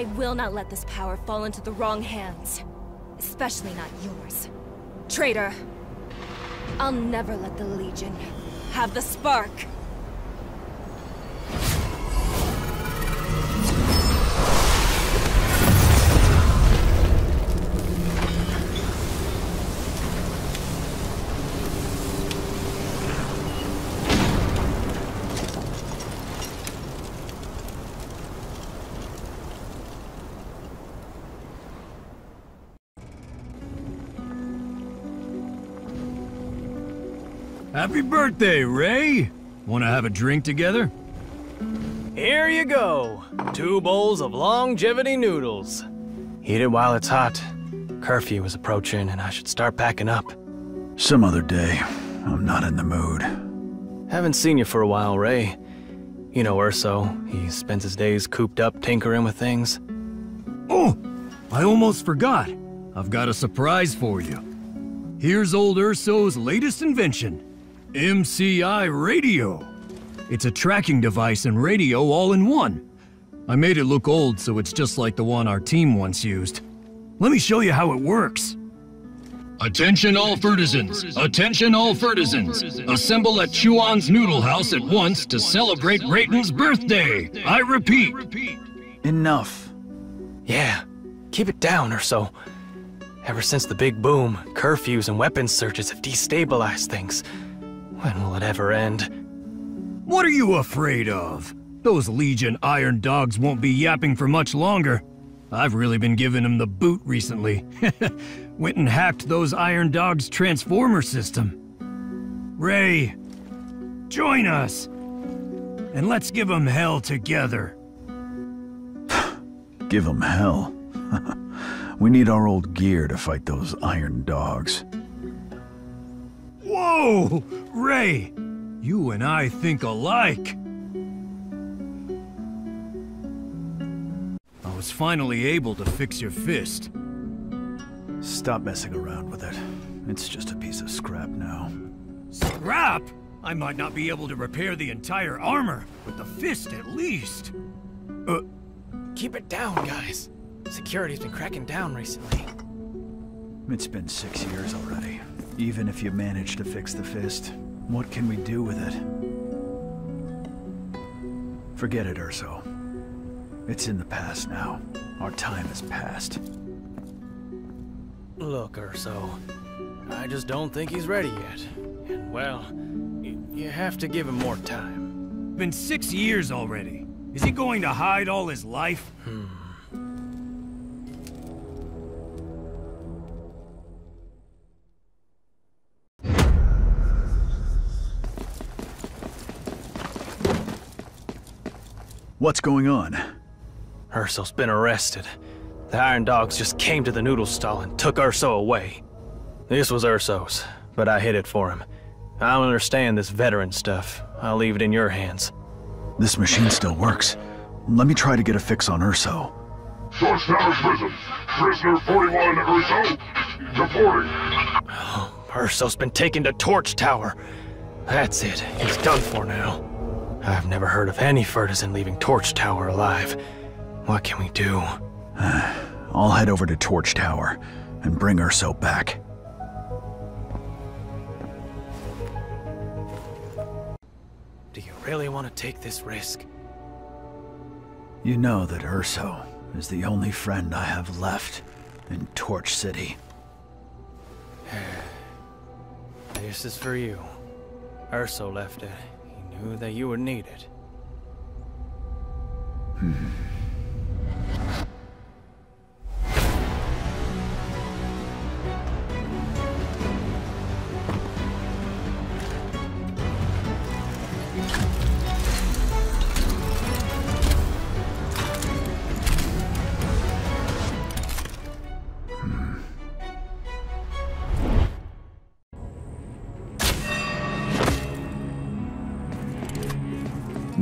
I will not let this power fall into the wrong hands. Especially not yours. Traitor. I'll never let the Legion have the spark. Happy birthday, Ray! Wanna have a drink together? Here you go. Two bowls of longevity noodles. Eat it while it's hot. Curfew is approaching and I should start packing up. Some other day. I'm not in the mood. Haven't seen you for a while, Ray. You know Urso. He spends his days cooped up tinkering with things. Oh! I almost forgot. I've got a surprise for you. Here's old Urso's latest invention. MCI Radio. It's a tracking device and radio all in one. I made it look old so it's just like the one our team once used. Let me show you how it works. Attention all Fertisans! Attention all Fertisans! Assemble at Chuan's Noodle House at once to celebrate Rayton's birthday! I repeat! Enough. Yeah, keep it down, Urso. Ever since the big boom, curfews and weapons searches have destabilized things. When will it ever end? What are you afraid of? Those Legion Iron Dogs won't be yapping for much longer. I've really been giving them the boot recently. Went and hacked those Iron Dogs transformer system. Ray, join us. And let's give them hell together. give them hell. we need our old gear to fight those iron dogs. Whoa! Ray, you and I think alike. I was finally able to fix your fist. Stop messing around with it. It's just a piece of scrap now. Scrap? I might not be able to repair the entire armor, but the fist at least. Uh, Keep it down, guys. Security's been cracking down recently. It's been six years already. Even if you manage to fix the fist, what can we do with it? Forget it, Urso. It's in the past now. Our time has passed. Look, Urso. I just don't think he's ready yet. And, well, you have to give him more time. It's been six years already. Is he going to hide all his life? Hmm. What's going on? Urso's been arrested. The Iron Dogs just came to the noodle stall and took Urso away. This was Urso's, but I hid it for him. I don't understand this veteran stuff. I'll leave it in your hands. This machine still works. Let me try to get a fix on Urso. Georgetown Prison. Prisoner 41 Urso. Reporting. Urso's been taken to Torch Tower. That's it. He's done for now. I've never heard of any Fertisan leaving Torch Tower alive. What can we do? I'll head over to Torch Tower and bring Urso back. Do you really want to take this risk? You know that Urso is the only friend I have left in Torch City. This is for you. Urso left it. Knew that you would need it.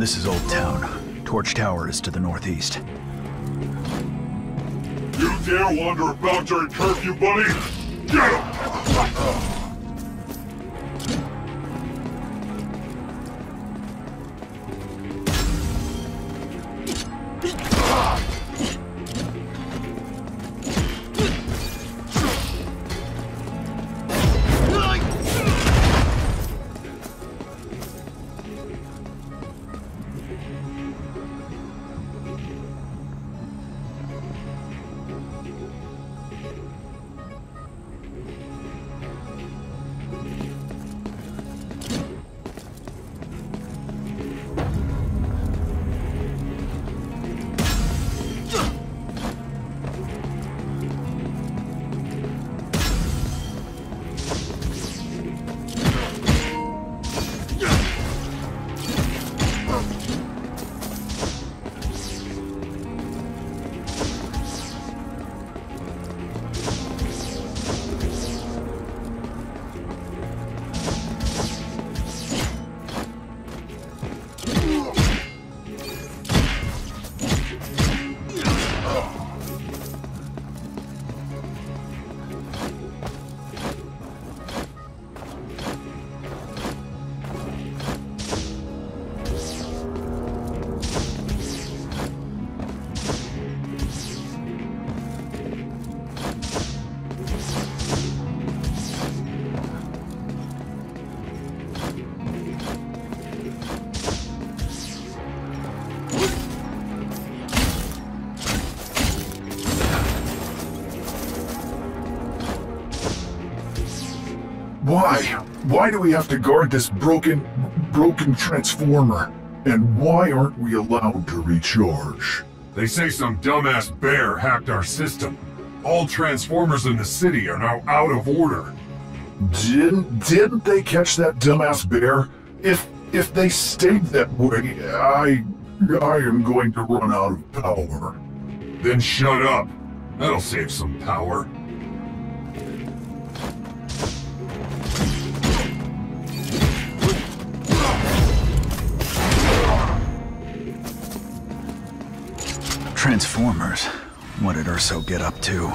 This is Old Town. Torch Tower is to the northeast. You dare wander about during curfew, buddy? Get him! Why do we have to guard this broken, broken transformer? And why aren't we allowed to recharge? They say some dumbass bear hacked our system. All transformers in the city are now out of order. Didn't didn't they catch that dumbass bear? If if they stayed that way, I I am going to run out of power. Then shut up. That'll save some power. Urso get up to?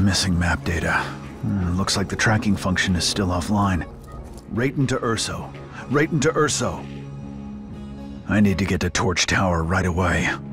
Missing map data. Hmm, looks like the tracking function is still offline. Rayton to Urso. Rayton to Urso. I need to get to Torch Tower right away.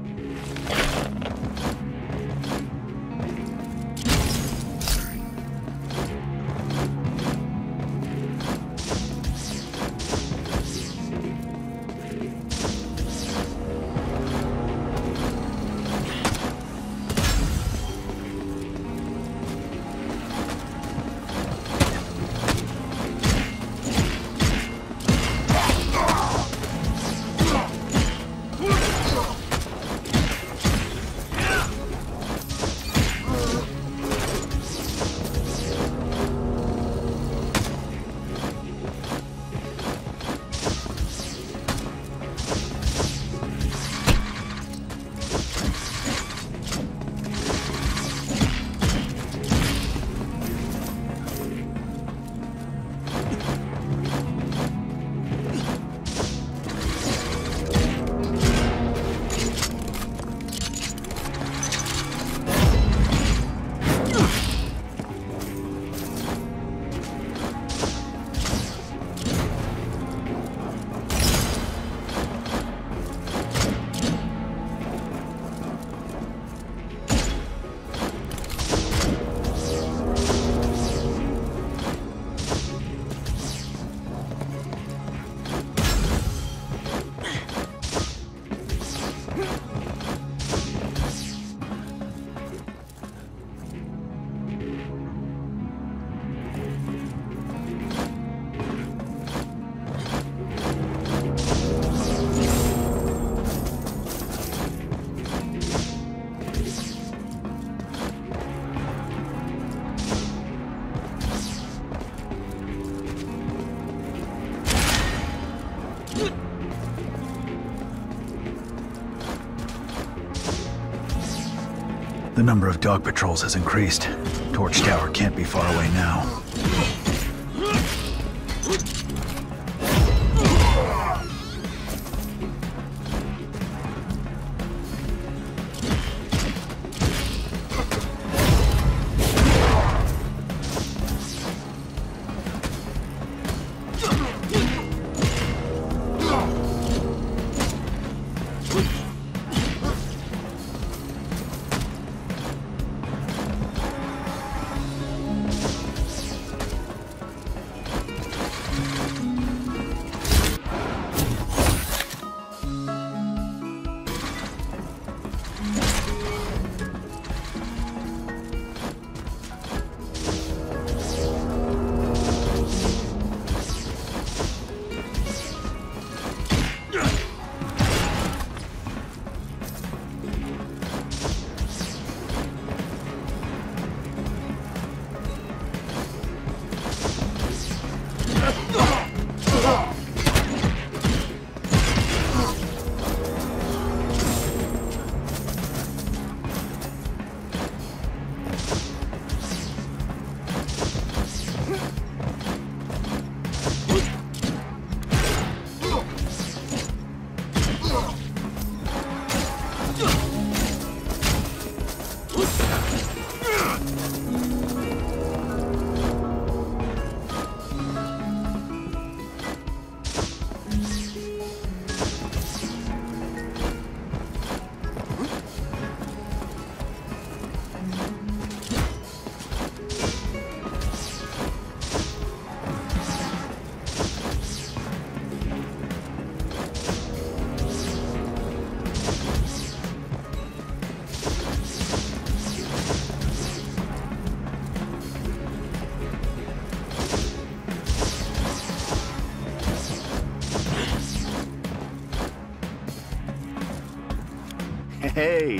The number of dog patrols has increased. Torch Tower can't be far away now.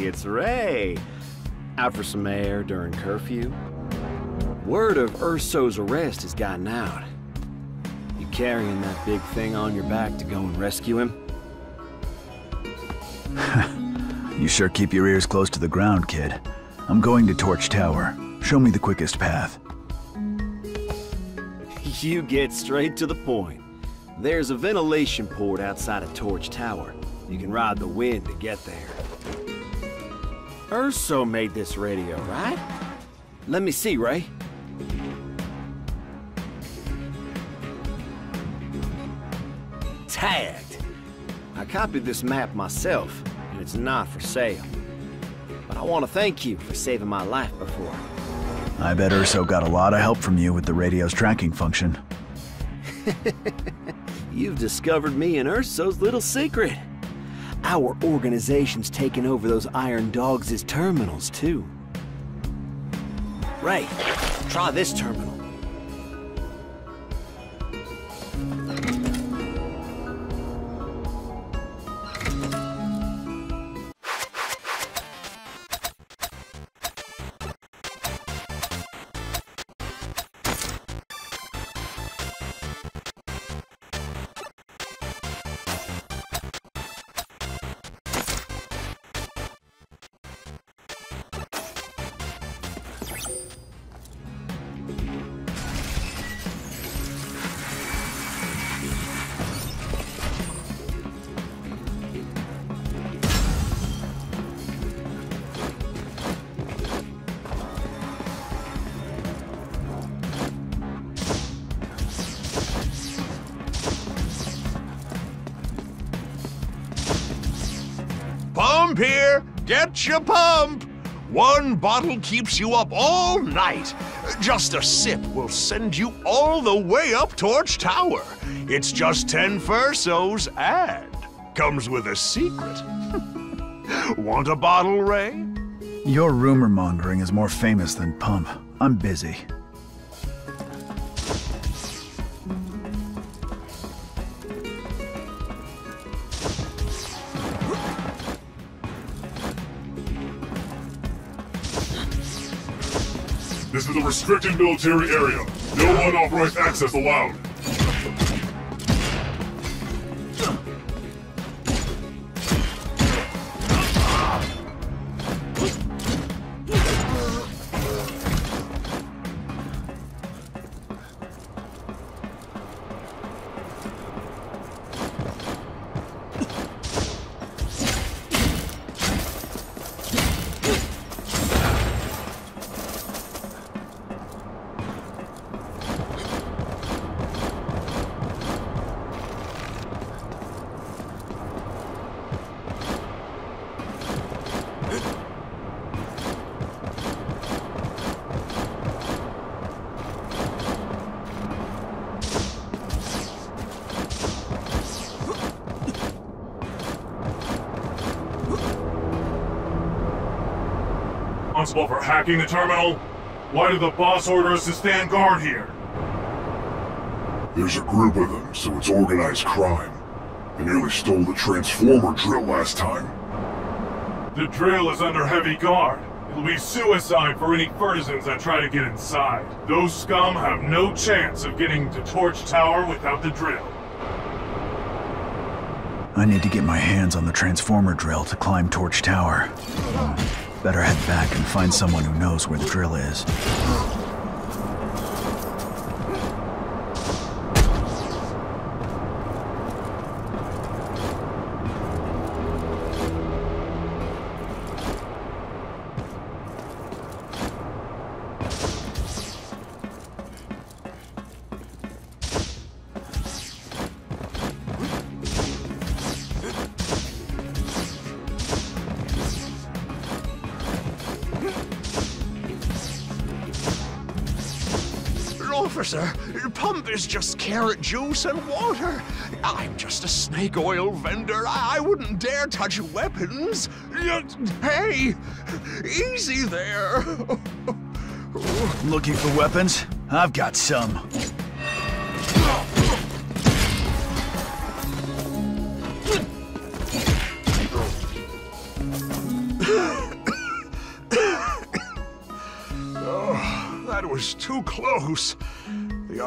Hey, it's Ray. Out for some air during curfew? Word of Urso's arrest has gotten out. You carrying that big thing on your back to go and rescue him? You sure keep your ears close to the ground, kid. I'm going to Torch Tower. Show me the quickest path. You get straight to the point. There's a ventilation port outside of Torch Tower. You can ride the wind to get there. Urso made this radio, right? Let me see, Ray. Tagged. I copied this map myself, and it's not for sale. But I want to thank you for saving my life before. I bet Urso got a lot of help from you with the radio's tracking function. You've discovered me and Urso's little secret. Our organization's taken over those Iron Dogs' terminals, too. Ray, try this terminal. Get your pump! One bottle keeps you up all night. Just a sip will send you all the way up Torch Tower. It's just 10 Fursos and comes with a secret. Want a bottle, Ray? Your rumor mongering is more famous than Pump. I'm busy. Restricted military area. No unauthorized access allowed. Responsible for hacking the terminal? Why did the boss order us to stand guard here? There's a group of them, so it's organized crime. They nearly stole the transformer drill last time. The drill is under heavy guard. It'll be suicide for any Furtisans that try to get inside. Those scum have no chance of getting to Torch Tower without the drill. I need to get my hands on the transformer drill to climb Torch Tower. Better head back and find someone who knows where the drill is. Is just carrot juice and water. I'm just a snake oil vendor. I, I wouldn't dare touch weapons. Hey, easy there. Looking for weapons? I've got some.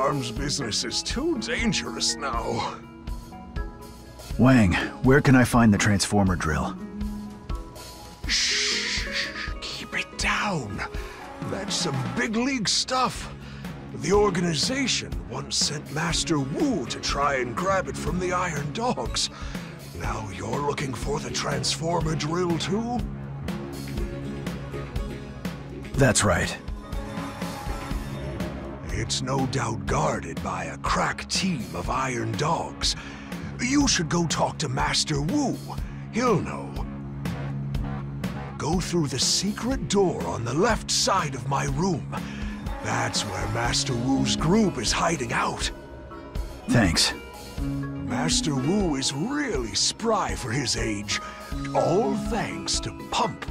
Arms business is too dangerous now. Wang, where can I find the transformer drill? Shh, keep it down. That's some big league stuff. The organization once sent Master Wu to try and grab it from the Iron Dogs. Now you're looking for the transformer drill too? That's right. It's no doubt guarded by a crack team of Iron Dogs. You should go talk to Master Wu. He'll know. Go through the secret door on the left side of my room. That's where Master Wu's group is hiding out. Thanks. Master Wu is really spry for his age, all thanks to Pump.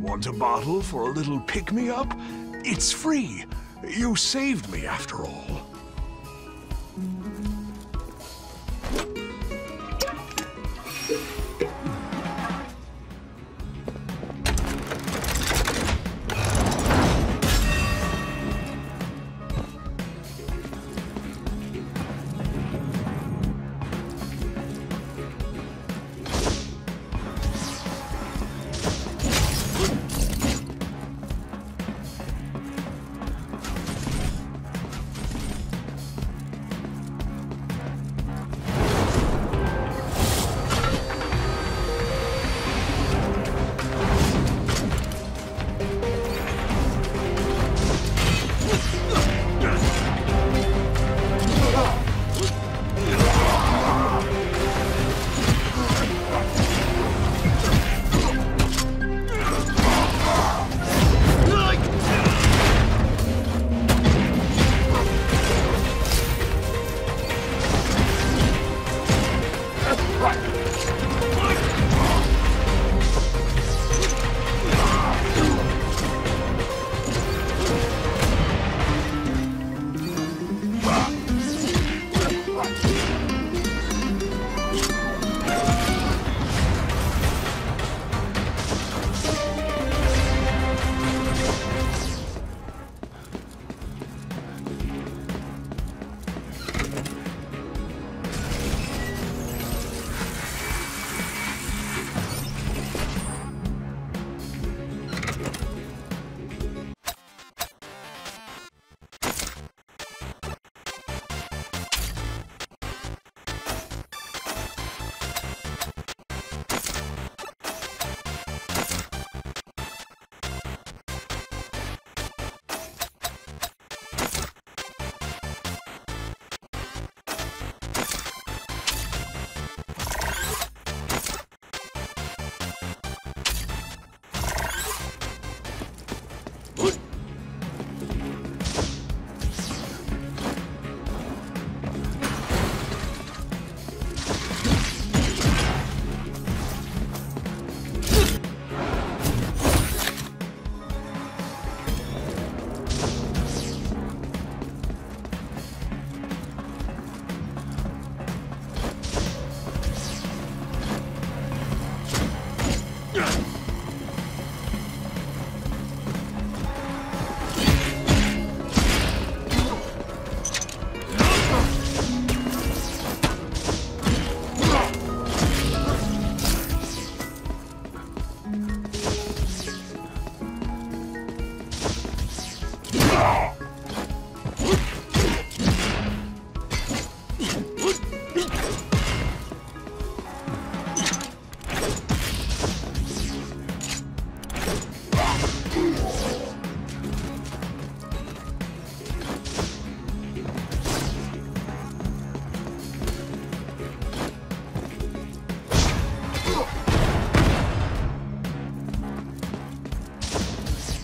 Want a bottle for a little pick-me-up? It's free. You saved me after all.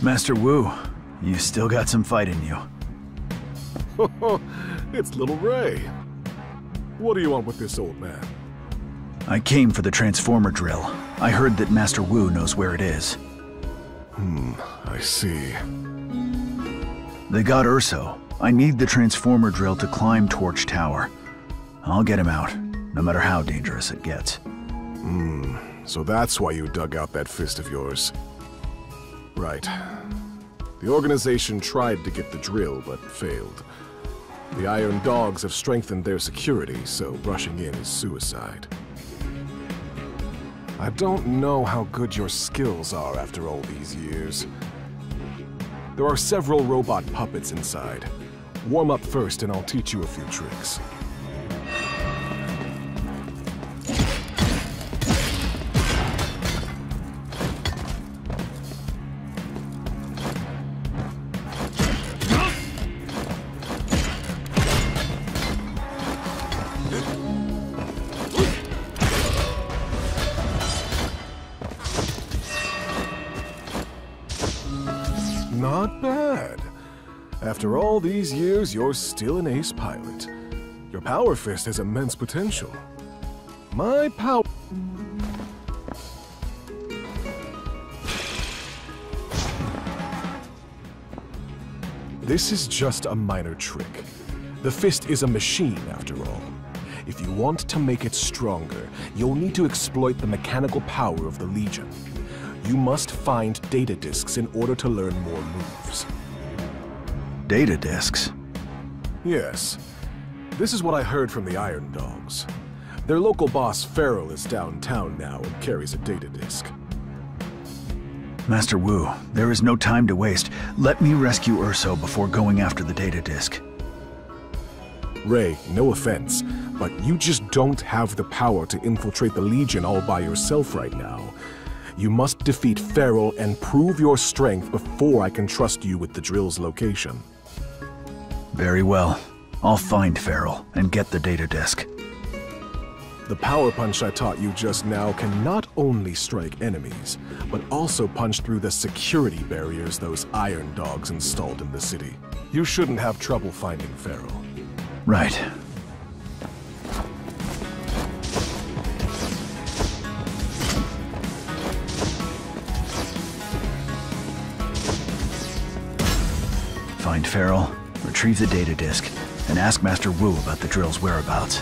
Master Wu, you still got some fight in you. it's Little Ray. What do you want with this old man? I came for the transformer drill. I heard that Master Wu knows where it is. Hmm, I see. They got Urso. I need the transformer drill to climb Torch Tower. I'll get him out, no matter how dangerous it gets. Hmm, so that's why you dug out that fist of yours. Right. The organization tried to get the drill, but failed. The Iron Dogs have strengthened their security, so rushing in is suicide. I don't know how good your skills are after all these years. There are several robot puppets inside. Warm up first and I'll teach you a few tricks. Years, you're still an ace pilot. Your power fist has immense potential. My power... This is just a minor trick. The fist is a machine, after all. If you want to make it stronger, you'll need to exploit the mechanical power of the Legion. You must find data disks in order to learn more moves. Data disks? Yes. This is what I heard from the Iron Dogs. Their local boss, Farrell, is downtown now and carries a data disk. Master Wu, there is no time to waste. Let me rescue Urso before going after the data disk. Ray, no offense, but you just don't have the power to infiltrate the Legion all by yourself right now. You must defeat Farrell and prove your strength before I can trust you with the drill's location. Very well. I'll find Farrell and get the data disk. The power punch I taught you just now can not only strike enemies, but also punch through the security barriers those Iron Dogs installed in the city. You shouldn't have trouble finding Farrell. Right. Find Farrell, retrieve the data disk, and ask Master Wu about the drill's whereabouts.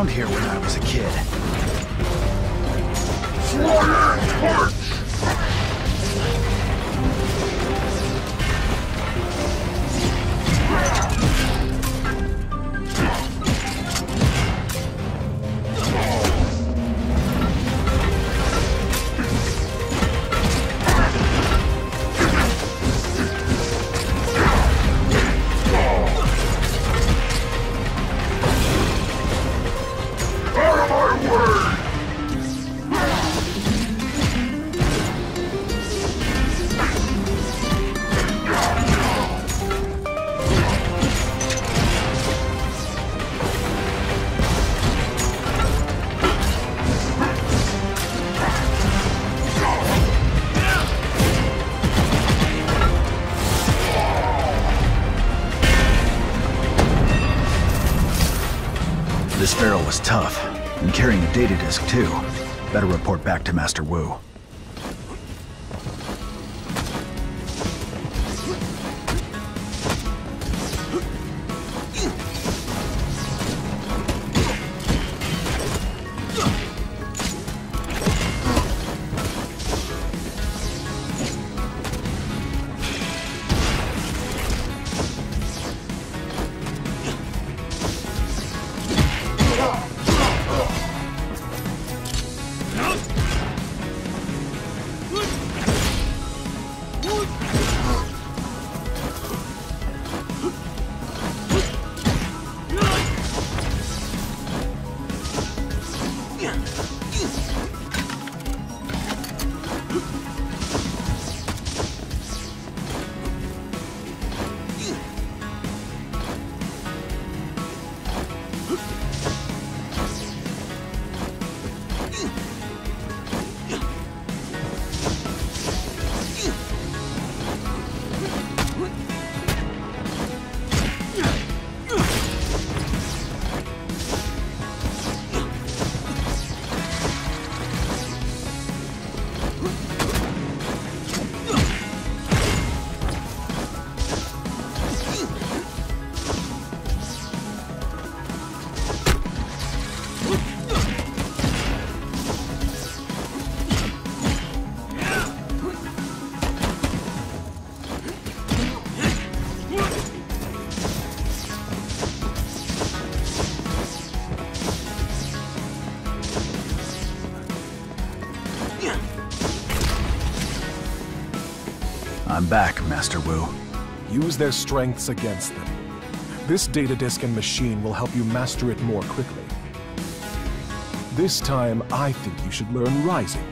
Around here back, Master Wu. Use their strengths against them. This data disk and machine will help you master it more quickly. This time, I think you should learn Rising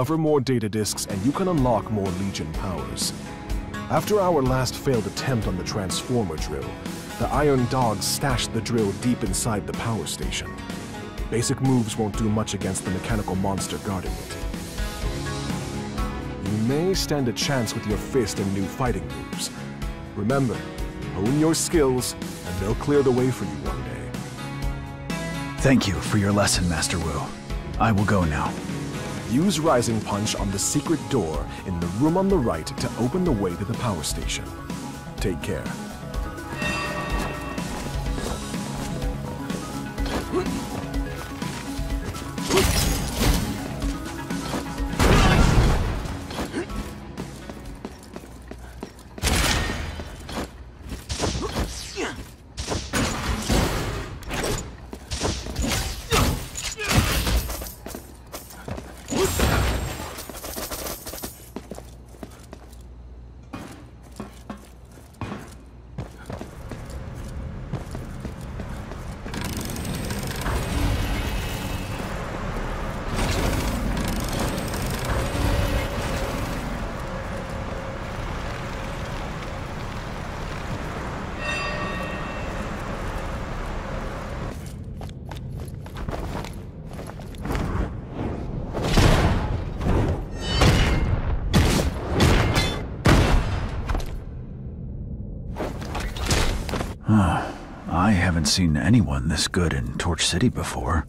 Recover more data disks and you can unlock more Legion powers. After our last failed attempt on the Transformer drill, the Iron Dogs stashed the drill deep inside the power station. Basic moves won't do much against the mechanical monster guarding it. You may stand a chance with your fist and new fighting moves. Remember, hone your skills, and they'll clear the way for you one day. Thank you for your lesson, Master Wu. I will go now. Use Rising Punch on the secret door in the room on the right to open the way to the power station. Take care. Seen anyone this good in Torch City before.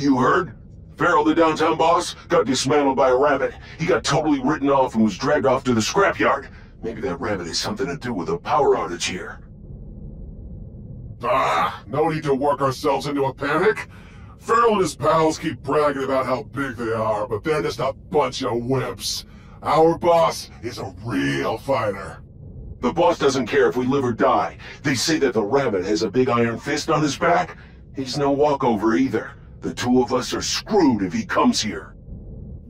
Have you heard? Farrell, the downtown boss, got dismantled by a rabbit. He got totally written off and was dragged off to the scrapyard. Maybe that rabbit has something to do with a power outage here. Ah, no need to work ourselves into a panic. Farrell and his pals keep bragging about how big they are, but they're just a bunch of wimps. Our boss is a real fighter. The boss doesn't care if we live or die. They say that the rabbit has a big iron fist on his back. He's no walkover either. The two of us are screwed if he comes here.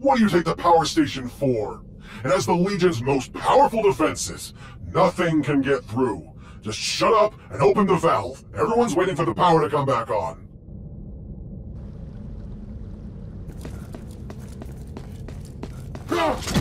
What do you take the power station for? It has the Legion's most powerful defenses. Nothing can get through. Just shut up and open the valve. Everyone's waiting for the power to come back on. Ah!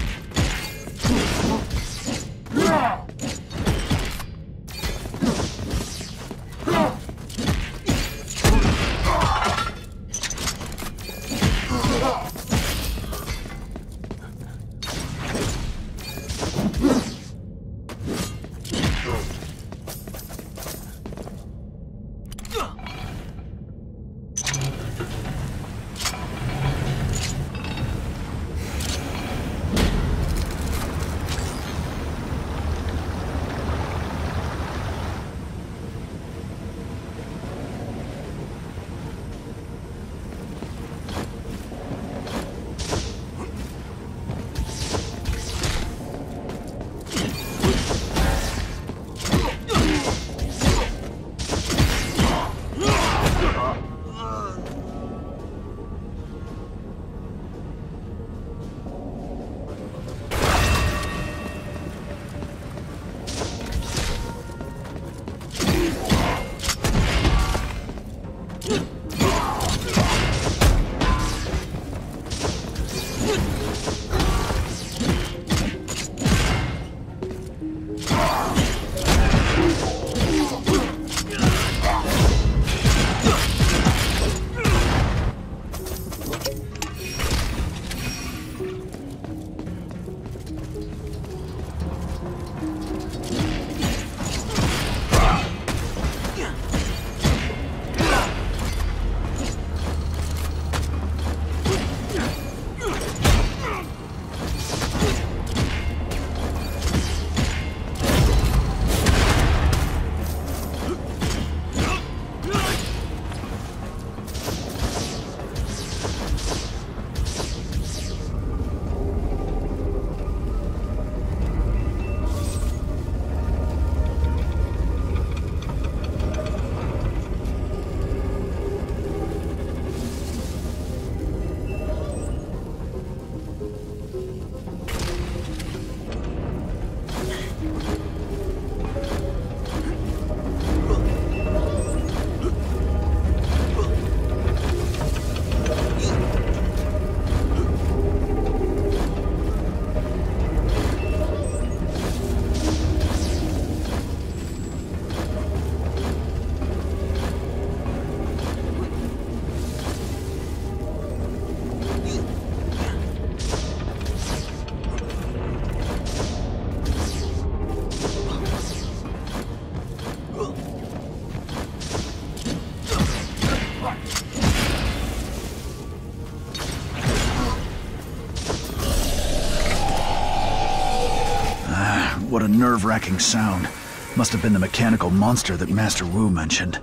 Nerve-wracking sound. Must have been the mechanical monster that Master Wu mentioned.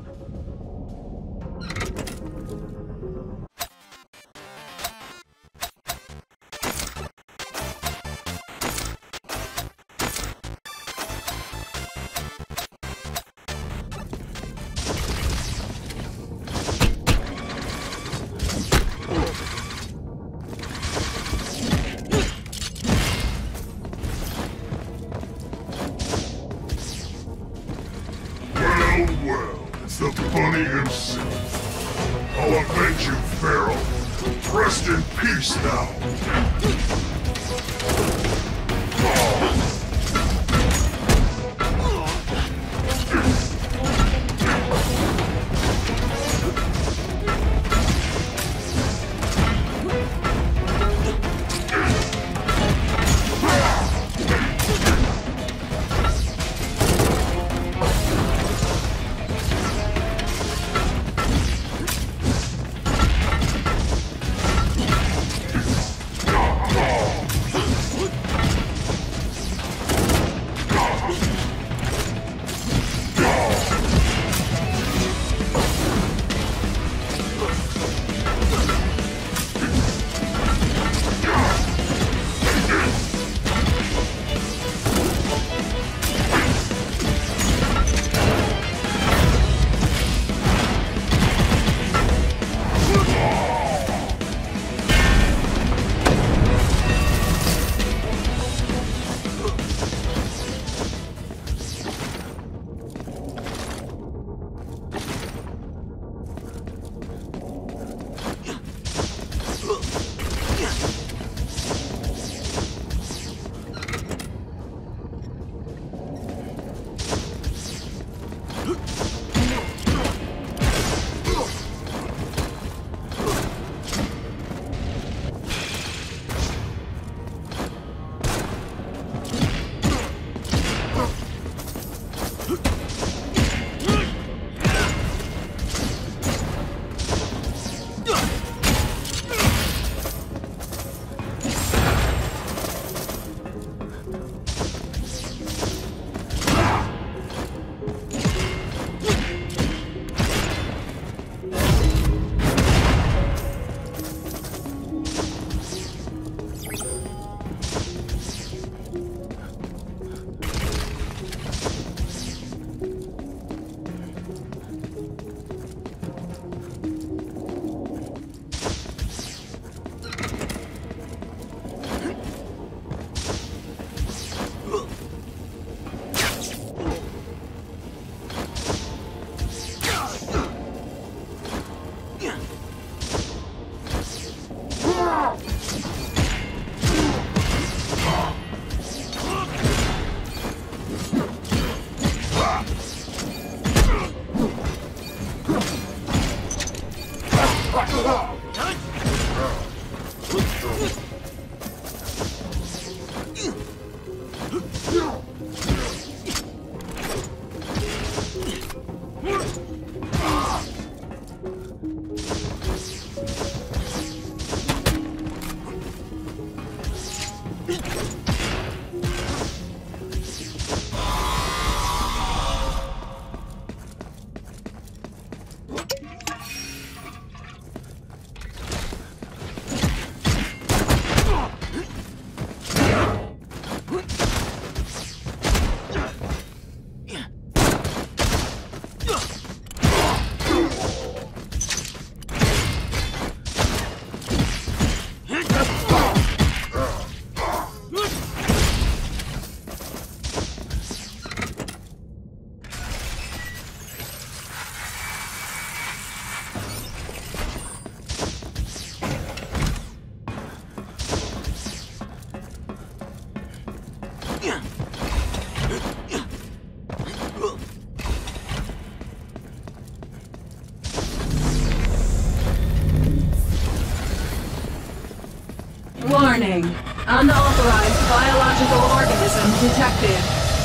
Unauthorized biological organism detected.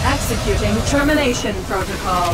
Executing termination protocol.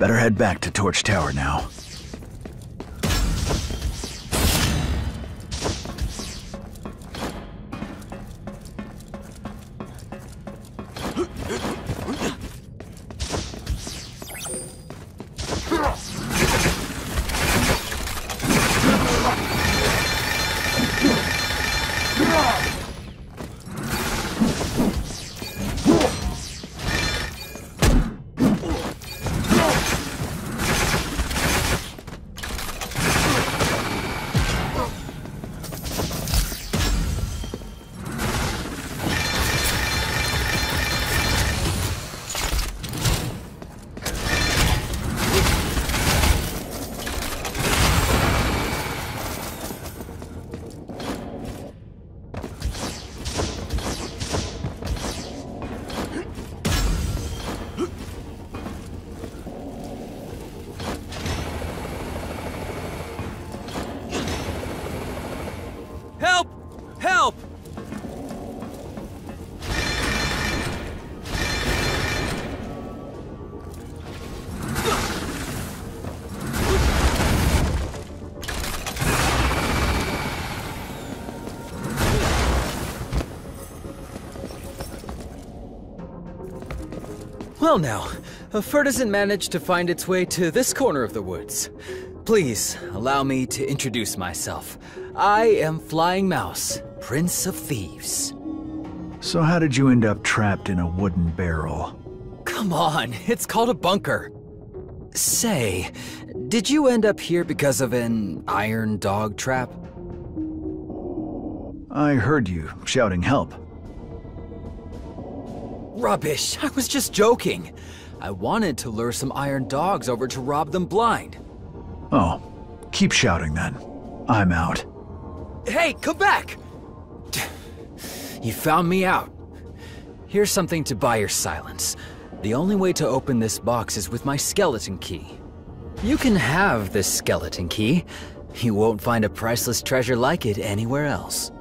Better head back to Torch Tower now. Well now, uh, a Furtisan managed to find its way to this corner of the woods. Please, allow me to introduce myself. I am Flying Mouse, Prince of Thieves. So how did you end up trapped in a wooden barrel? Come on, it's called a bunker. Say, did you end up here because of an iron dog trap? I heard you shouting help. Rubbish, I was just joking. I wanted to lure some iron dogs over to rob them blind. Oh, keep shouting then. I'm out. Hey, come back! You found me out. Here's something to buy your silence. The only way to open this box is with my skeleton key. You can have this skeleton key. You won't find a priceless treasure like it anywhere else.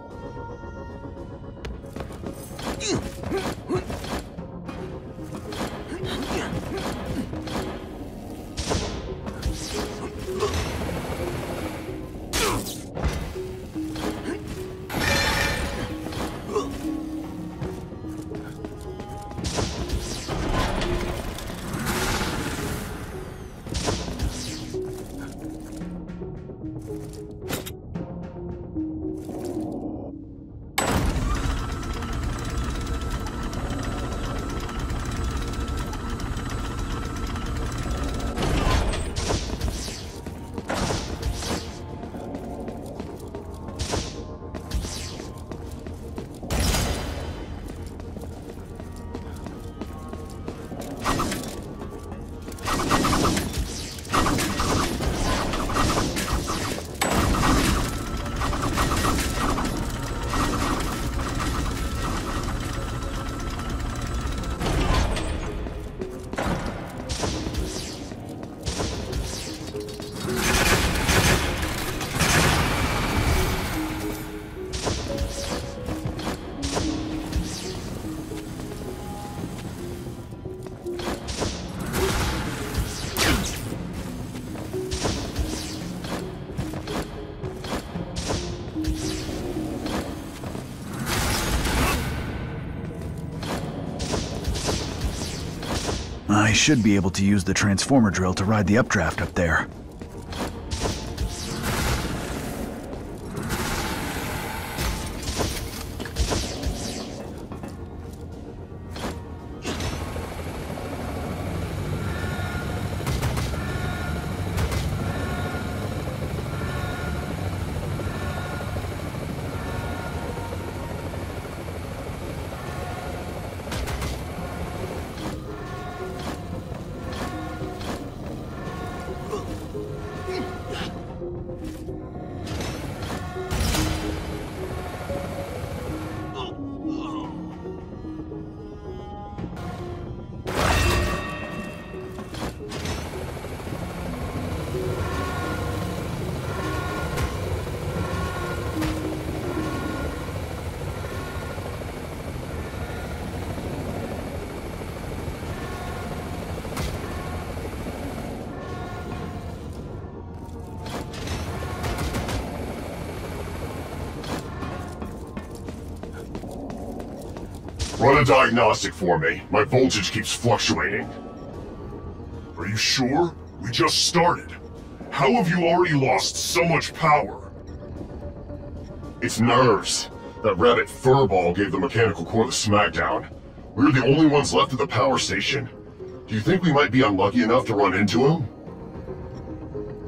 Should be able to use the transformer drill to ride the updraft up there. A diagnostic for me. My voltage keeps fluctuating. Are you sure? We just started. How have you already lost so much power? It's nerves. That rabbit Furball gave the mechanical core the smackdown. We're the only ones left at the power station. Do you think we might be unlucky enough to run into him?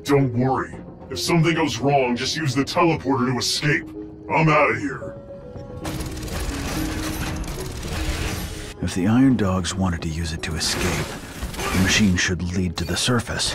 Don't worry. If something goes wrong, just use the teleporter to escape. I'm out of here. If the Iron Dogs wanted to use it to escape, the machine should lead to the surface.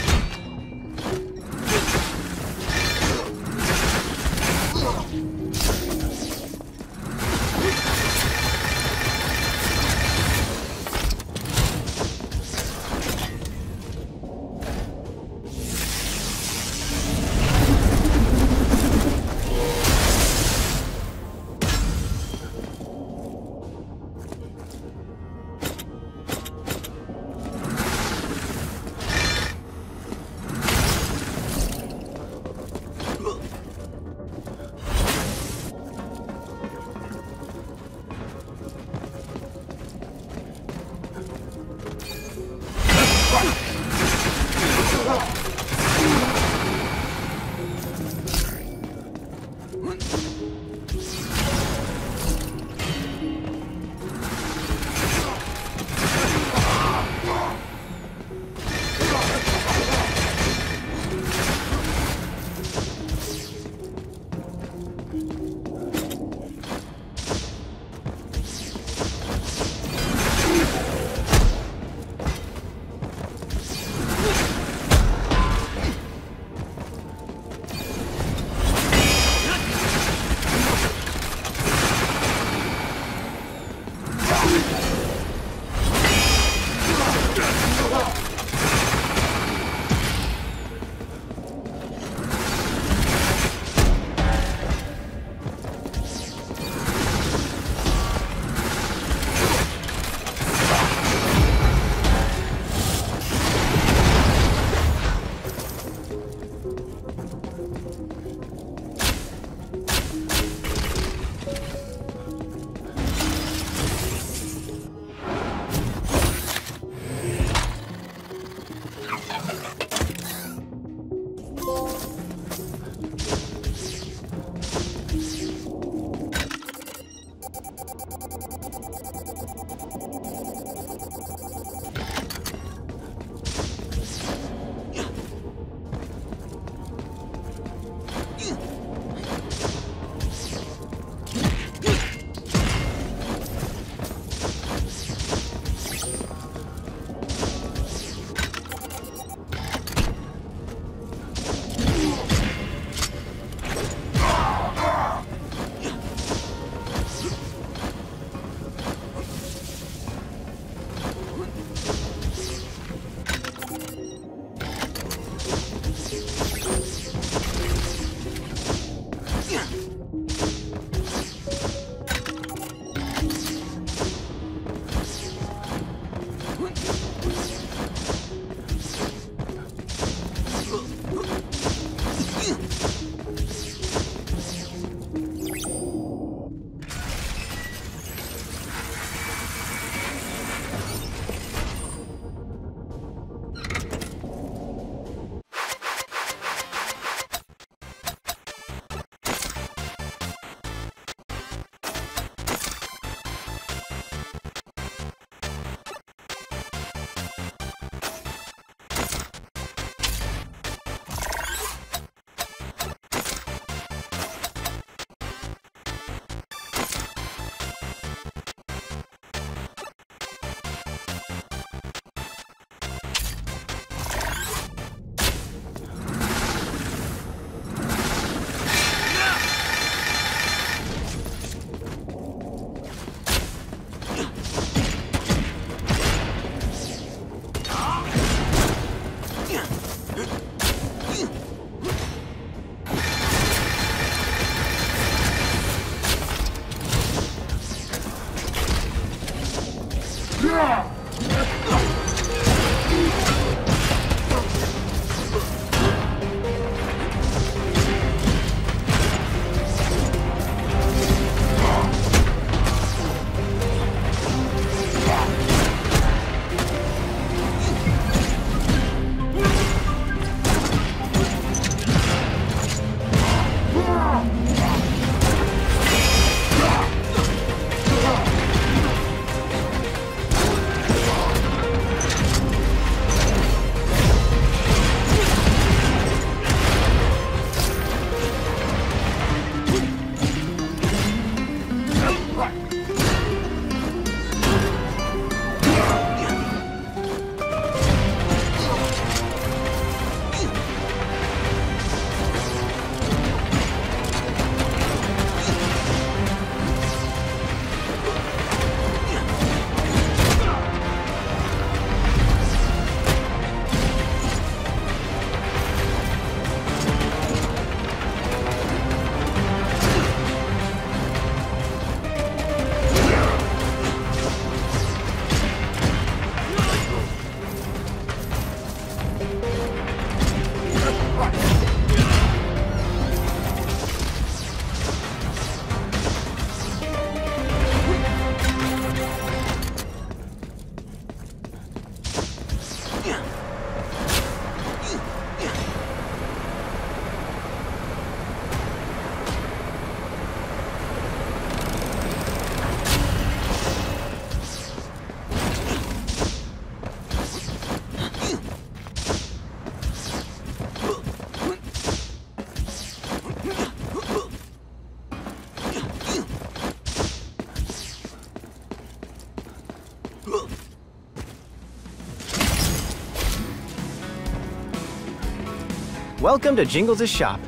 Welcome to Jingles' shop.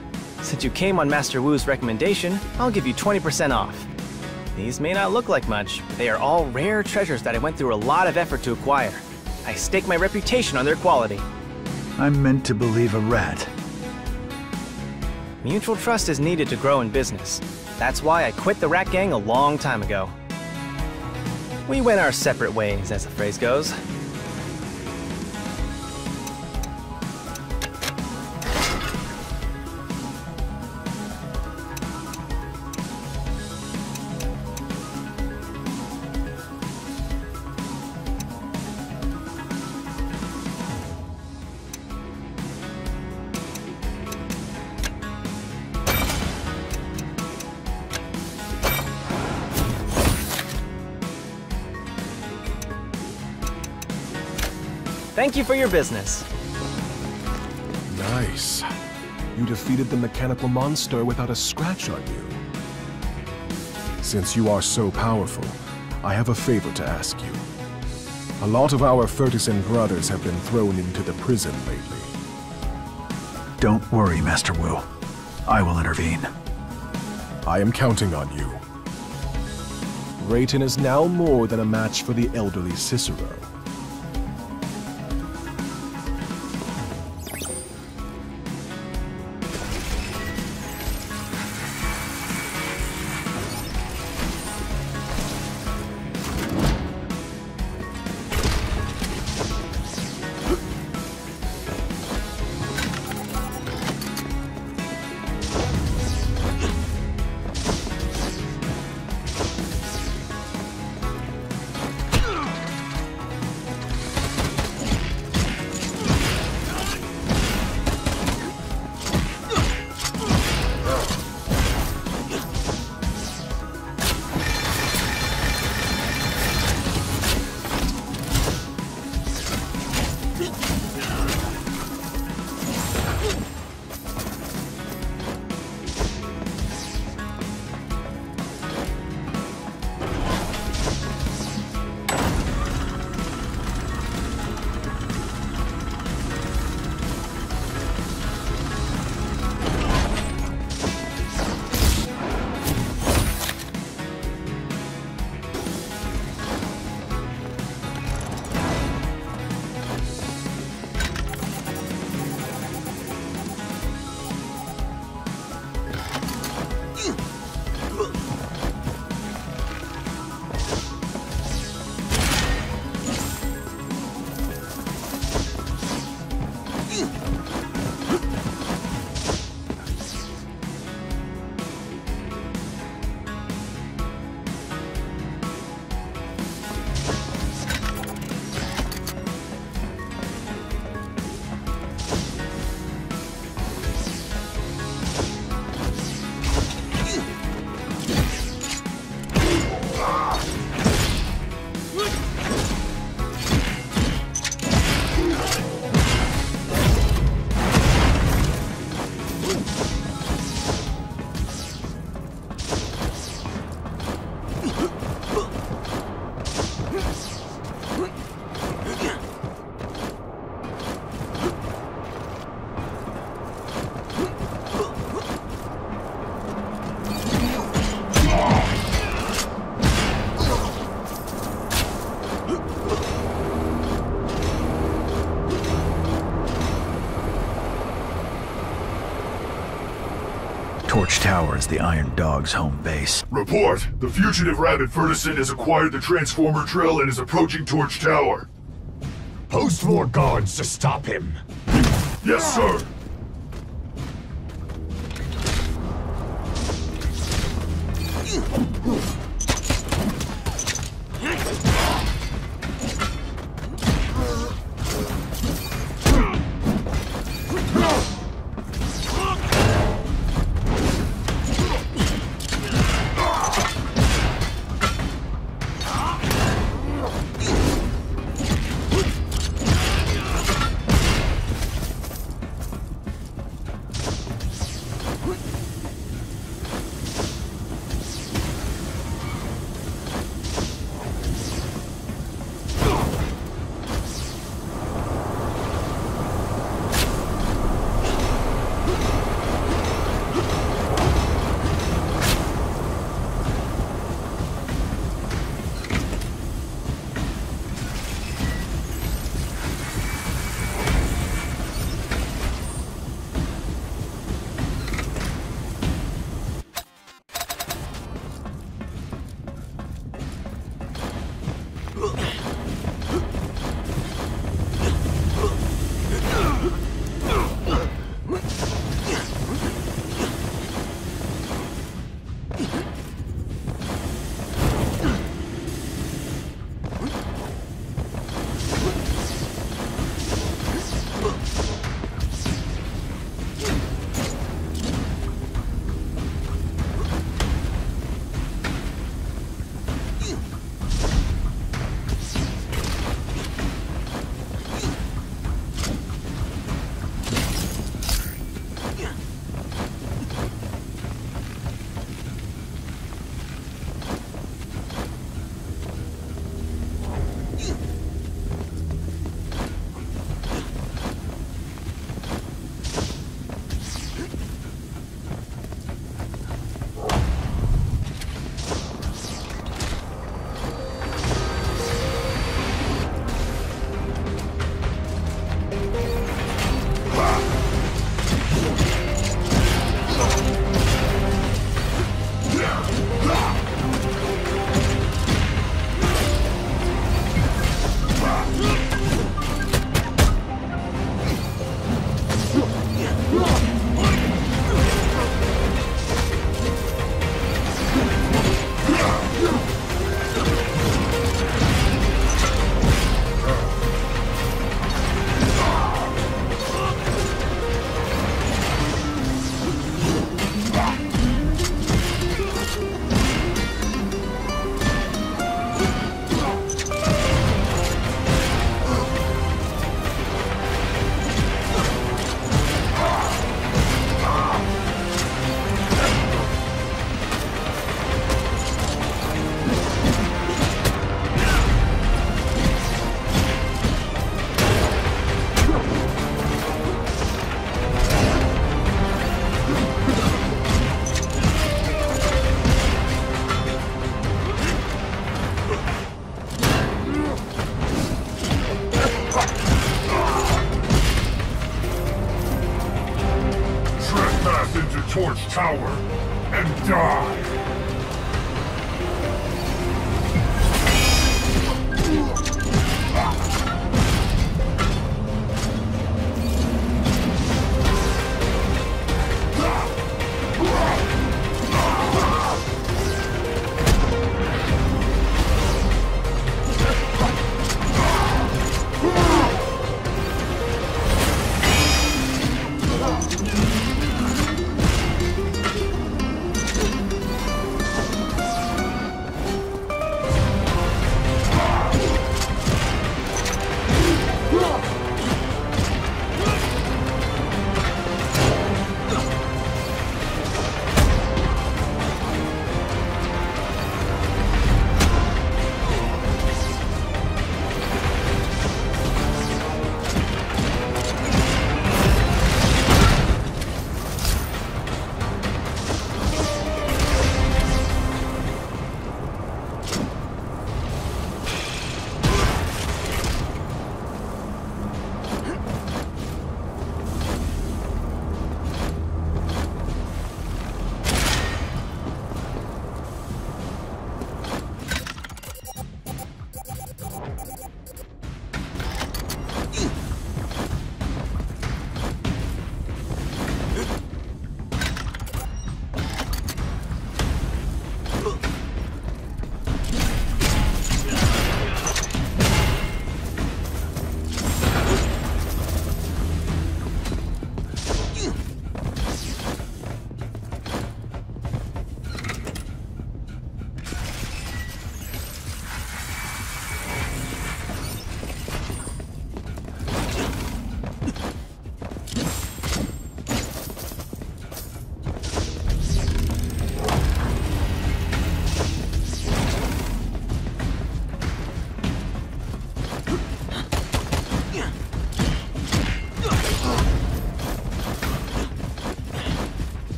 Since you came on Master Wu's recommendation, I'll give you 20% off. These may not look like much, but they are all rare treasures that I went through a lot of effort to acquire. I stake my reputation on their quality. I'm meant to believe a rat. Mutual trust is needed to grow in business. That's why I quit the Rat Gang a long time ago. We went our separate ways, as the phrase goes. For your business. Nice. You defeated the mechanical monster without a scratch on you. Since you are so powerful, I have a favor to ask you. A lot of our Furtisan brothers have been thrown into the prison lately. Don't worry, Master Wu. I will intervene. I am counting on you. Rayton is now more than a match for the elderly Cicero. tower is the Iron Dog's home base. Report! The fugitive rabbit Ferdison has acquired the Transformer Trail and is approaching Torch Tower. Post more guards to stop him. Yes, sir!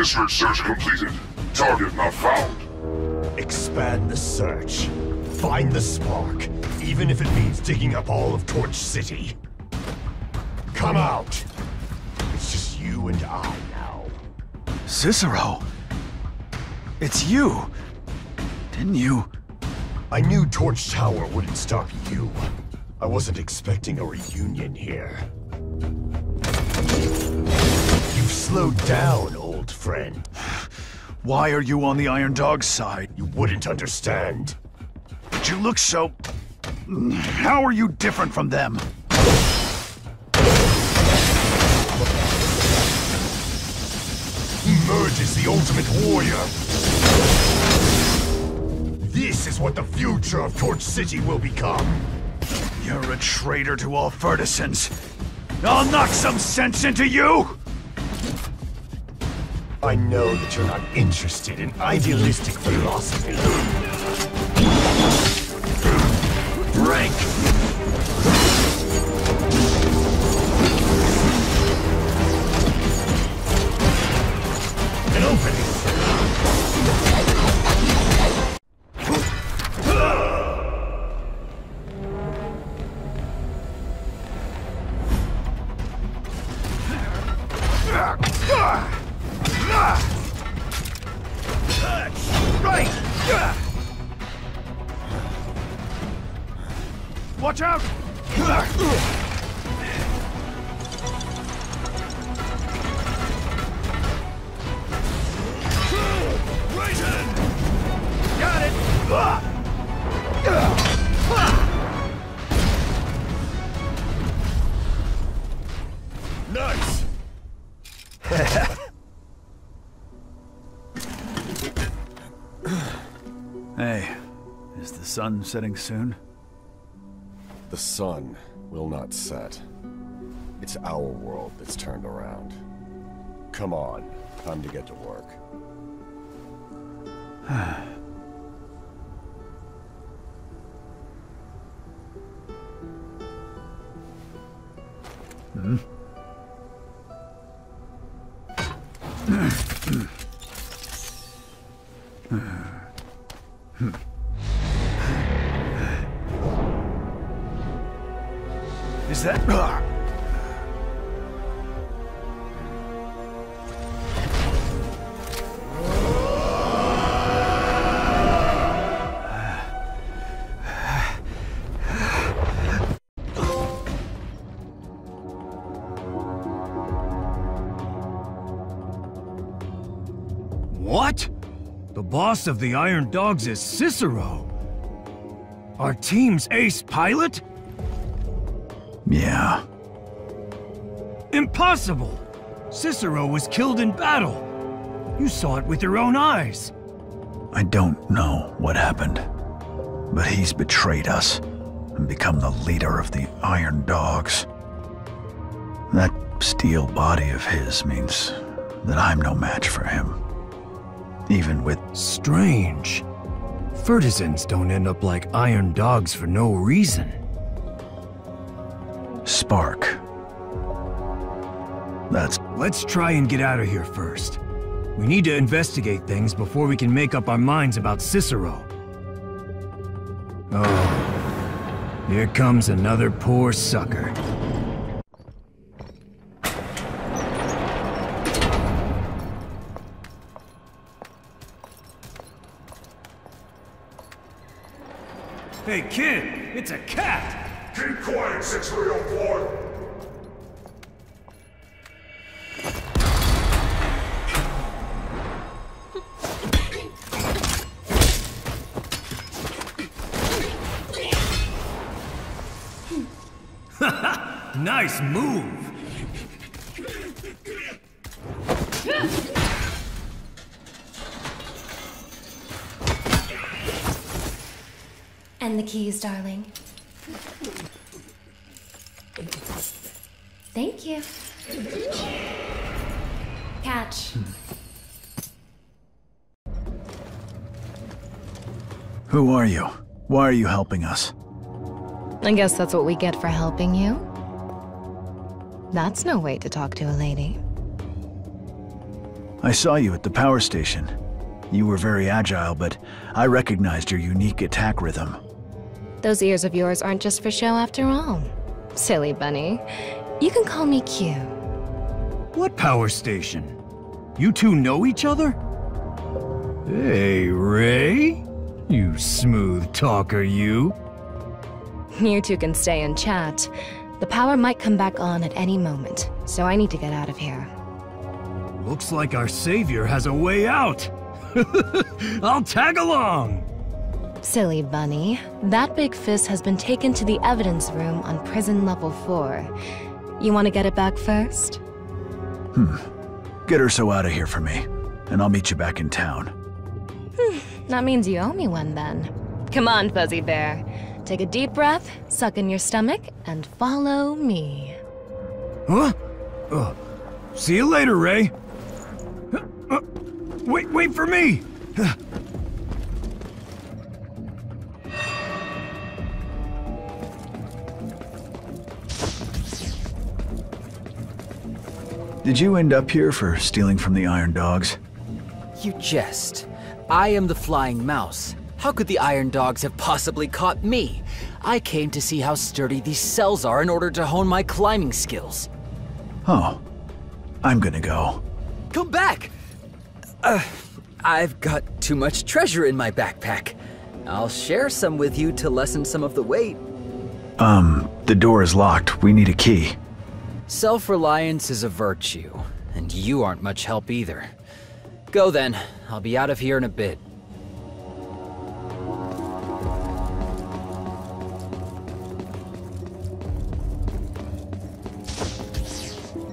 District search completed. Target not found. Expand the search. Find the spark, even if it means digging up all of Torch City. Come out. It's just you and I now. Cicero! It's you! Didn't you? I knew Torch Tower wouldn't stop you. I wasn't expecting a reunion here. You've slowed down, old friend. Why are you on the Iron Dog's side? You wouldn't understand. But you look so... How are you different from them? Emerge as the ultimate warrior. This is what the future of Torch City will become. You're a traitor to all Furtisans. I'll knock some sense into you! Know that you're not interested in idealistic philosophy. Sun setting soon? The sun will not set. It's our world that's turned around. Come on, time to get boss of the Iron Dogs is Cicero? Our team's ace pilot? Yeah. Impossible! Cicero was killed in battle. You saw it with your own eyes. I don't know what happened, but he's betrayed us and become the leader of the Iron Dogs. That steel body of his means that I'm no match for him. Even with. Strange. Furtisans don't end up like Iron Dogs for no reason. Spark. That's. Let's try and get out of here first. We need to investigate things before we can make up our minds about Cicero. Oh, here comes another poor sucker. Who are you? Why are you helping us? I guess that's what we get for helping you. That's no way to talk to a lady. I saw you at the power station. You were very agile, but I recognized your unique attack rhythm. Those ears of yours aren't just for show after all. Silly bunny. You can call me Q. What power station? You two know each other? Hey, Ray? You smooth talker, you. You two can stay and chat. The power might come back on at any moment, so I need to get out of here. Looks like our savior has a way out. I'll tag along! Silly bunny. That big fist has been taken to the evidence room on prison level 4. You want to get it back first? Hmm. Get Urso out of here for me, and I'll meet you back in town. Hmm. That means you owe me one then. Come on, Fuzzy Bear. Take a deep breath, suck in your stomach, and follow me. Huh? Uh, see you later, Ray. Uh, uh, wait, wait for me! Did you end up here for stealing from the Iron Dogs? You jest. I am the Flying Mouse. How could the Iron Dogs have possibly caught me? I came to see how sturdy these cells are in order to hone my climbing skills. Oh. I'm gonna go. Come back! Uh, I've got too much treasure in my backpack. I'll share some with you to lessen some of the weight. Um, the door is locked. We need a key. Self-reliance is a virtue, and you aren't much help either. Go then. I'll be out of here in a bit.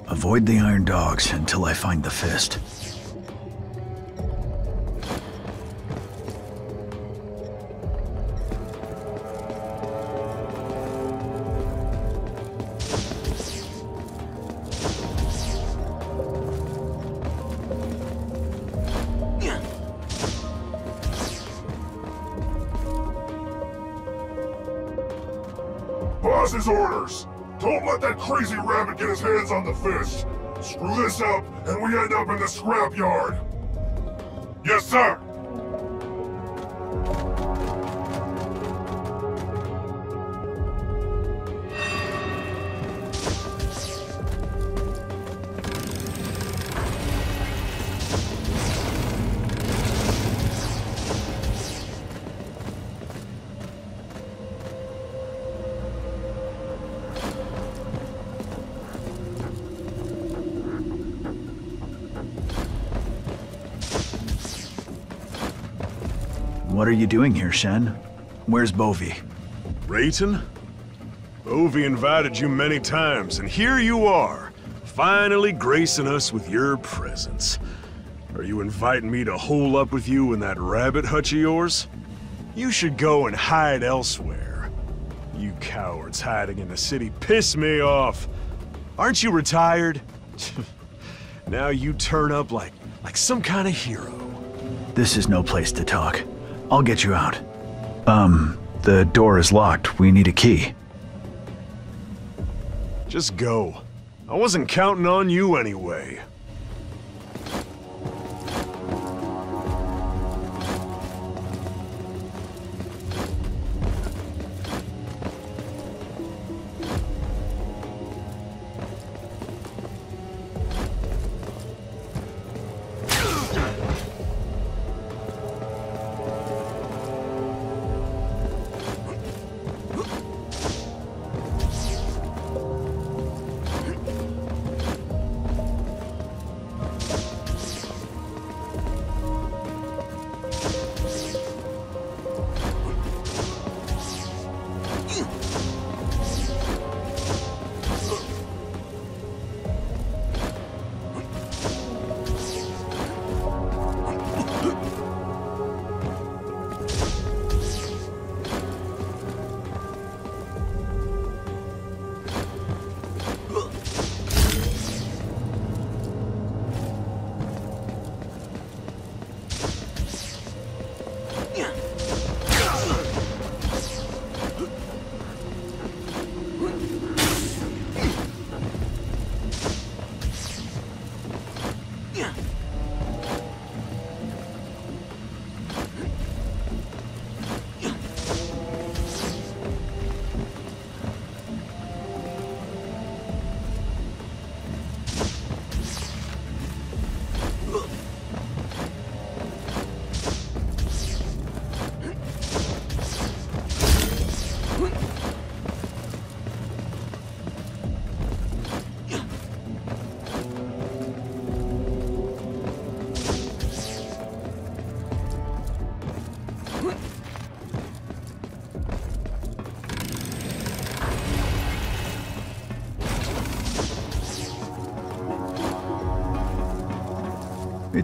Avoid the Iron Dogs until I find the fist. Crazy rabbit get his hands on the fist! Screw this up, and we end up in the scrapyard! Yes, sir! What are you doing here, Shen? Where's Bovi? Rayton? Bovi invited you many times, and here you are, finally gracing us with your presence. Are you inviting me to hole up with you in that rabbit hutch of yours? You should go and hide elsewhere. You cowards hiding in the city piss me off. Aren't you retired? now you turn up like, like some kind of hero. This is no place to talk. I'll get you out. Um, the door is locked. We need a key. Just go. I wasn't counting on you anyway.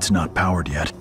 It's not powered yet.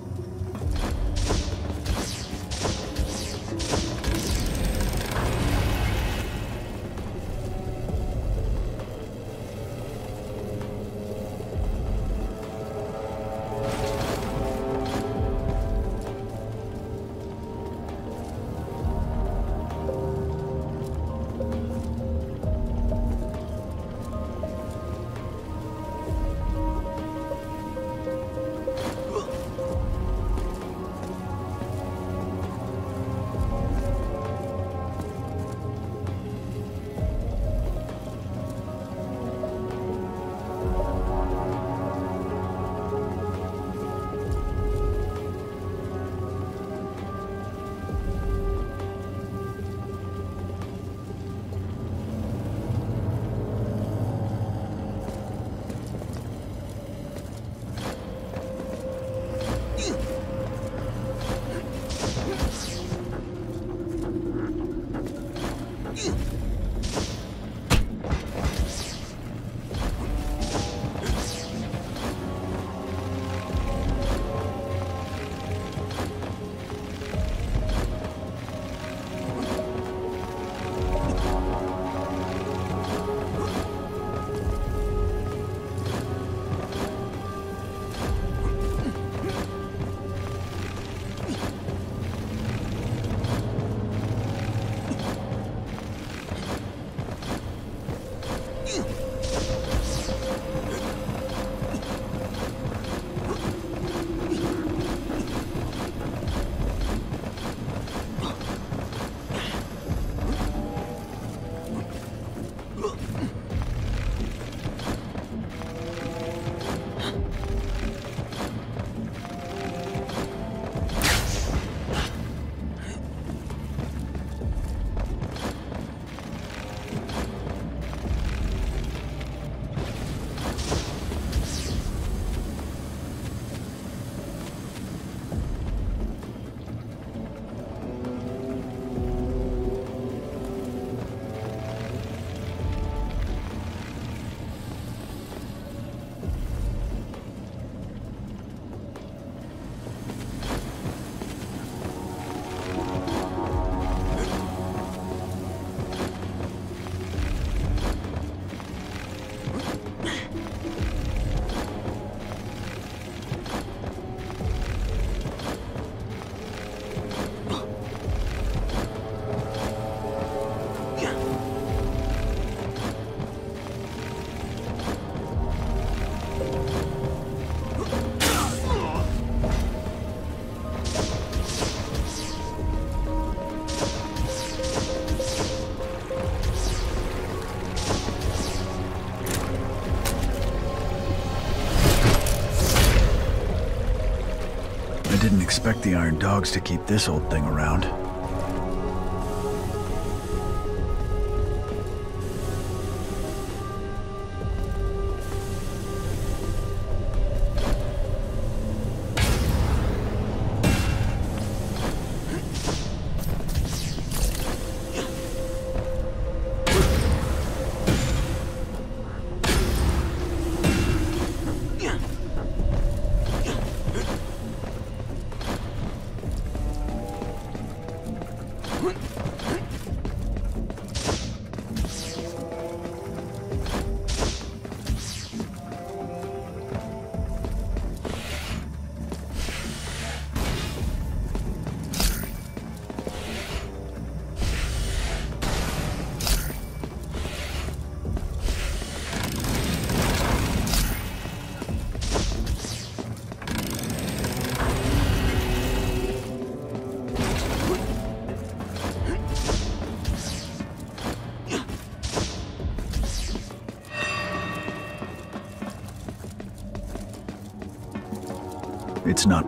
Expect the Iron Dogs to keep this old thing around.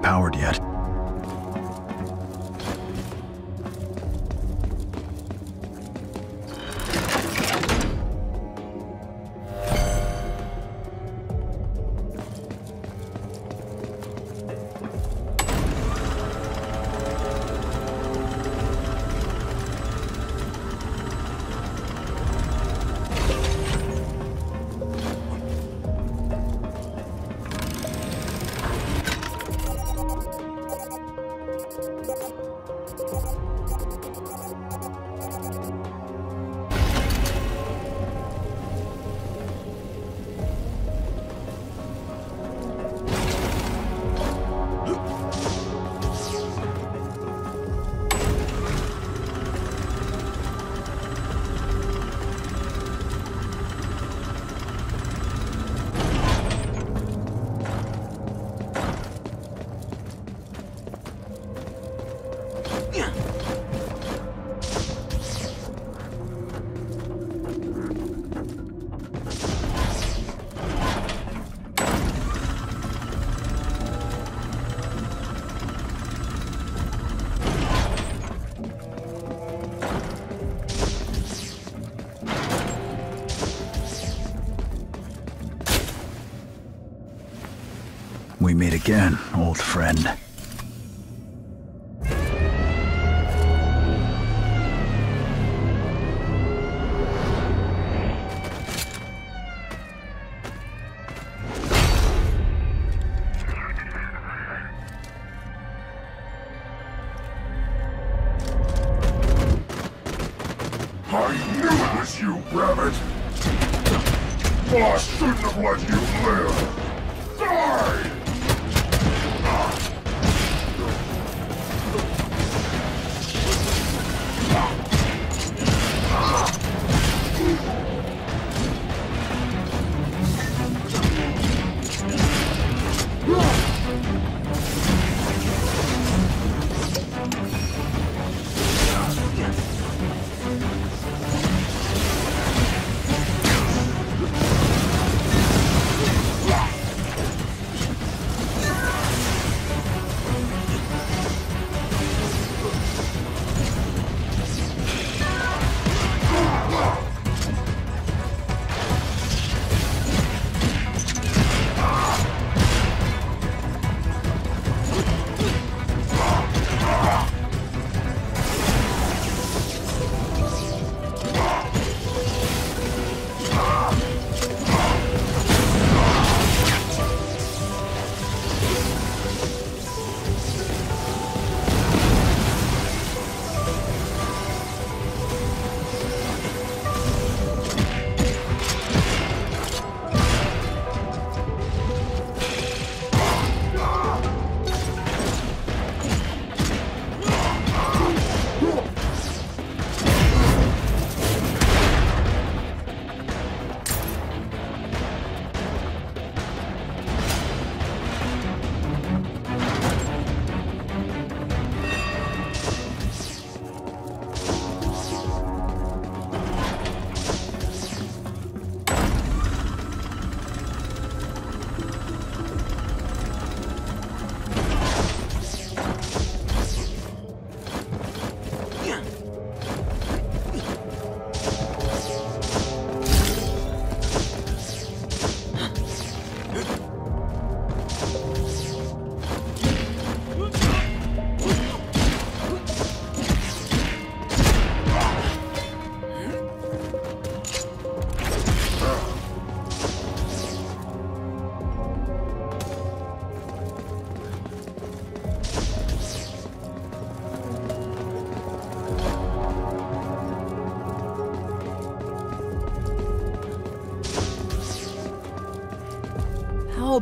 It's We meet again, old friend.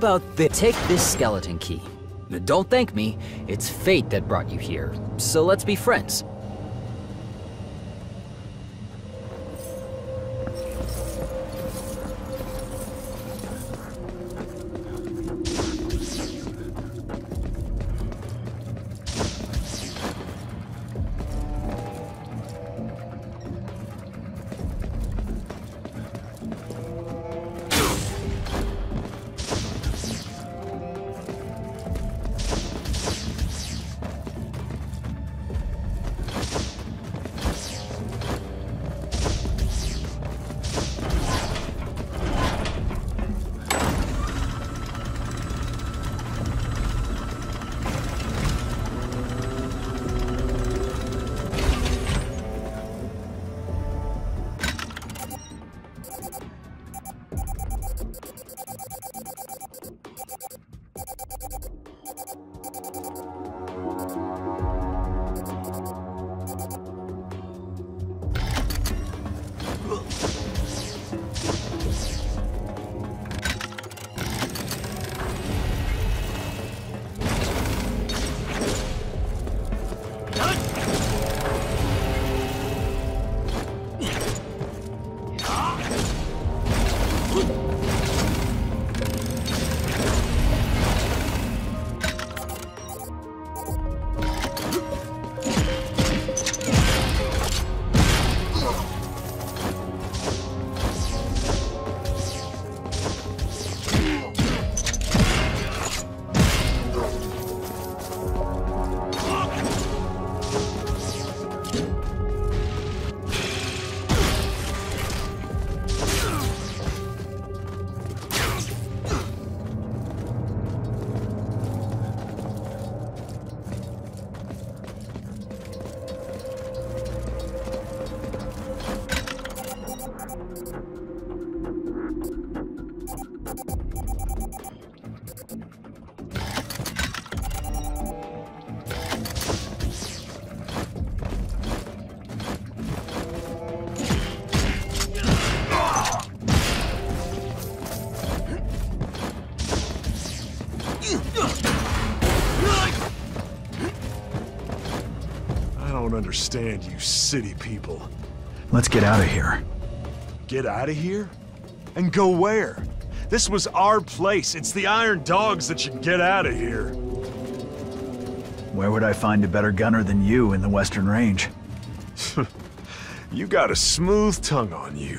About this? Take this skeleton key. Don't thank me. It's fate that brought you here. So let's be friends. Understand you city people. Let's get out of here. Get out of here? And go where? This was our place. It's the Iron Dogs that should get out of here. Where would I find a better gunner than you in the Western Range? you got a smooth tongue on you.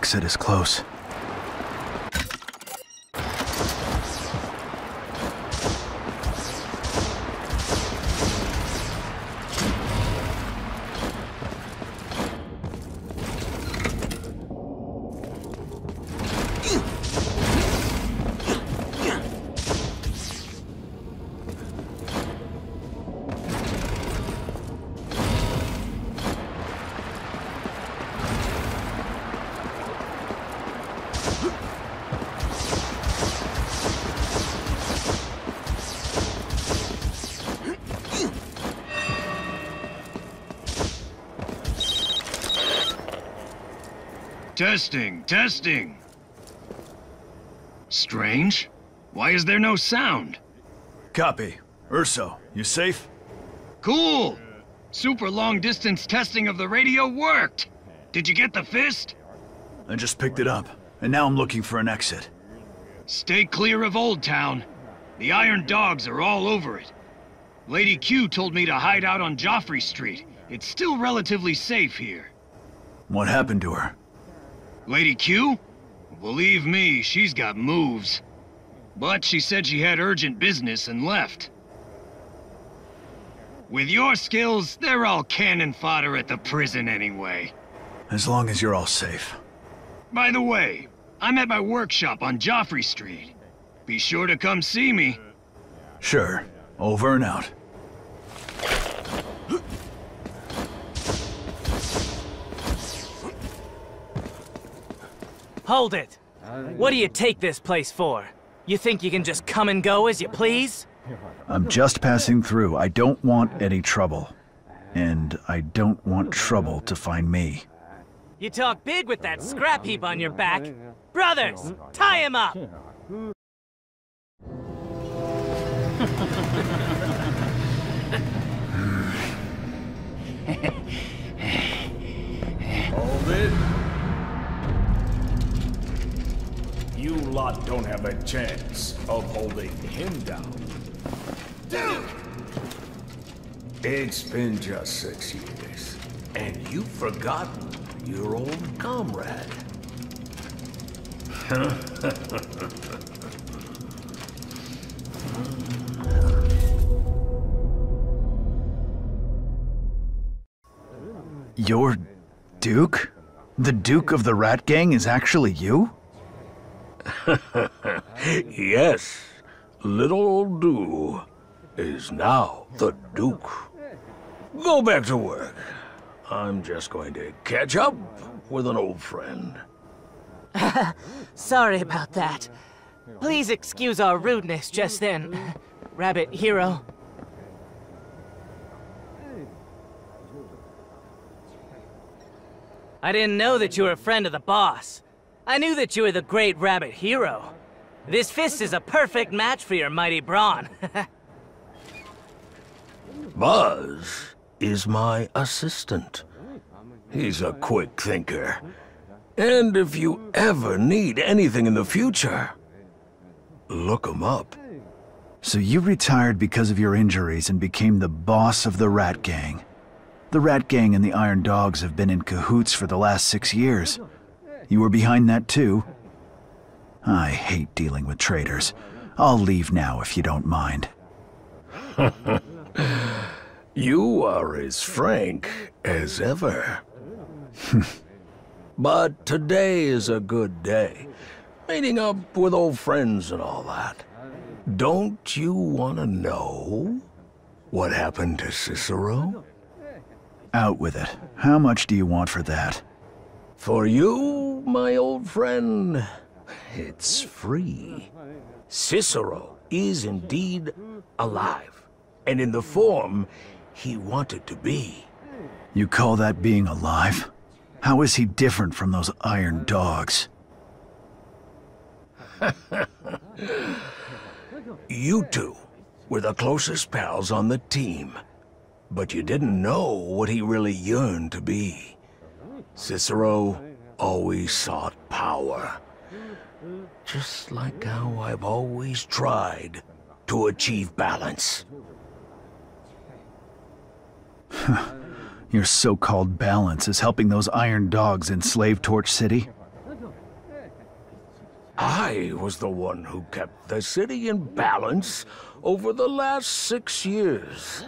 Exit is close. Testing, testing. Strange. Why is there no sound? Copy. Urso, you safe? Cool. Super long distance testing of the radio worked. Did you get the fist? I just picked it up, and now I'm looking for an exit. Stay clear of Old Town. The Iron Dogs are all over it. Lady Q told me to hide out on Joffrey Street. It's still relatively safe here. What happened to her? Lady Q? Believe me, she's got moves. But she said she had urgent business and left. With your skills, they're all cannon fodder at the prison anyway. As long as you're all safe. By the way, I'm at my workshop on Joffrey Street. Be sure to come see me. Sure. Over and out. Hold it! What do you take this place for? You think you can just come and go as you please? I'm just passing through. I don't want any trouble. And I don't want trouble to find me. You talk big with that scrap heap on your back. Brothers, tie him up! Hold it. Lot don't have a chance of holding him down. Dude! It's been just six years, and you've forgotten your old comrade. You're Duke? The Duke of the Rat Gang is actually you? yes, little Do is now the Duke. Go back to work. I'm just going to catch up with an old friend. Sorry about that. Please excuse our rudeness just then, Rabbit Hero. I didn't know that you were a friend of the boss. I knew that you were the great Rabbit Hero. This fist is a perfect match for your mighty brawn. Buzz is my assistant. He's a quick thinker. And if you ever need anything in the future, look him up. So you retired because of your injuries and became the boss of the Rat Gang. The Rat Gang and the Iron Dogs have been in cahoots for the last six years. You were behind that too? I hate dealing with traitors. I'll leave now if you don't mind. you are as frank as ever. but today is a good day. Meeting up with old friends and all that. Don't you want to know what happened to Cicero? Out with it. How much do you want for that? For you, my old friend, it's free. Cicero is indeed alive, and in the form he wanted to be. You call that being alive? How is he different from those iron dogs? you two were the closest pals on the team, but you didn't know what he really yearned to be. Cicero always sought power. Just like how I've always tried to achieve balance. Your so-called balance is helping those iron dogs enslave Torch City? I was the one who kept the city in balance over the last six years.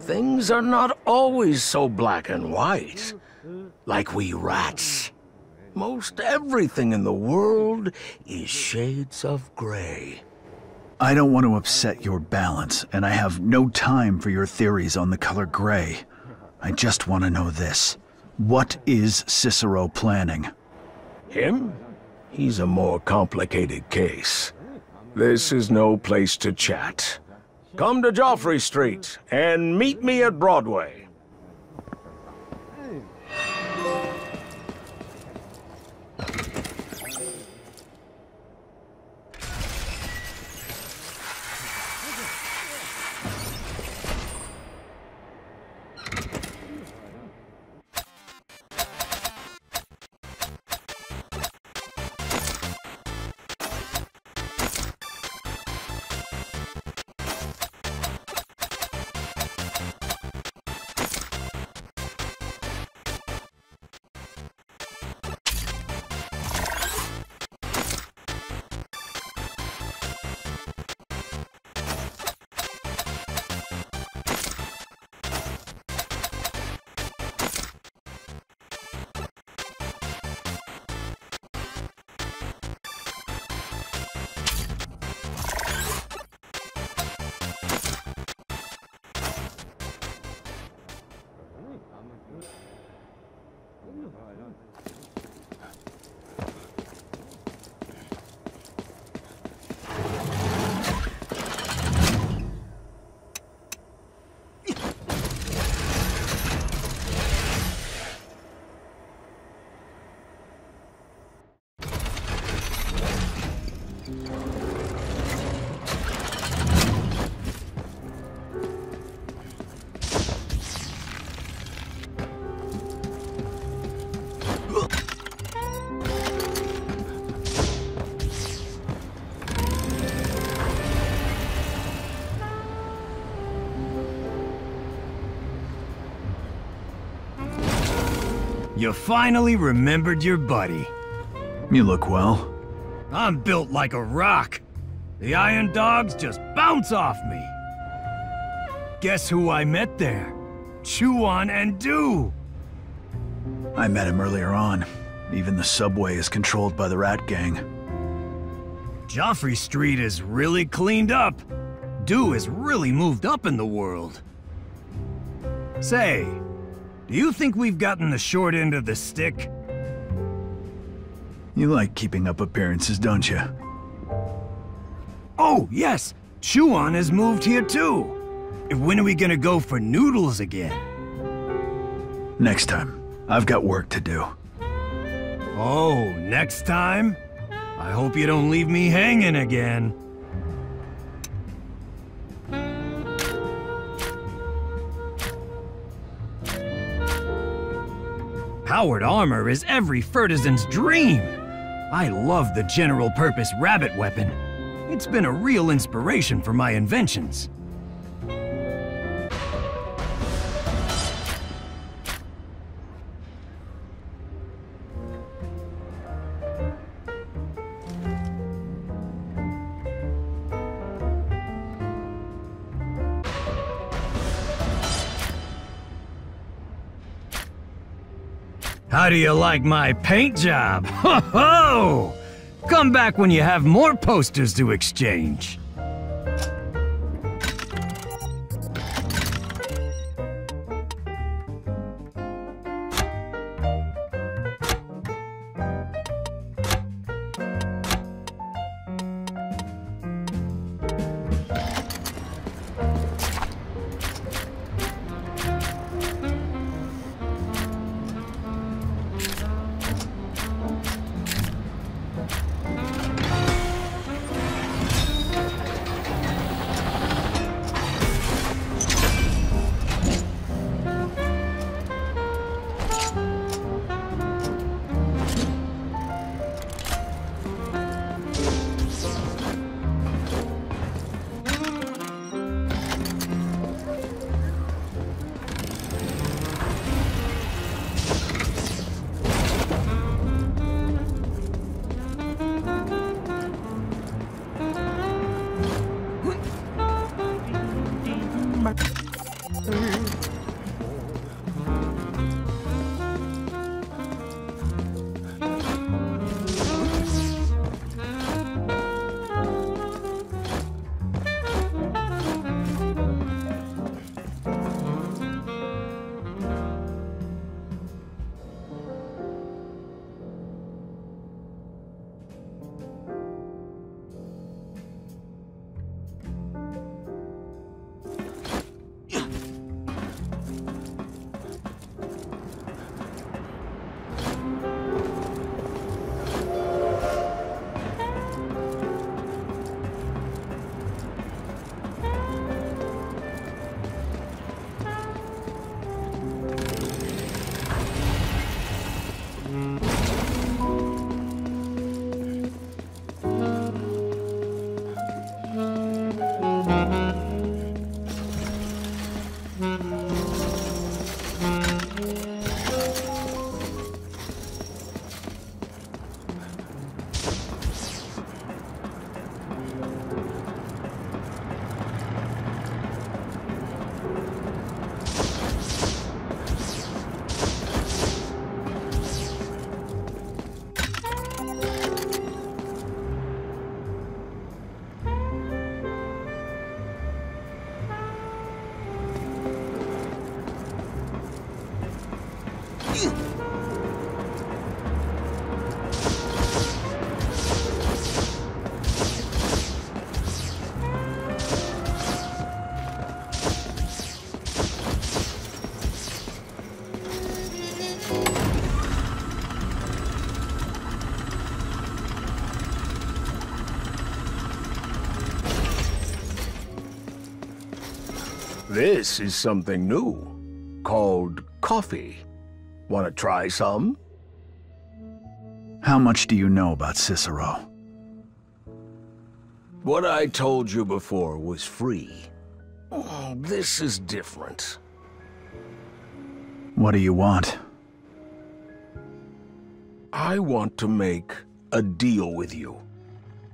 Things are not always so black and white. Like we rats. Most everything in the world is shades of gray. I don't want to upset your balance, and I have no time for your theories on the color gray. I just want to know this. What is Cicero planning? Him? He's a more complicated case. This is no place to chat. Come to Joffrey Street and meet me at Broadway. You finally remembered your buddy. You look well. I'm built like a rock. The Iron Dogs just bounce off me. Guess who I met there? Chuan and Du. I met him earlier on. Even the subway is controlled by the Rat Gang. Joffrey Street is really cleaned up. Du has really moved up in the world. Say, do you think we've gotten the short end of the stick? You like keeping up appearances, don't you? Oh, yes! Chuan has moved here too! When are we gonna go for noodles again? Next time. I've got work to do. Oh, next time? I hope you don't leave me hanging again. Powered armor is every Furtisan's dream. I love the general-purpose rabbit weapon. It's been a real inspiration for my inventions. How do you like my paint job? Ho ho! Come back when you have more posters to exchange. This is something new, called coffee. Want to try some? How much do you know about Cicero? What I told you before was free. Oh, this is different. What do you want? I want to make a deal with you.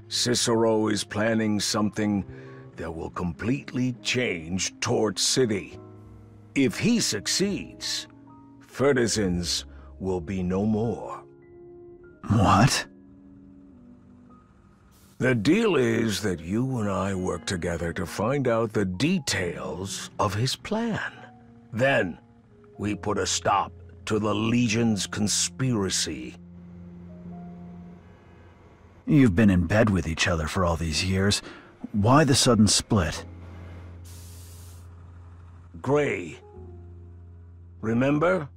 Cicero is planning something that will completely change Torch City. If he succeeds, Furtisans will be no more. What? The deal is that you and I work together to find out the details of his plan. Then, we put a stop to the Legion's conspiracy. You've been in bed with each other for all these years. Why the sudden split? Gray. Remember?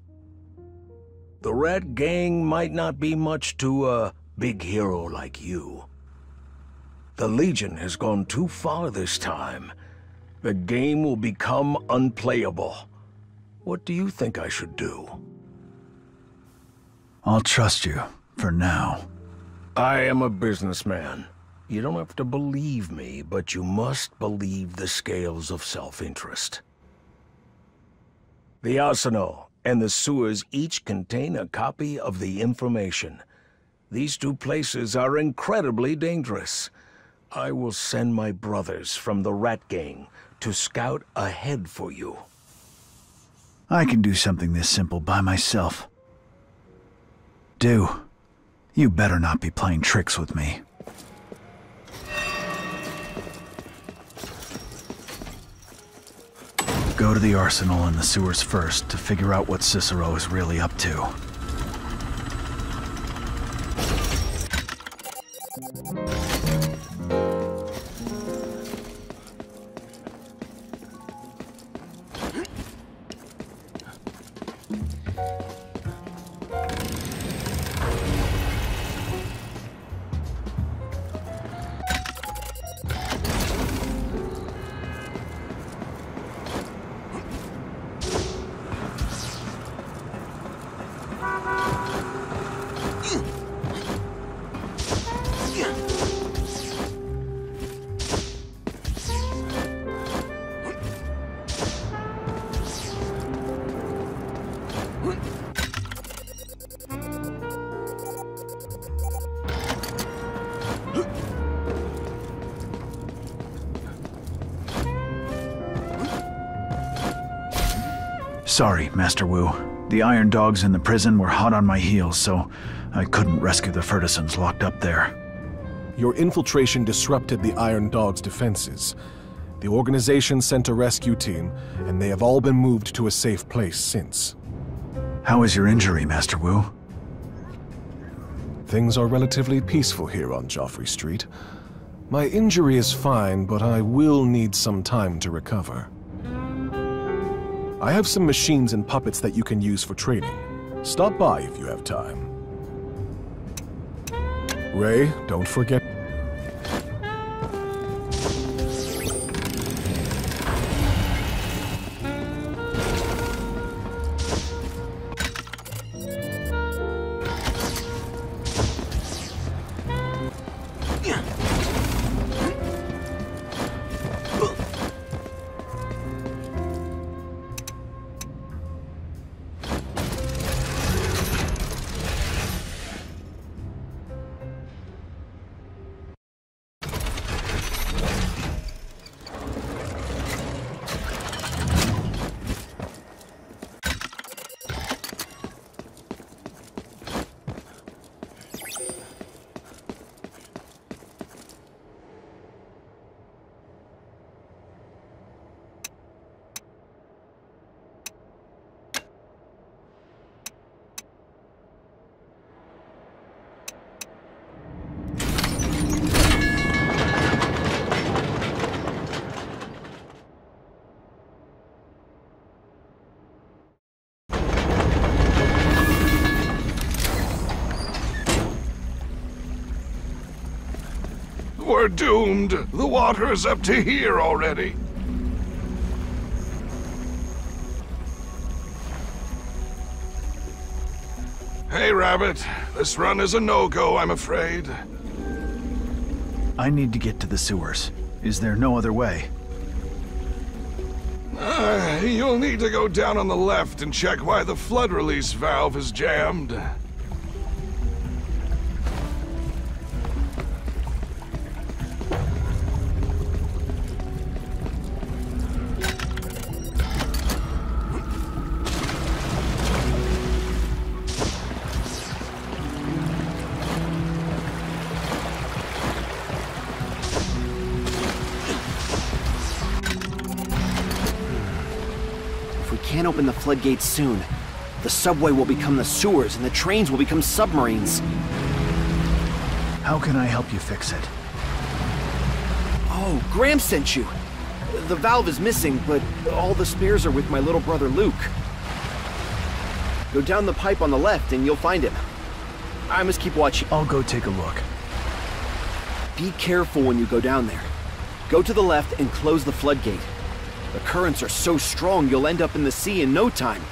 The Rat Gang might not be much to a big hero like you. The Legion has gone too far this time. The game will become unplayable. What do you think I should do? I'll trust you, for now. I am a businessman. You don't have to believe me, but you must believe the scales of self-interest. The arsenal and the sewers each contain a copy of the information. These two places are incredibly dangerous. I will send my brothers from the Rat Gang to scout ahead for you. I can do something this simple by myself. Do. You better not be playing tricks with me. Go to the arsenal and the sewers first to figure out what Cicero is really up to. The Iron Dogs in the prison were hot on my heels, so I couldn't rescue the Furtisans locked up there. Your infiltration disrupted the Iron Dog's defenses. The organization sent a rescue team, and they have all been moved to a safe place since. How is your injury, Master Wu? Things are relatively peaceful here on Joffrey Street. My injury is fine, but I will need some time to recover. I have some machines and puppets that you can use for training. Stop by if you have time. Ray, don't forget... The water is up to here already. Hey, Rabbit. This run is a no-go, I'm afraid. I need to get to the sewers. Is there no other way? Uh, you'll need to go down on the left and check why the flood release valve is jammed. Floodgates soon. The subway will become the sewers and the trains will become submarines. How can I help you fix it? Oh, Graham sent you. The valve is missing, but all the spares are with my little brother Luke. Go down the pipe on the left and you'll find him. I must keep watching. I'll go take a look. Be careful when you go down there. Go to the left and close the floodgate. The currents are so strong you'll end up in the sea in no time.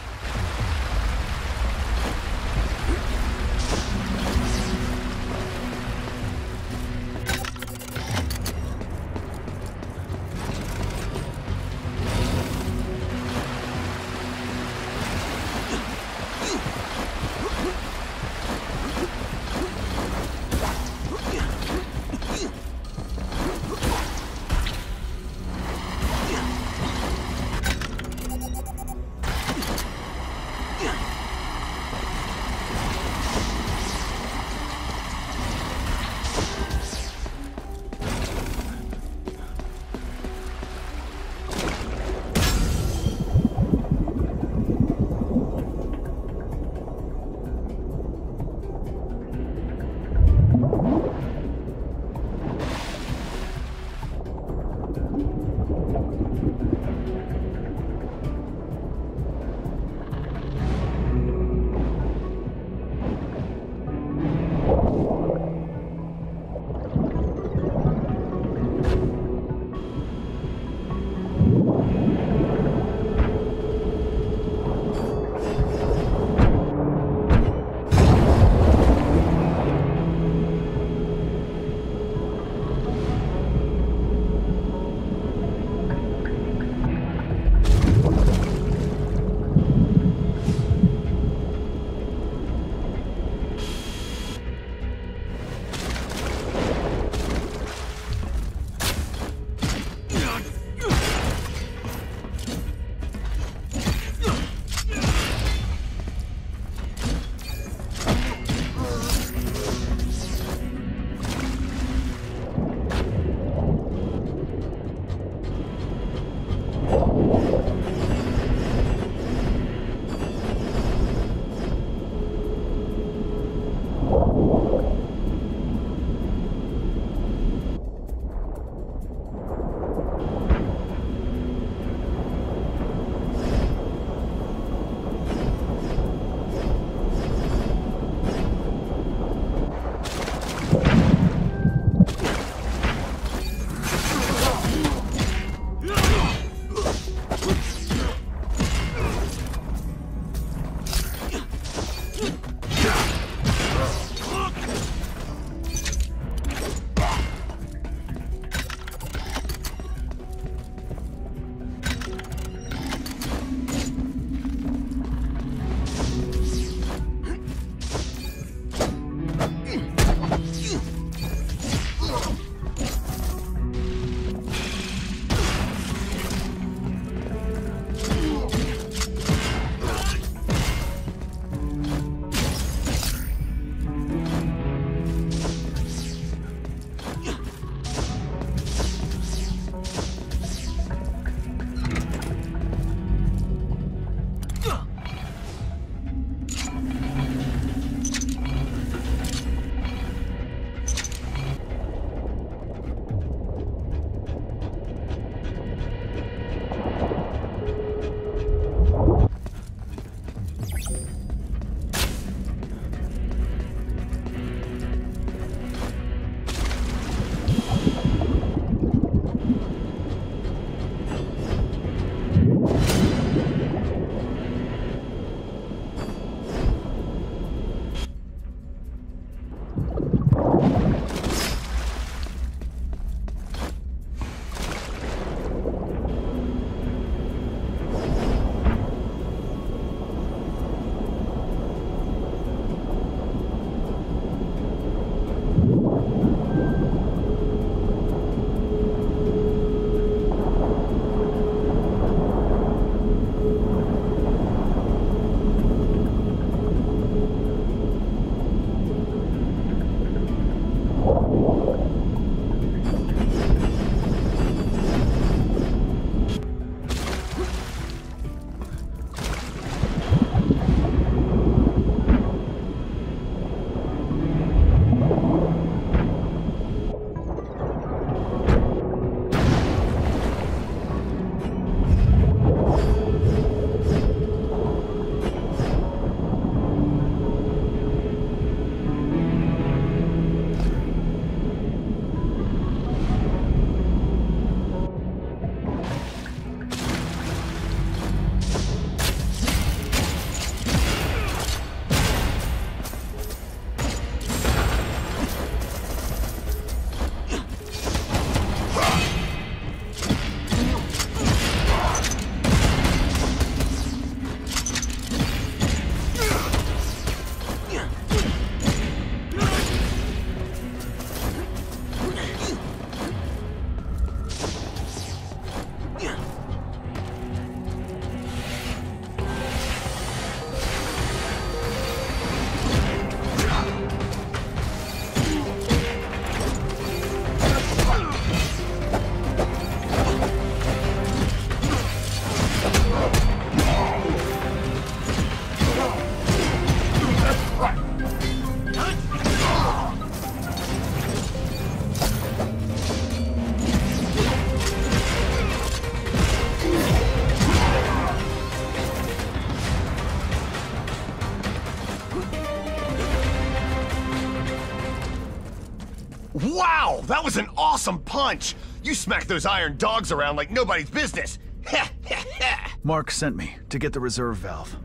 That was an awesome punch! You smacked those iron dogs around like nobody's business! Mark sent me to get the reserve valve.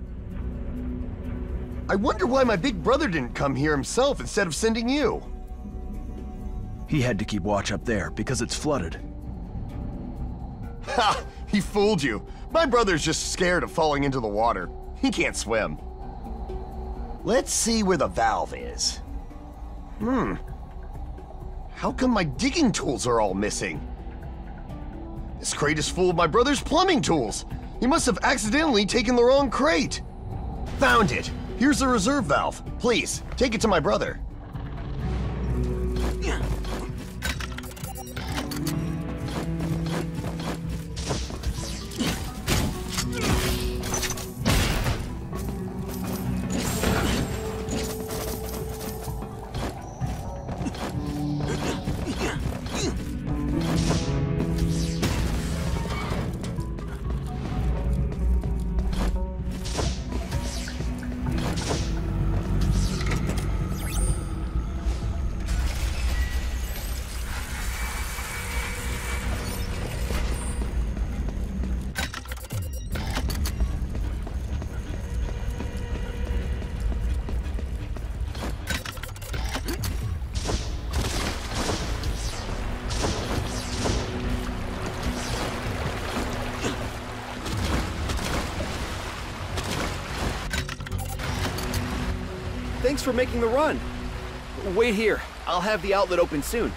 I wonder why my big brother didn't come here himself instead of sending you. He had to keep watch up there because it's flooded. Ha! He fooled you. My brother's just scared of falling into the water. He can't swim. Let's see where the valve is. Hmm. How come my digging tools are all missing? This crate is full of my brother's plumbing tools. He must have accidentally taken the wrong crate. Found it. Here's the reserve valve. Please, take it to my brother. Thanks for making the run. Wait here. I'll have the outlet open soon.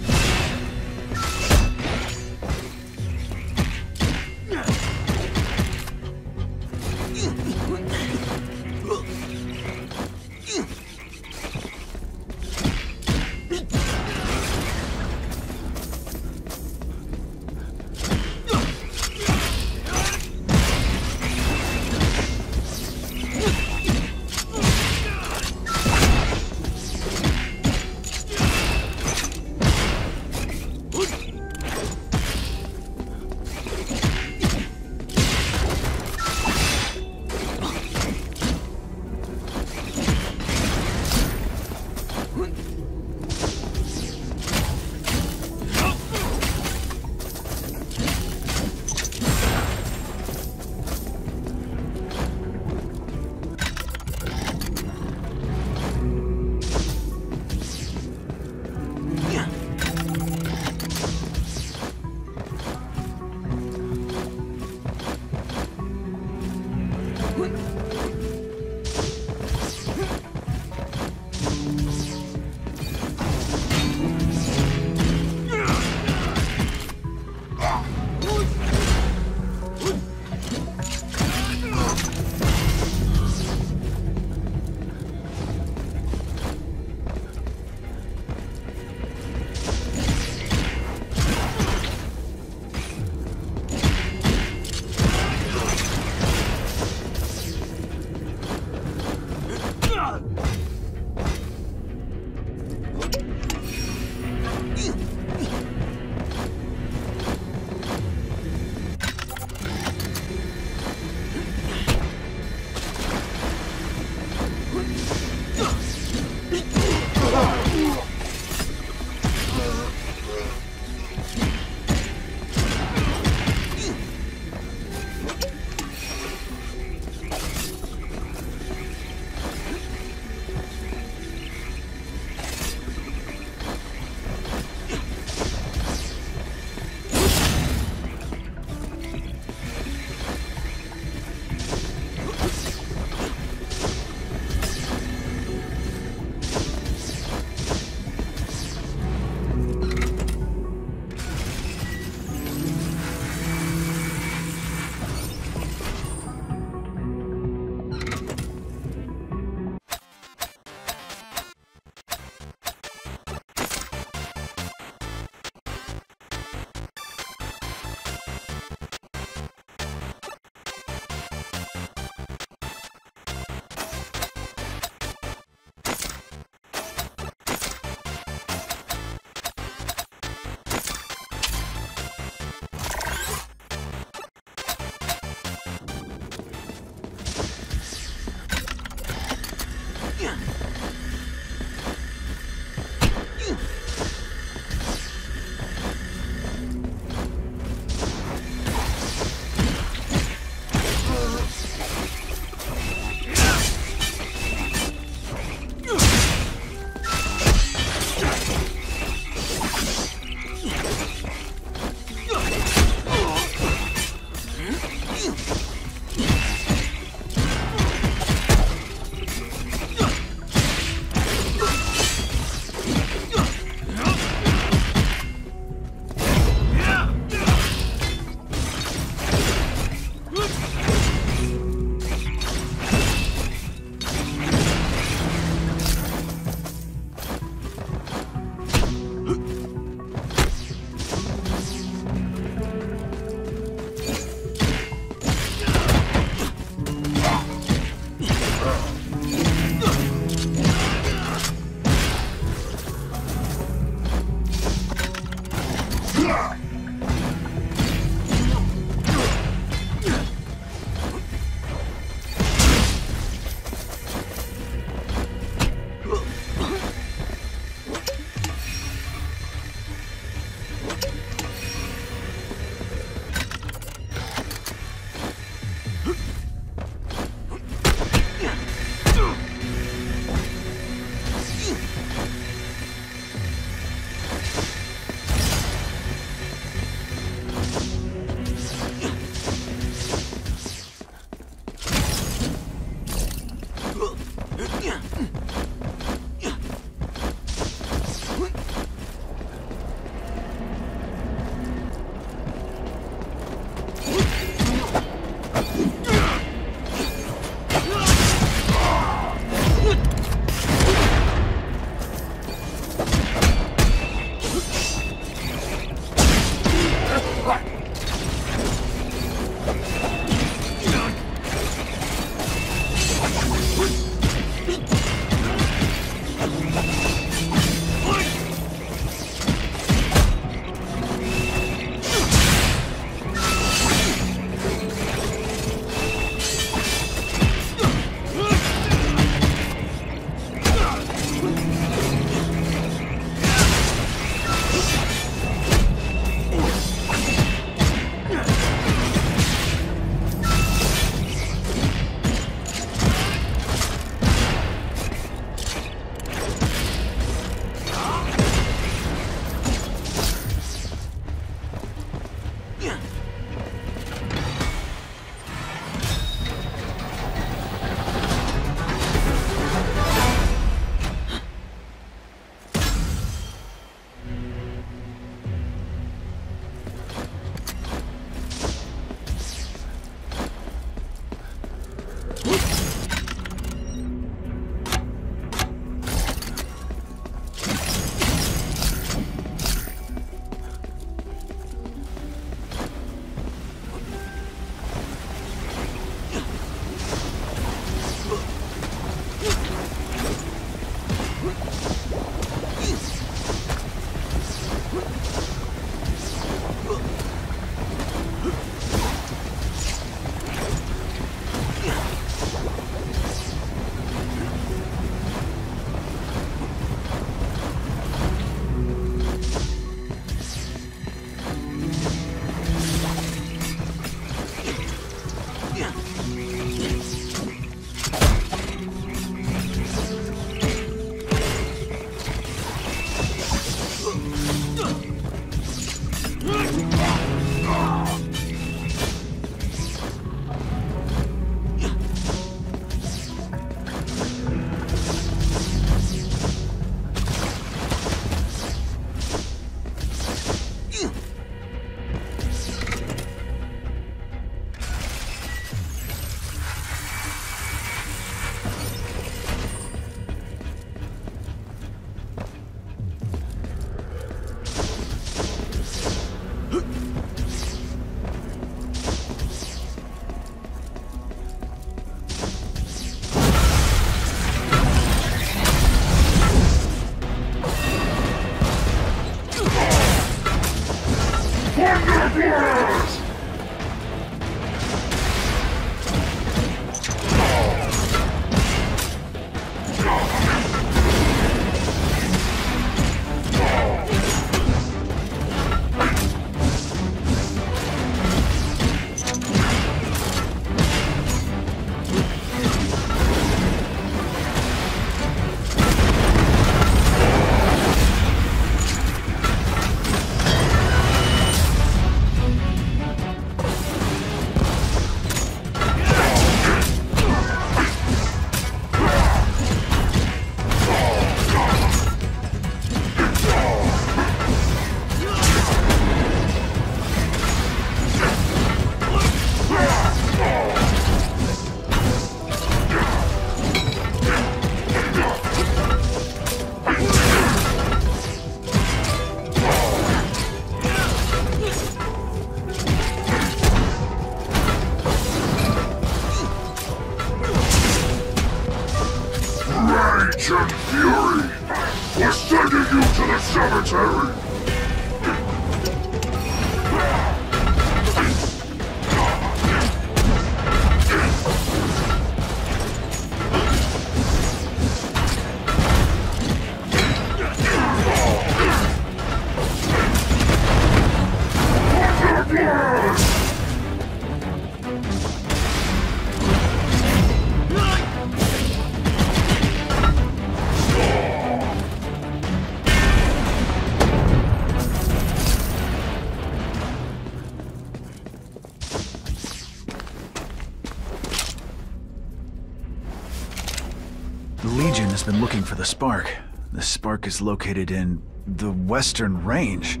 The spark. The spark is located in the Western Range.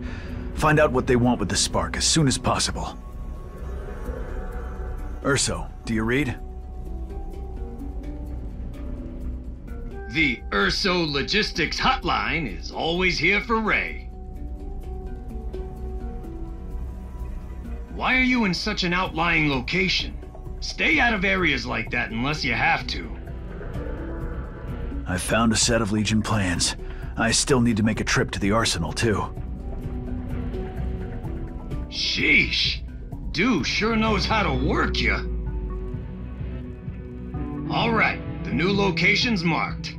Find out what they want with the spark as soon as possible. Urso, do you read? The Urso Logistics Hotline is always here for Ray. Why are you in such an outlying location? Stay out of areas like that unless you have to. I found a set of Legion plans. I still need to make a trip to the arsenal, too. Sheesh. Dude sure knows how to work you. All right, the new location's marked.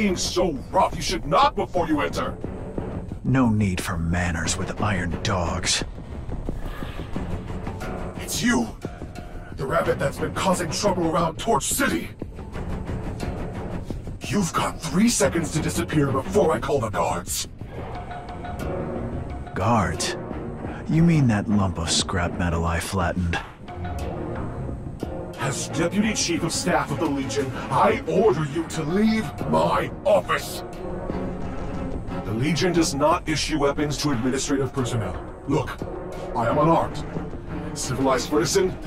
Being so rough? You should knock before you enter! No need for manners with iron dogs. It's you! The rabbit that's been causing trouble around Torch City! You've got three seconds to disappear before I call the guards. Guards? You mean that lump of scrap metal I flattened? Deputy Chief of Staff of the Legion, I order you to leave my office! The Legion does not issue weapons to administrative personnel. Look, I am unarmed. Civilized citizen,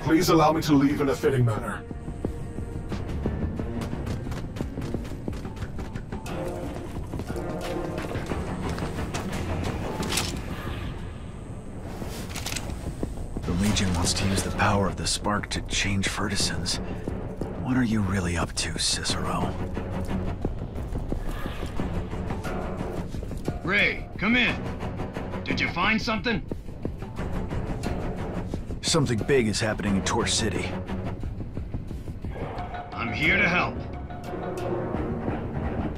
please allow me to leave in a fitting manner. Spark to change Fertisons. What are you really up to, Cicero? Ray, come in. Did you find something? Something big is happening in Torch City. I'm here to help.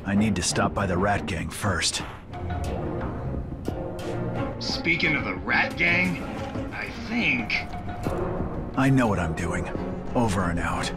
I need to stop by the Rat Gang first. Speaking of the Rat Gang, I think... I know what I'm doing. Over and out.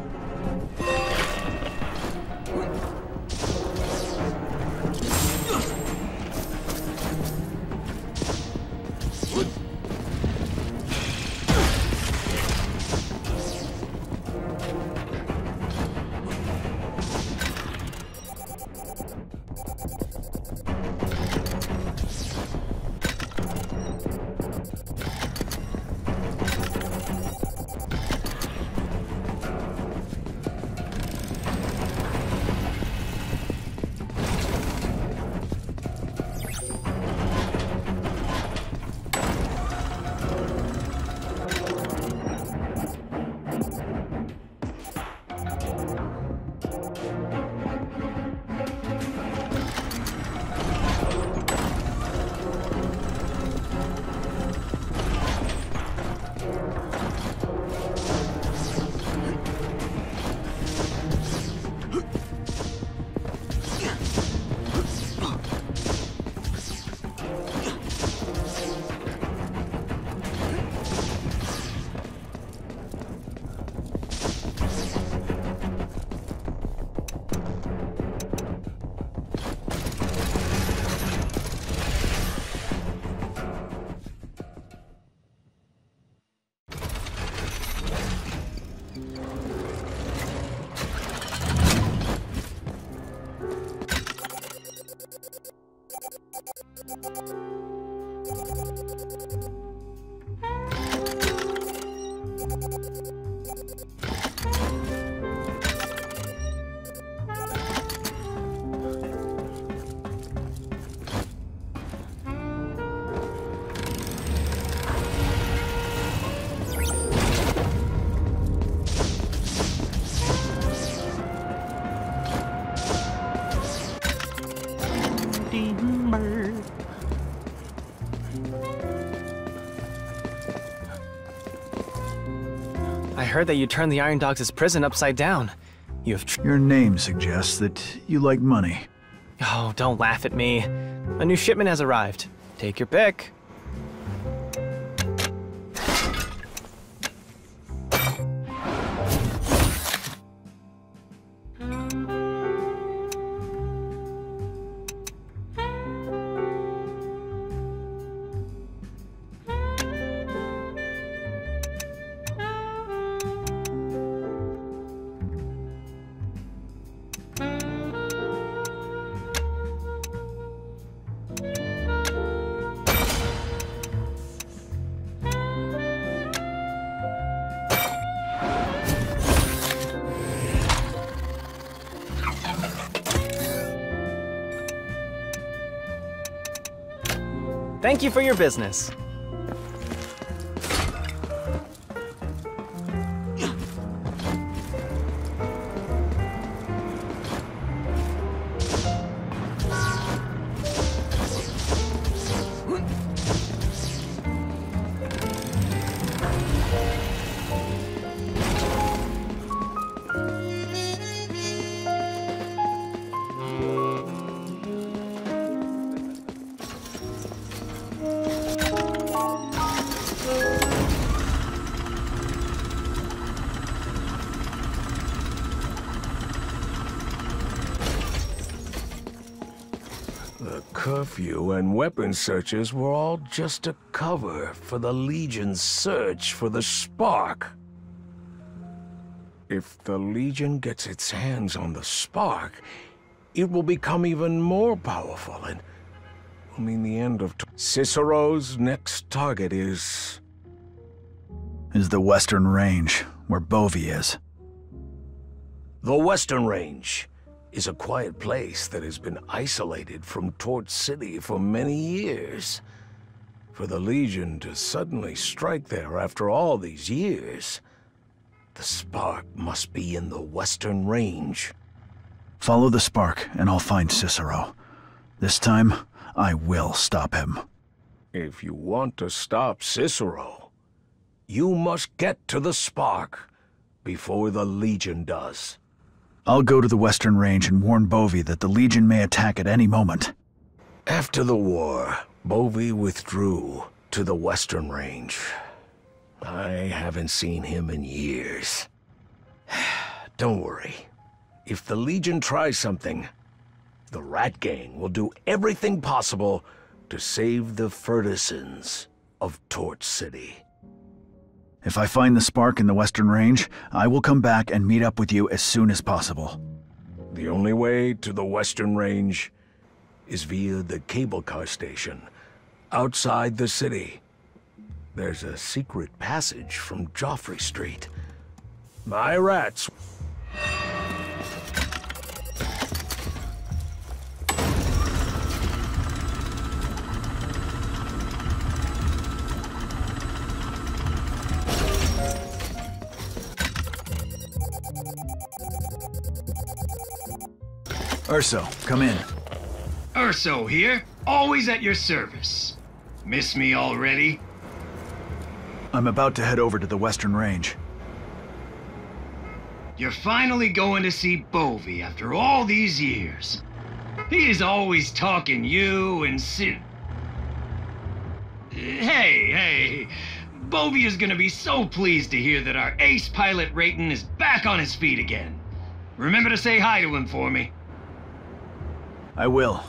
Heard that you turned the Iron Dogs' prison upside down. You have. Your name suggests that you like money. Oh, don't laugh at me. A new shipment has arrived. Take your pick. Thank you for your business. Weapon searches were all just a cover for the Legion's search for the spark. If the Legion gets its hands on the spark, it will become even more powerful and will mean the end of... Cicero's next target is... Is the Western Range, where Bovey is. The Western Range is a quiet place that has been isolated from Torch City for many years. For the Legion to suddenly strike there after all these years, the spark must be in the Western Range. Follow the spark, and I'll find Cicero. This time, I will stop him. If you want to stop Cicero, you must get to the spark before the Legion does. I'll go to the Western Range and warn Bovey that the Legion may attack at any moment. After the war, Bovey withdrew to the Western Range. I haven't seen him in years. Don't worry. If the Legion tries something, the Rat Gang will do everything possible to save the Fertisons of Torch City. If I find the spark in the Western Range, I will come back and meet up with you as soon as possible. The only way to the Western Range is via the cable car station outside the city. There's a secret passage from Joffrey Street. My rats. Urso, come in. Urso here, always at your service. Miss me already? I'm about to head over to the Western Range. You're finally going to see Bovey after all these years. He is always talking you and si- Hey, hey. Bovey is gonna be so pleased to hear that our ace pilot Rayton is back on his feet again. Remember to say hi to him for me. I will.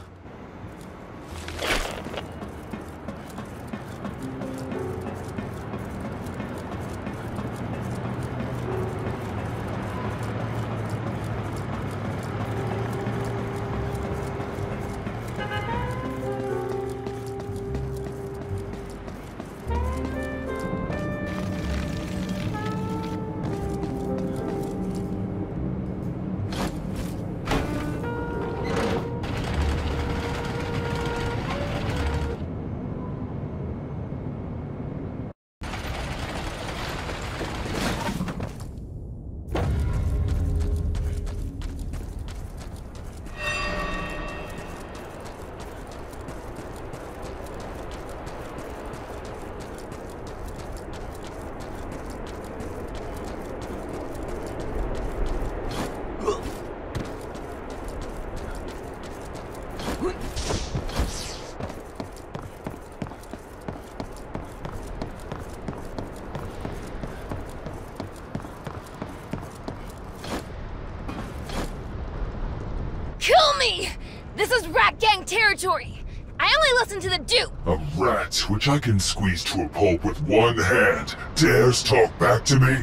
Which I can squeeze to a pulp with one hand dares talk back to me?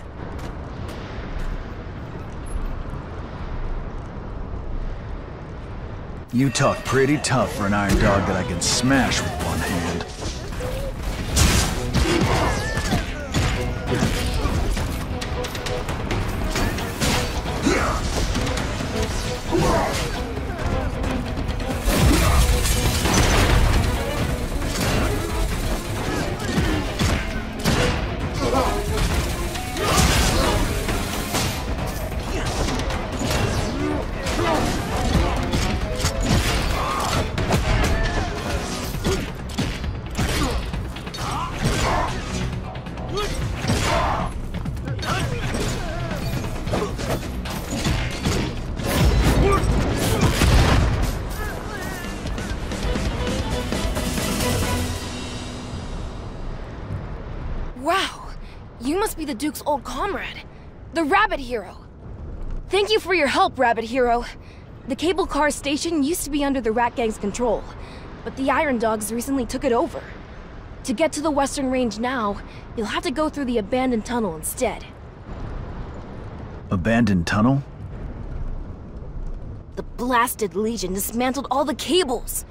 You talk pretty tough for an iron dog that I can smash with one hand. Wow! You must be the Duke's old comrade, the Rabbit Hero. Thank you for your help, Rabbit Hero. The cable car station used to be under the Rat Gang's control, but the Iron Dogs recently took it over. To get to the Western Range now, you'll have to go through the abandoned tunnel instead. Abandoned tunnel? The blasted Legion dismantled all the cables.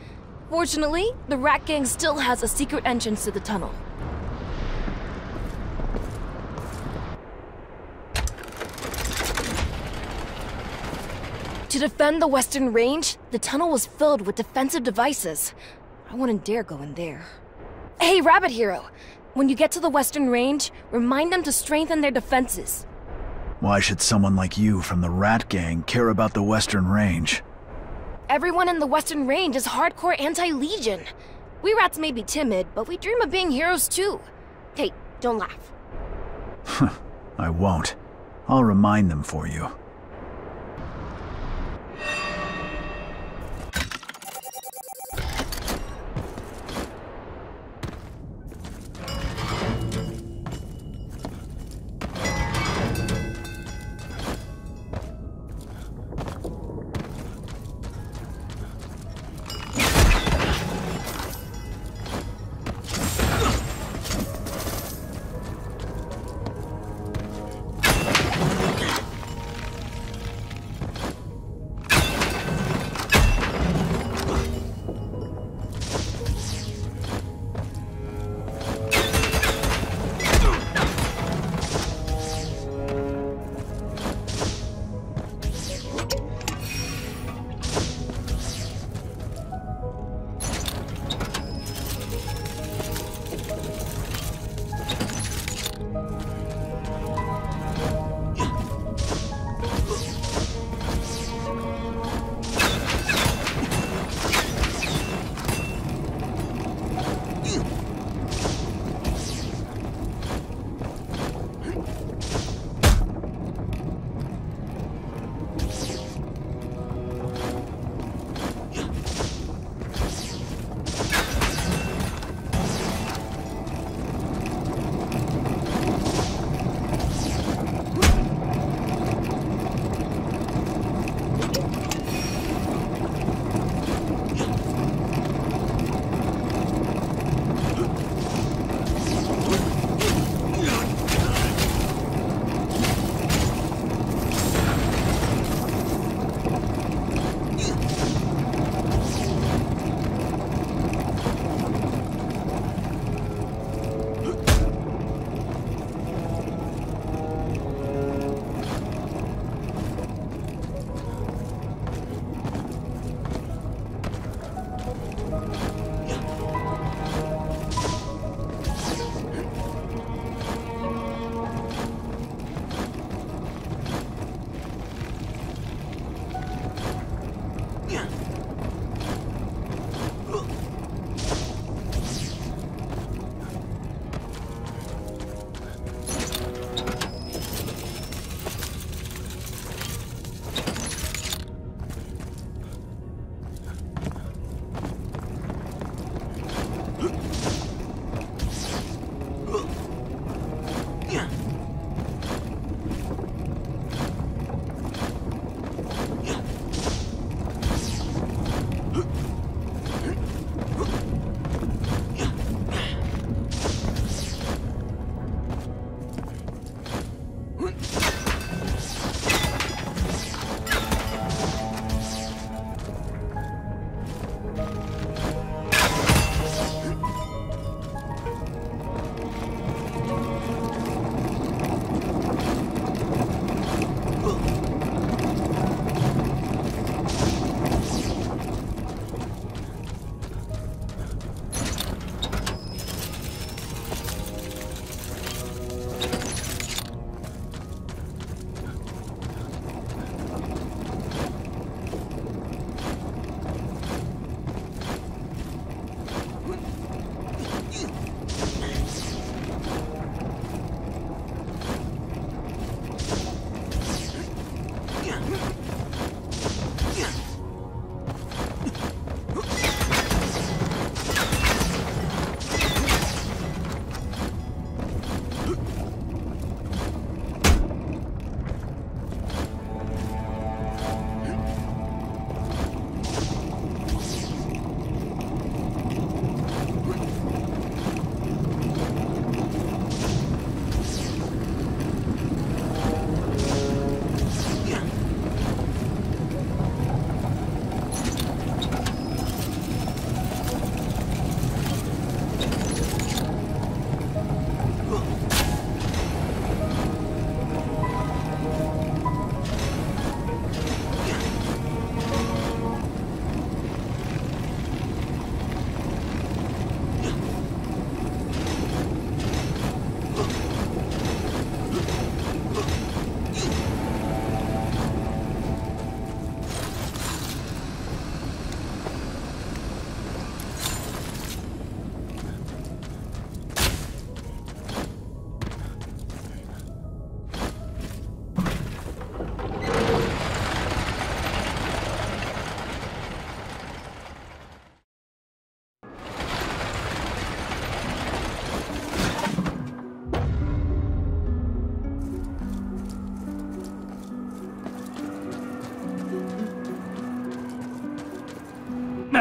Fortunately, the Rat Gang still has a secret entrance to the tunnel. To defend the Western Range, the tunnel was filled with defensive devices. I wouldn't dare go in there. Hey, Rabbit Hero! When you get to the Western Range, remind them to strengthen their defenses. Why should someone like you from the Rat Gang care about the Western Range? Everyone in the Western Range is hardcore anti-Legion. We rats may be timid, but we dream of being heroes too. Hey, don't laugh. I won't. I'll remind them for you you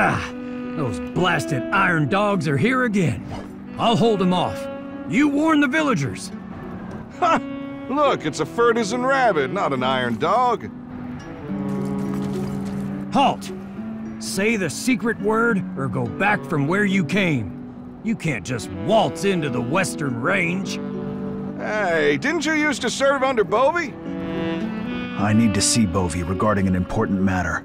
Ah, those blasted iron dogs are here again. I'll hold them off. You warn the villagers. Ha! Look, it's a Furtisan rabbit, not an iron dog. Halt! Say the secret word or go back from where you came. You can't just waltz into the Western Range. Hey, didn't you used to serve under Bovey? I need to see Bovey regarding an important matter.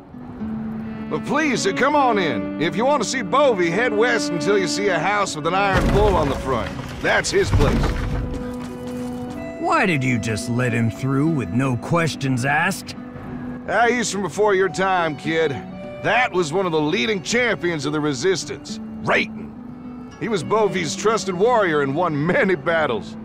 Please, come on in. If you want to see Bovey, head west until you see a house with an iron bull on the front. That's his place. Why did you just let him through with no questions asked? Ah, he's from before your time, kid. That was one of the leading champions of the Resistance, Rayton. He was Bovey's trusted warrior and won many battles.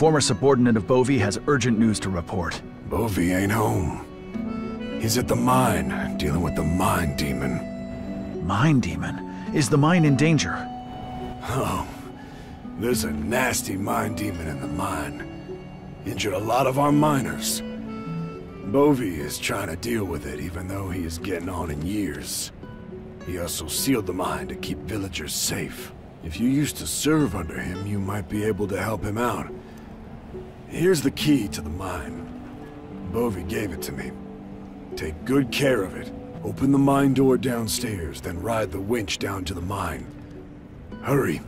Former subordinate of Bovey, has urgent news to report. Bovey ain't home. He's at the mine, dealing with the mine demon. Mine demon? Is the mine in danger? Oh, there's a nasty mine demon in the mine. Injured a lot of our miners. Bovey is trying to deal with it, even though he is getting on in years. He also sealed the mine to keep villagers safe. If you used to serve under him, you might be able to help him out. Here's the key to the mine. Bovey gave it to me. Take good care of it, Open the mine door downstairs, then ride the winch down to the mine. Hurry.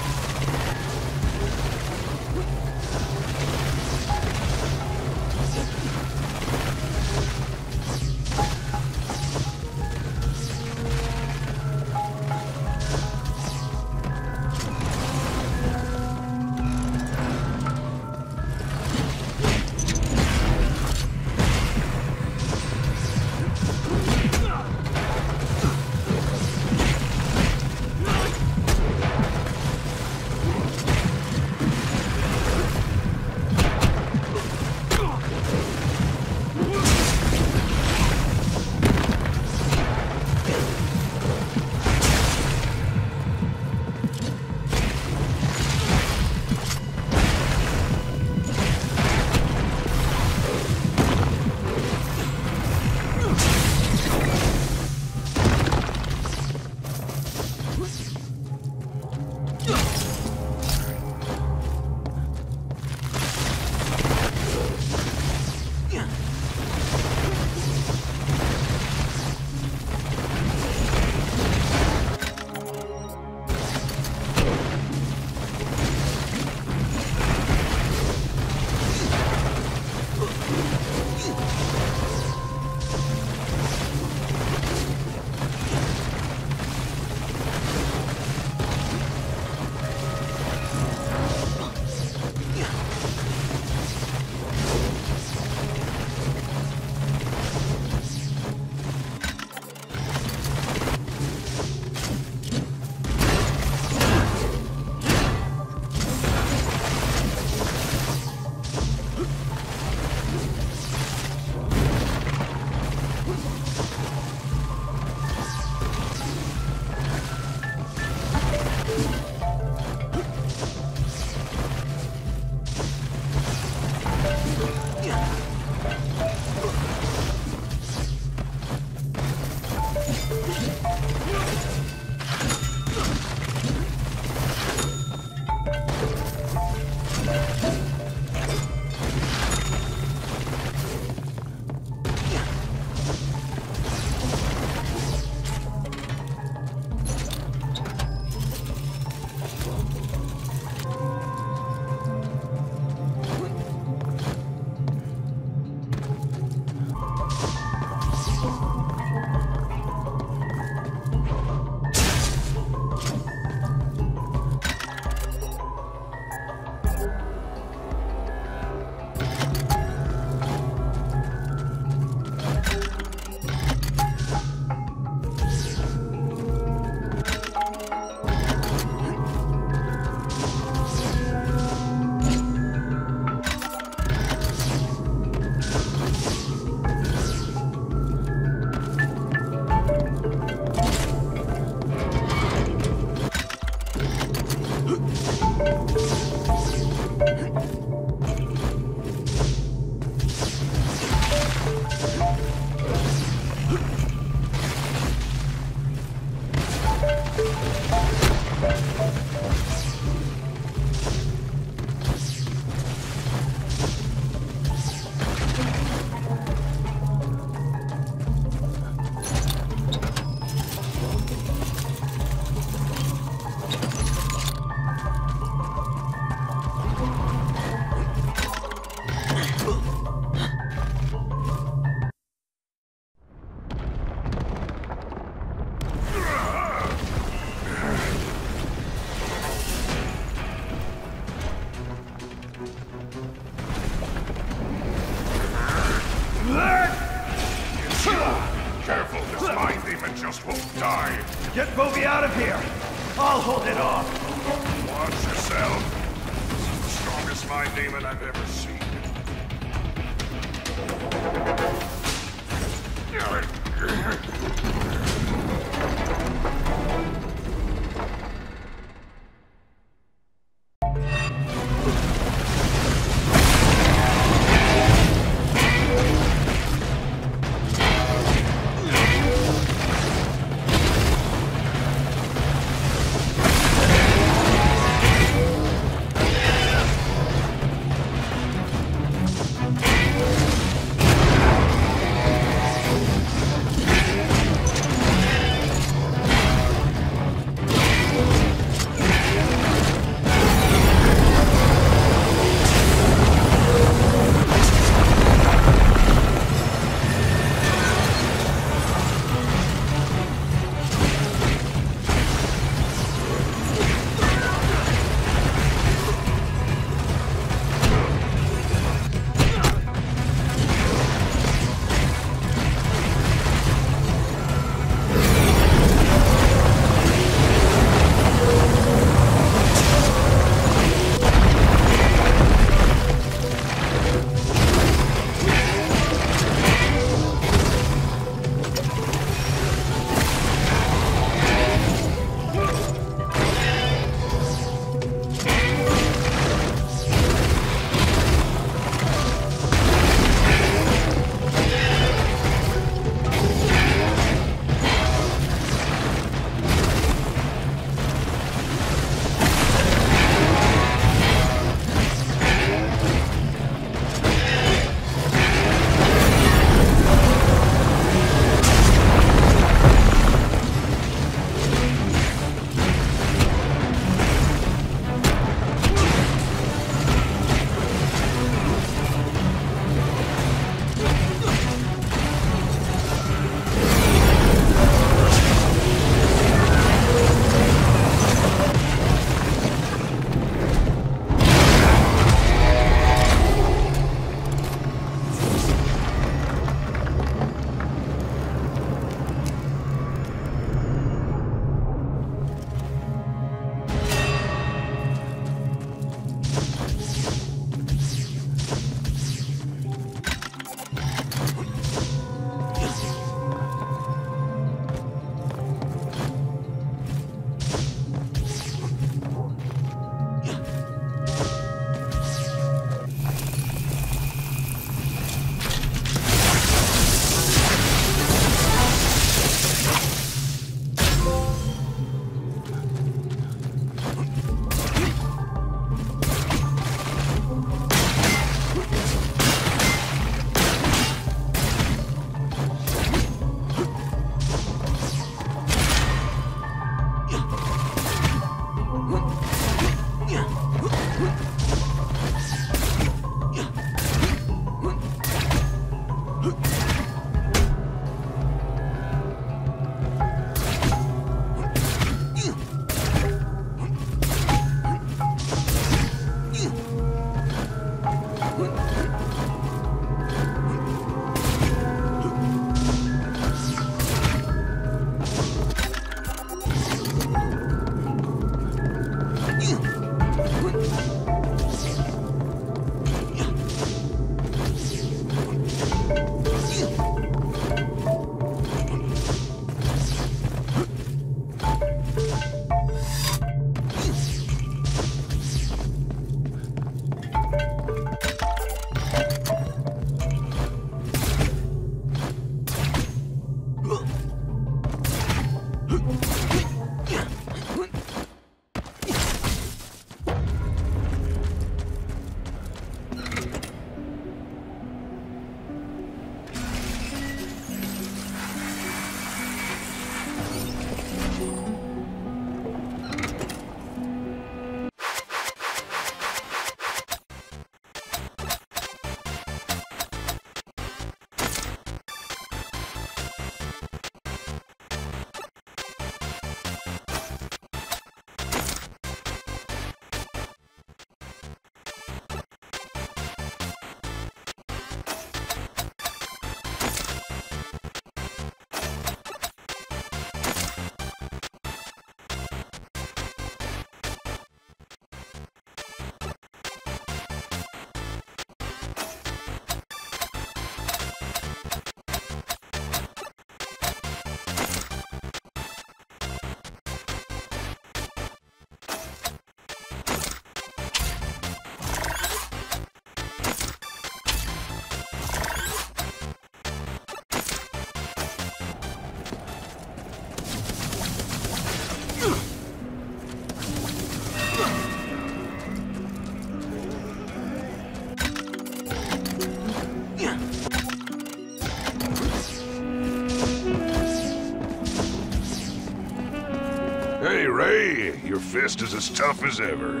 Ray, your fist is as tough as ever.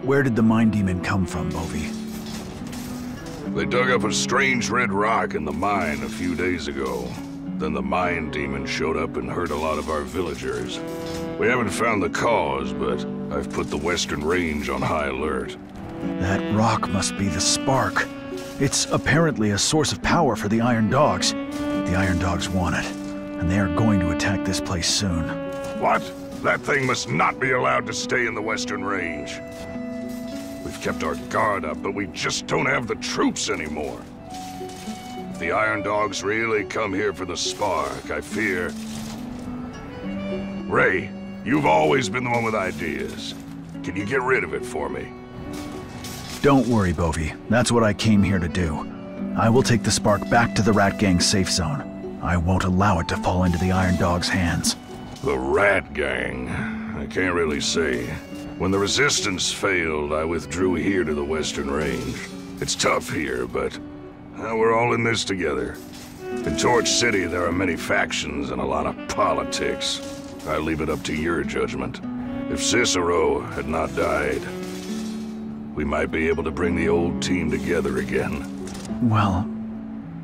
Where did the Mind Demon come from, Bovey? They dug up a strange red rock in the mine a few days ago. Then the Mind Demon showed up and hurt a lot of our villagers. We haven't found the cause, but I've put the Western Range on high alert. That rock must be the spark. It's apparently a source of power for the Iron Dogs. The Iron Dogs want it, and they are going to attack this place soon. What? That thing must not be allowed to stay in the Western Range. We've kept our guard up, but we just don't have the troops anymore. If the Iron Dogs really come here for the spark, I fear... Ray, you've always been the one with ideas. Can you get rid of it for me? Don't worry, Bovey. That's what I came here to do. I will take the spark back to the Rat Gang's safe zone. I won't allow it to fall into the Iron Dog's hands. The Rat Gang? I can't really say. When the Resistance failed, I withdrew here to the Western Range. It's tough here, but uh, we're all in this together. In Torch City, there are many factions and a lot of politics. I leave it up to your judgment. If Cicero had not died, we might be able to bring the old team together again. Well,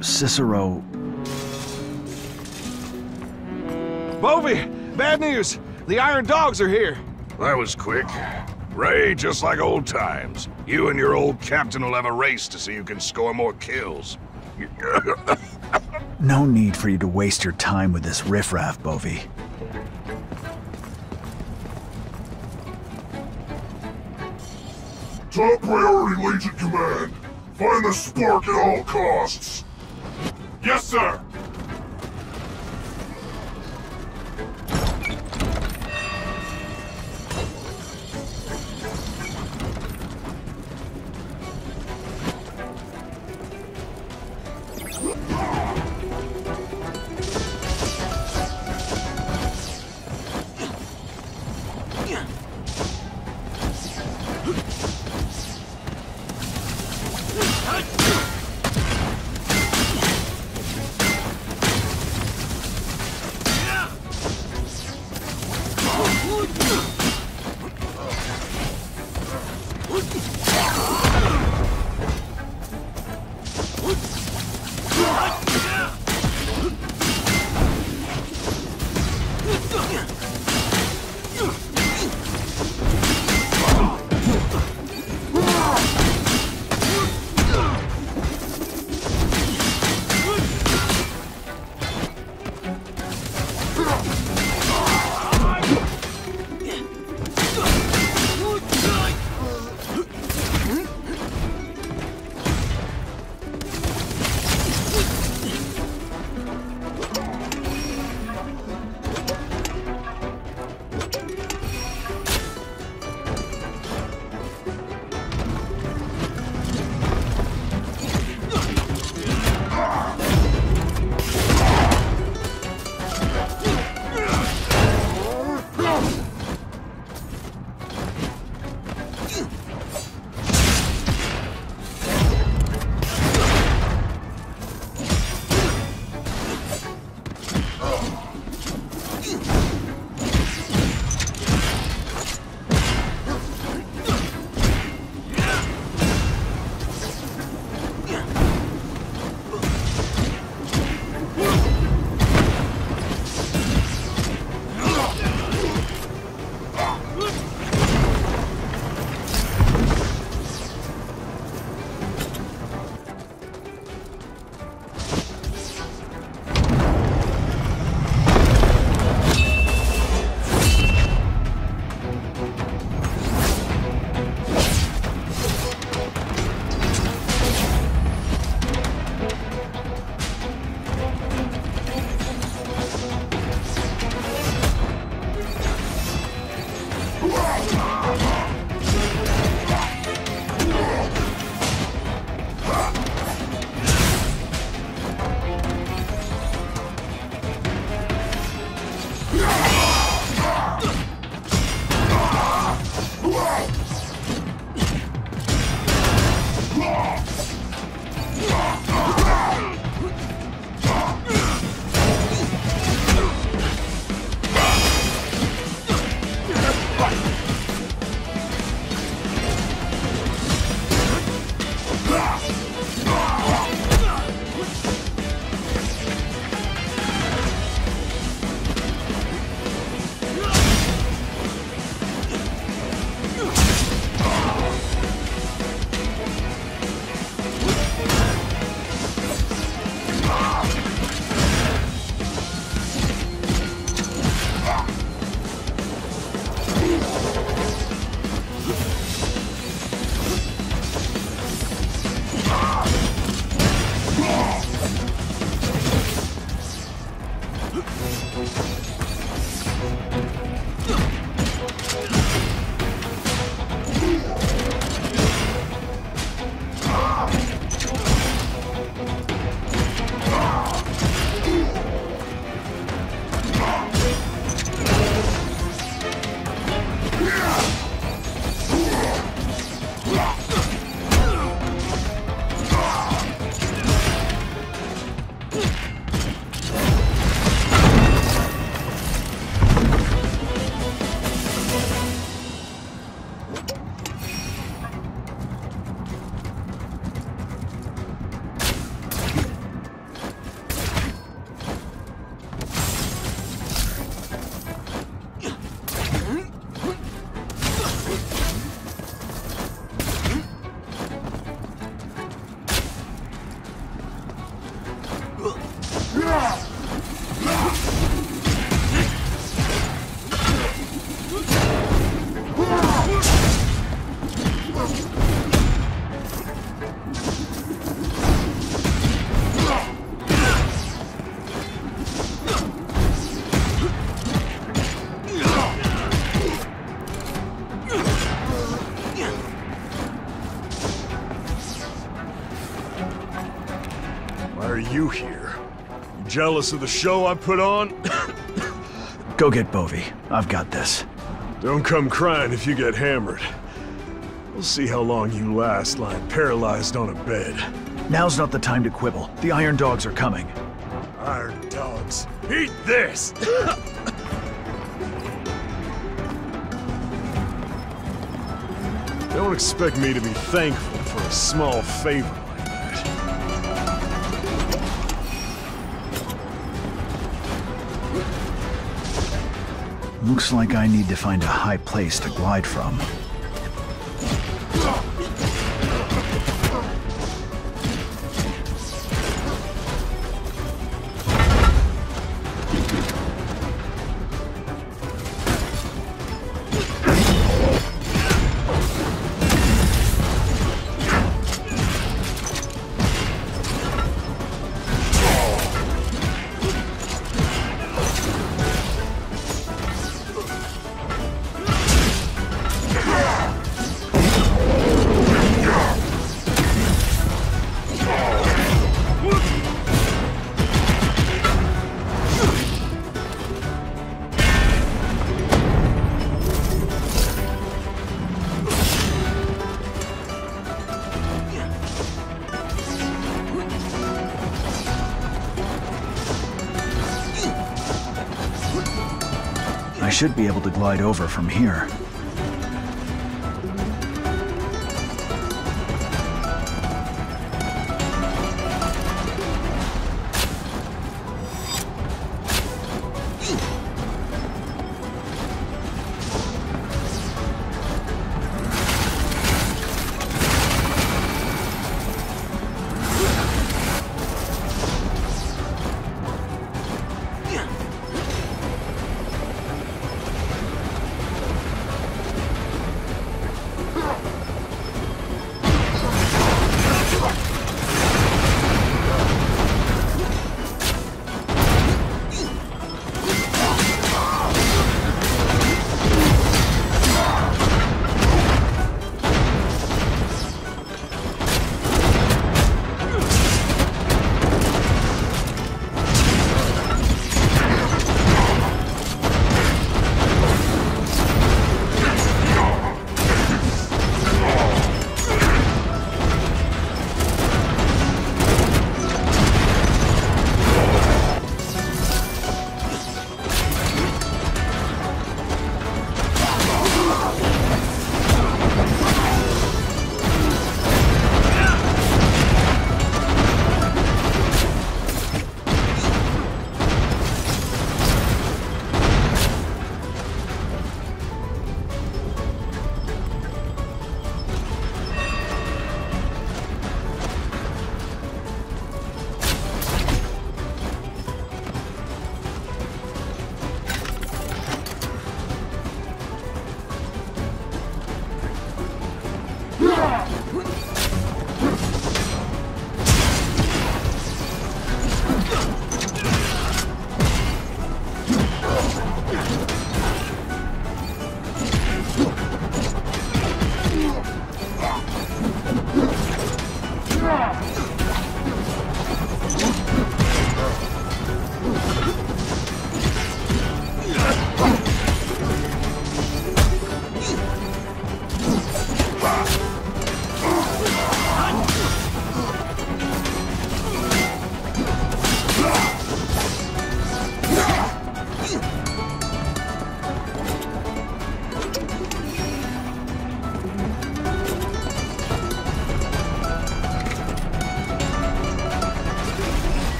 Cicero... Bovey! Bad news! The Iron Dogs are here! That was quick. Ray, just like old times. You and your old captain will have a race to see who can score more kills. No need for you to waste your time with this riffraff, Bovey. Top priority, Legion Command. Find the spark at all costs. Yes, sir. Jealous of the show I put on? Go get Bovey. I've got this. Don't come crying if you get hammered. We'll see how long you last lying paralyzed on a bed. Now's not the time to quibble. The Iron Dogs are coming. Iron Dogs, eat this! Don't expect me to be thankful for a small favor Looks like I need to find a high place to glide from. Should be able to glide over from here.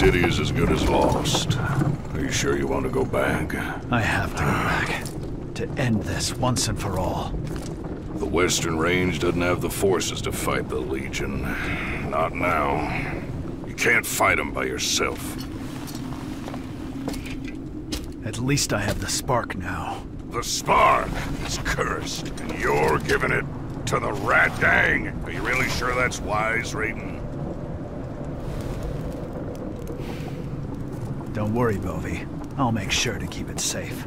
City is as good as lost. Are you sure you want to go back? I have to go back. To end this once and for all. The Western Range doesn't have the forces to fight the Legion. Not now. You can't fight them by yourself. At least I have the spark now. The spark is cursed, and you're giving it to the Rat Gang. Are you really sure that's wise, Rayton? Don't worry, Bovey. I'll make sure to keep it safe.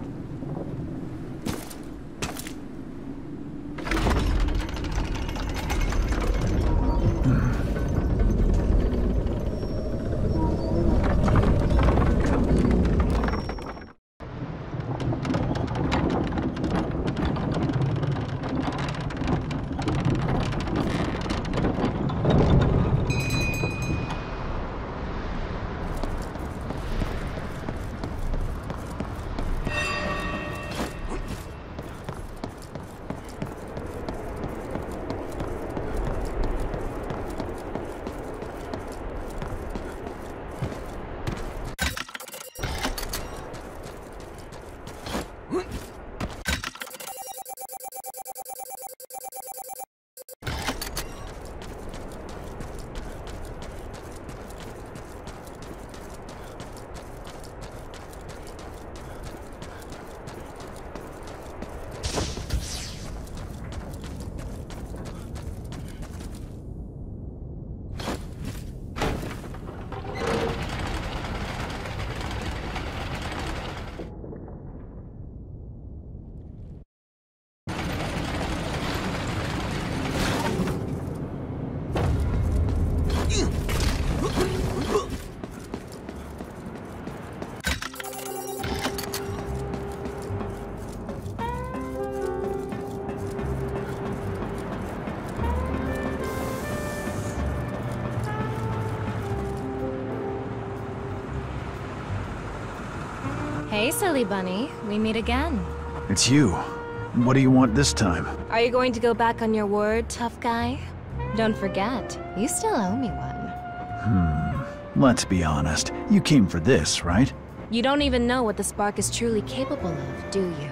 Silly bunny. We meet again. It's you. What do you want this time? Are you going to go back on your word, tough guy? Don't forget, you still owe me one. Hmm. Let's be honest. You came for this, right? You don't even know what the spark is truly capable of, do you?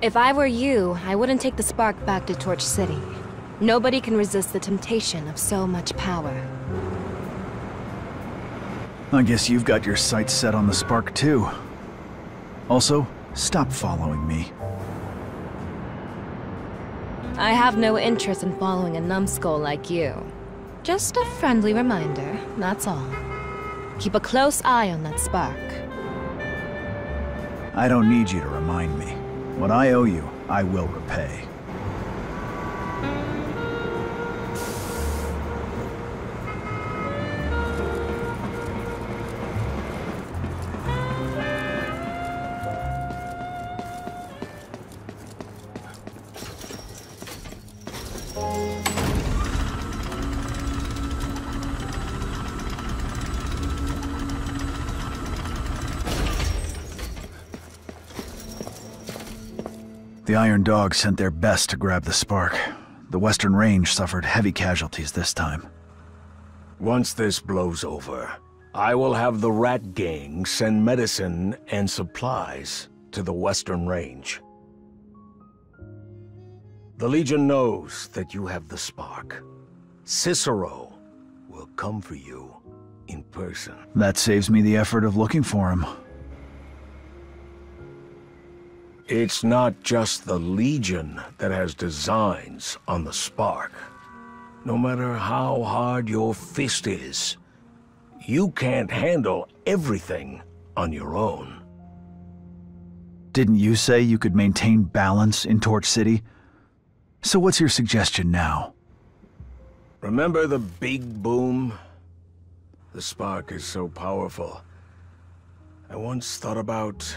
If I were you, I wouldn't take the spark back to Torch City. Nobody can resist the temptation of so much power. I guess you've got your sights set on the spark too. Also, stop following me. I have no interest in following a numbskull like you. Just a friendly reminder, that's all. Keep a close eye on that spark. I don't need you to remind me. What I owe you, I will repay. The Iron Dogs sent their best to grab the spark. The Western Range suffered heavy casualties this time. Once this blows over, I will have the Rat Gang send medicine and supplies to the Western Range. The Legion knows that you have the spark. Cicero will come for you in person. That saves me the effort of looking for him. It's not just the Legion that has designs on the spark. No matter how hard your fist is, you can't handle everything on your own. Didn't you say you could maintain balance in Torch City? So what's your suggestion now? Remember the big boom? The spark is so powerful. I once thought about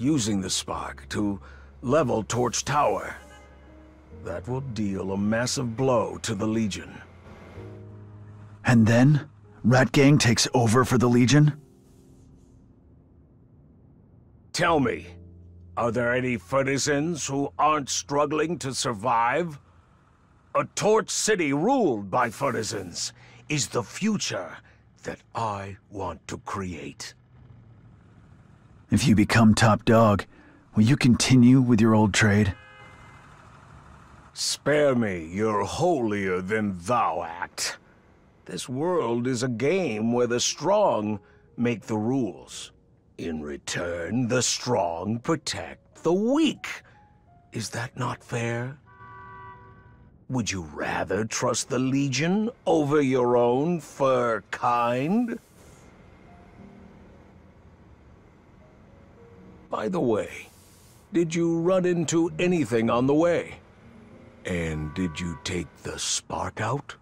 using the spark to level Torch Tower. That will deal a massive blow to the Legion. And then? Rat Gang takes over for the Legion? Tell me, are there any Furnisans who aren't struggling to survive? A Torch City ruled by Furnizens is the future that I want to create. If you become top dog, will you continue with your old trade? Spare me your holier than thou act. This world is a game where the strong make the rules. In return, the strong protect the weak. Is that not fair? Would you rather trust the Legion over your own fur kind? By the way, did you run into anything on the way? And did you take the spark out?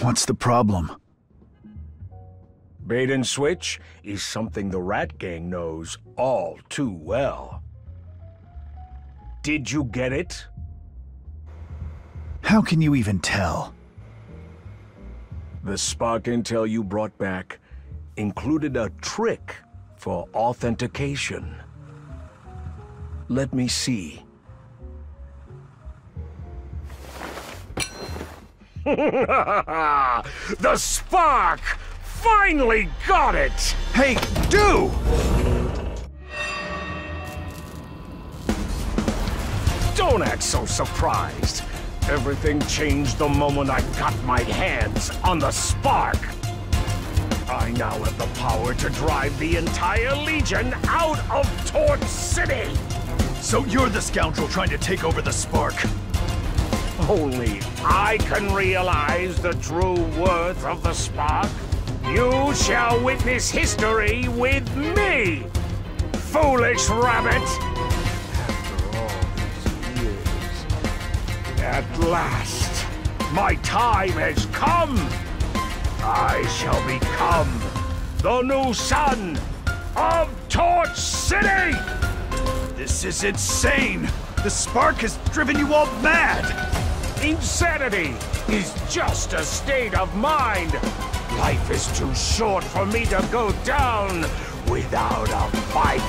What's the problem? Bait and switch is something the Rat Gang knows all too well. Did you get it? How can you even tell? The spark intel you brought back included a trick for authentication. Let me see. the spark! Finally got it! Hey, do! Don't act so surprised. Everything changed the moment I got my hands on the spark. I now have the power to drive the entire Legion out of Torch City! So you're the scoundrel trying to take over the spark? Only I can realize the true worth of the spark. You shall witness history with me, foolish rabbit! After all these years, at last, my time has come! I shall become the new son of Torch City! This is insane! The spark has driven you all mad! Insanity is just a state of mind. Life is too short for me to go down without a fight.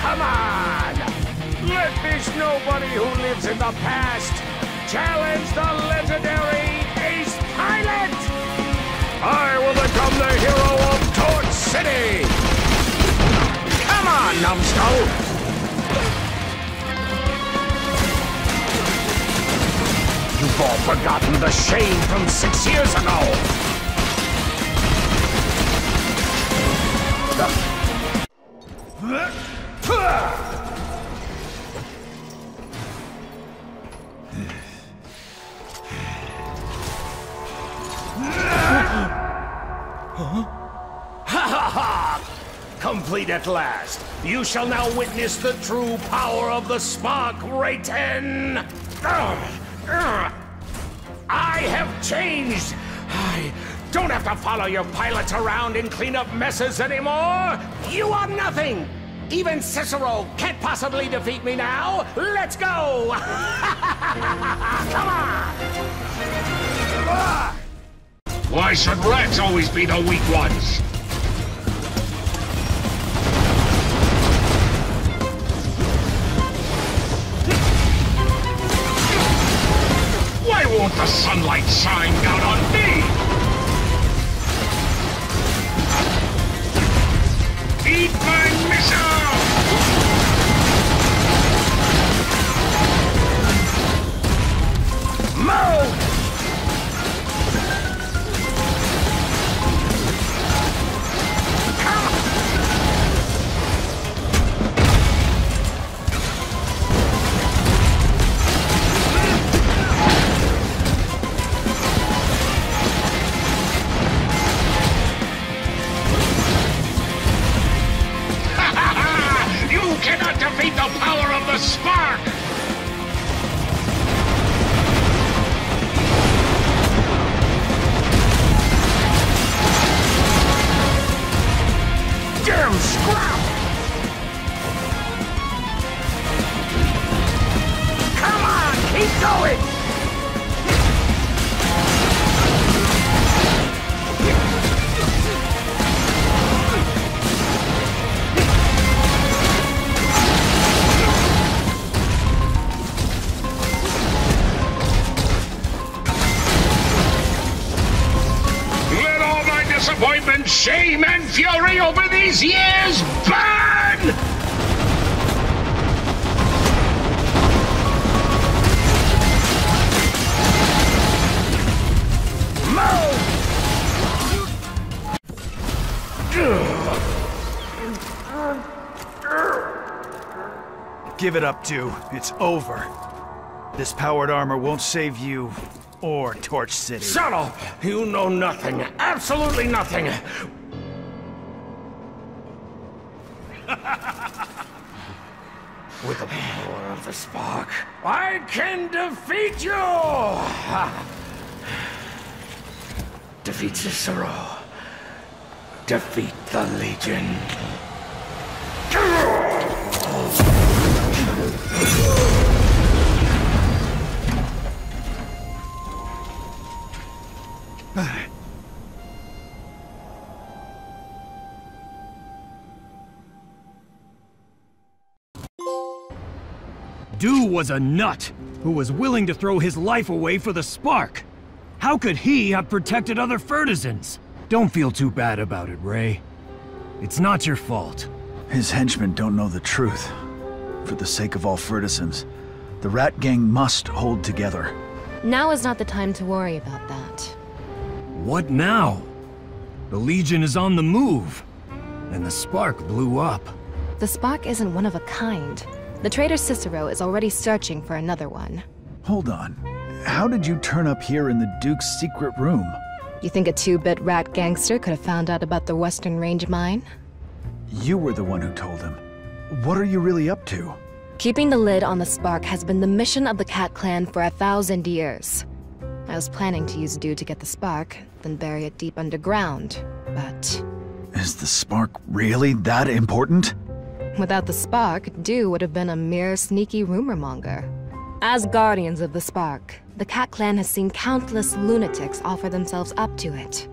Come on! Let this nobody who lives in the past challenge the legendary Ace Pilot! I will become the hero of Torch City! Come on, numbskull! You've all forgotten the shame from six years ago! Ha ha ha! Complete at last! You shall now witness the true power of the Spark, Rayton! I have changed! I don't have to follow your pilots around and clean up messes anymore! You are nothing! Even Cicero can't possibly defeat me now! Let's go! Come on! Why should rats always be the weak ones? Why won't the sunlight shine down on me? Eat my missile! Move! Give it up, two. It's over. This powered armor won't save you or Torch City. Shut up! You know nothing. Absolutely nothing. With the power of the spark, I can defeat you! Defeat Cicero. Defeat the Legion. Du was a nut who was willing to throw his life away for the spark. How could he have protected other Furtisans? Don't feel too bad about it, Ray. It's not your fault. His henchmen don't know the truth. For the sake of all Furtisans, the Rat Gang must hold together. Now is not the time to worry about that. What now? The Legion is on the move, and the spark blew up. The spark isn't one of a kind. The traitor Cicero is already searching for another one. Hold on. How did you turn up here in the Duke's secret room? You think a two-bit rat gangster could have found out about the Western Range mine? You were the one who told him. What are you really up to? Keeping the lid on the spark has been the mission of the Cat Clan for a thousand years. I was planning to use dew to get the spark, then bury it deep underground, but... Is the spark really that important? Without the spark, dew would have been a mere sneaky rumor monger. As guardians of the spark, the Cat Clan has seen countless lunatics offer themselves up to it.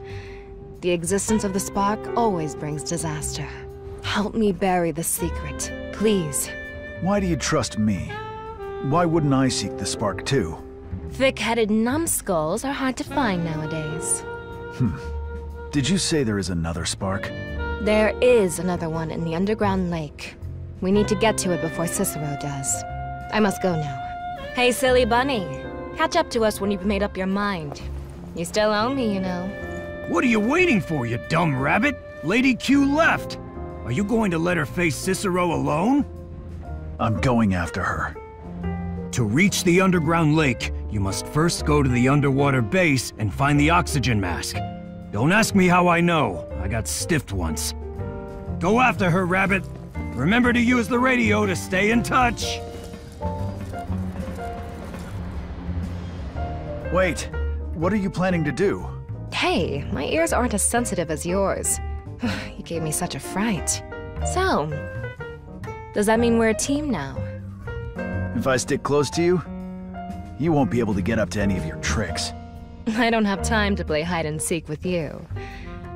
The existence of the spark always brings disaster. Help me bury the secret, please. Why do you trust me? Why wouldn't I seek the spark too? Thick-headed numbskulls are hard to find nowadays. Hmm. Did you say there is another spark? There is another one in the underground lake. We need to get to it before Cicero does. I must go now. Hey, silly bunny. Catch up to us when you've made up your mind. You still own me, you know. What are you waiting for, you dumb rabbit? Lady Q left. Are you going to let her face Cicero alone? I'm going after her. To reach the underground lake, you must first go to the underwater base and find the oxygen mask. Don't ask me how I know. I got stiffed once. Go after her, Rabbit. Remember to use the radio to stay in touch. Wait, what are you planning to do? Hey, my ears aren't as sensitive as yours. you gave me such a fright. So, does that mean we're a team now? If I stick close to you, you won't be able to get up to any of your tricks. I don't have time to play hide and seek with you.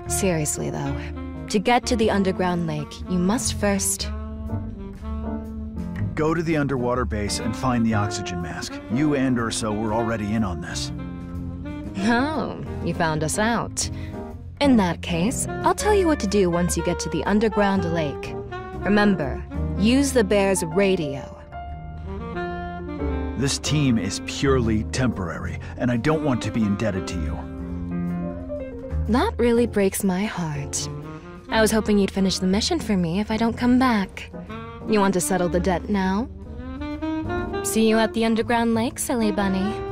Seriously, though, to get to the underground lake, you must first... Go to the underwater base and find the oxygen mask. You and Urso were already in on this. Oh, you found us out. In that case, I'll tell you what to do once you get to the underground lake. Remember, use the bear's radio. This team is purely temporary, and I don't want to be indebted to you. That really breaks my heart. I was hoping you'd finish the mission for me if I don't come back. You want to settle the debt now? See you at the underground lake, silly bunny.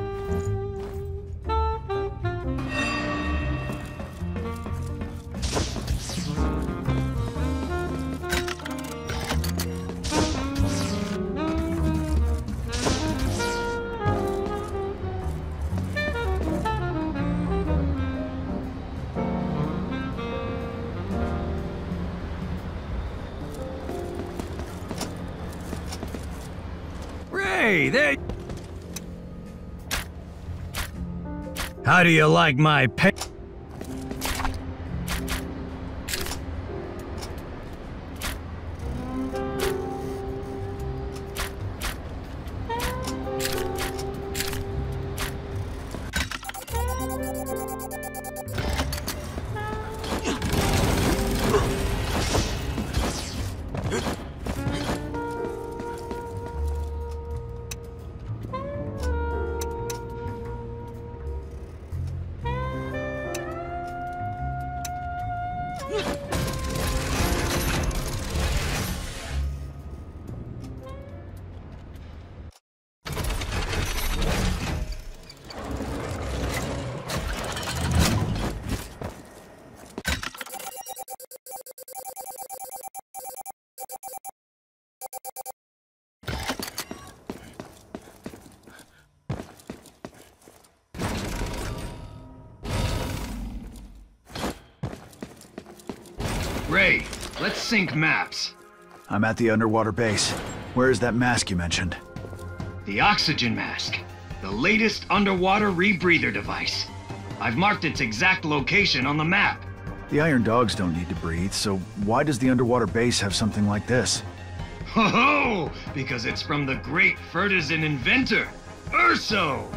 How do you like my pet? Maps. I'm at the underwater base. Where is that mask you mentioned? The oxygen mask. The latest underwater rebreather device. I've marked its exact location on the map. The Iron Dogs don't need to breathe, so why does the underwater base have something like this? Ho ho! Because it's from the great Furtisan inventor, Urso!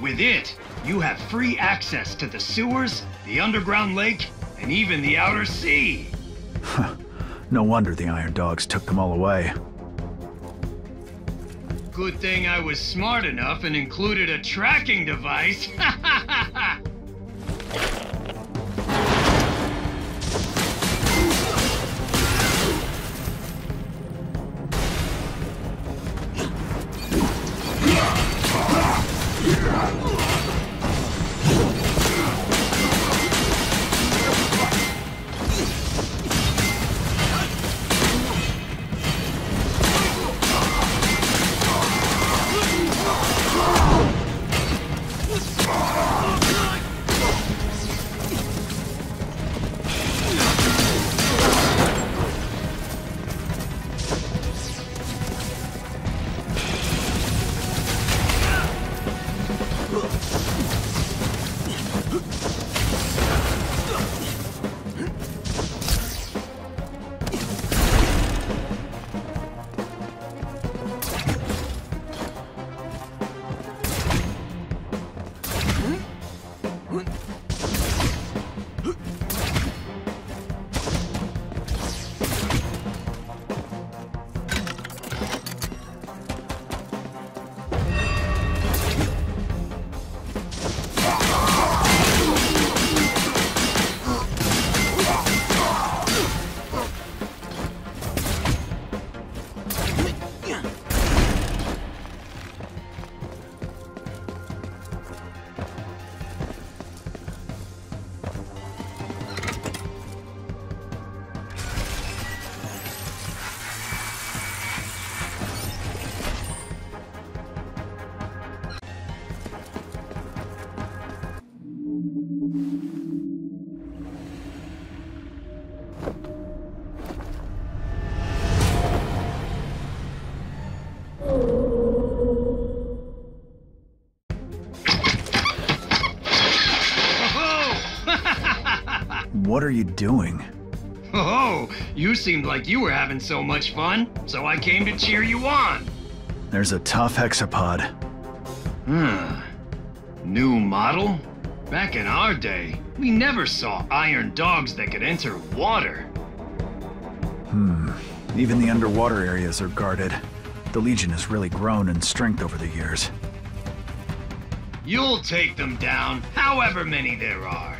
With it, you have free access to the sewers, the underground lake, and even the outer sea. No wonder the Iron Dogs took them all away. Good thing I was smart enough and included a tracking device. doing? Oh, you seemed like you were having so much fun, so I came to cheer you on. There's a tough hexapod. Hmm. New model? Back in our day, we never saw iron dogs that could enter water. Hmm. Even the underwater areas are guarded. The Legion has really grown in strength over the years. You'll take them down, however many there are.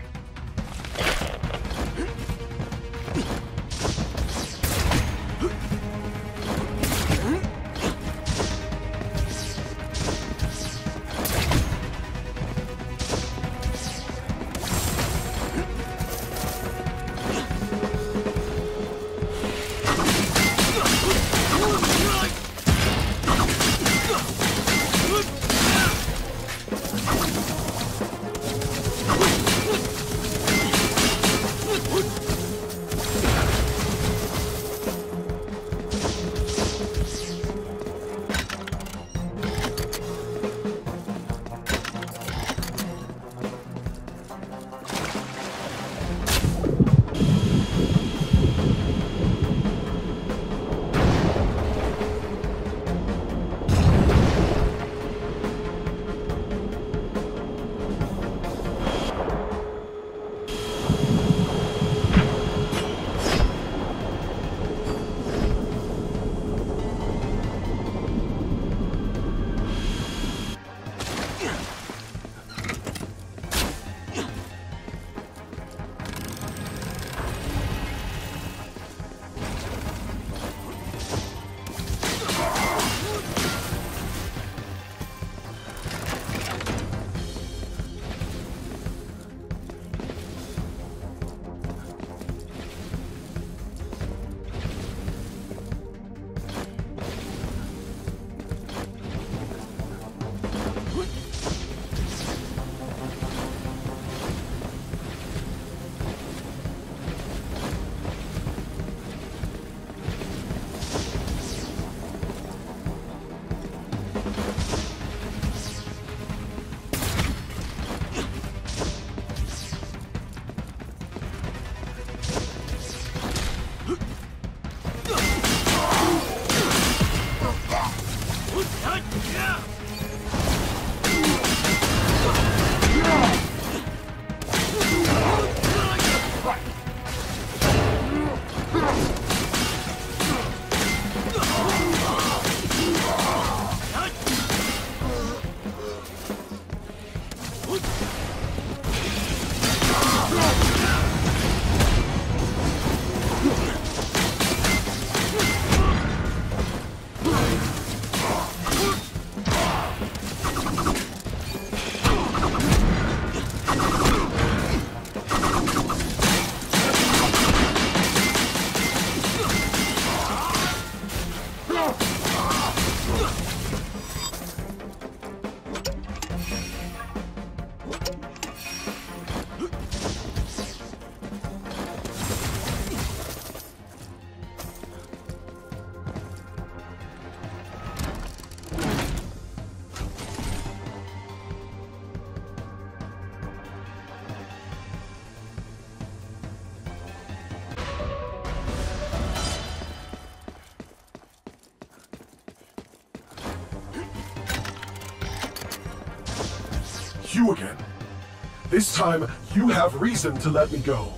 This time, you have reason to let me go.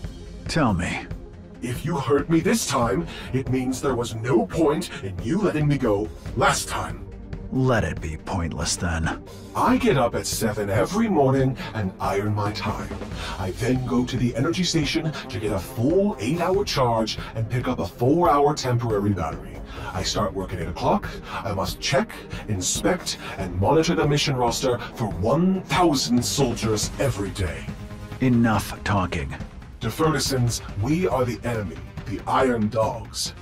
Tell me. If you hurt me this time, it means there was no point in you letting me go last time. Let it be pointless then. I get up at 7 every morning and iron my time. I then go to the energy station to get a full 8 hour charge and pick up a 4 hour temporary battery. I start work at 8 o'clock. I must check, inspect, and monitor the mission roster for 1,000 soldiers every day. Enough talking. To Ferguson's, we are the enemy, the Iron Dogs.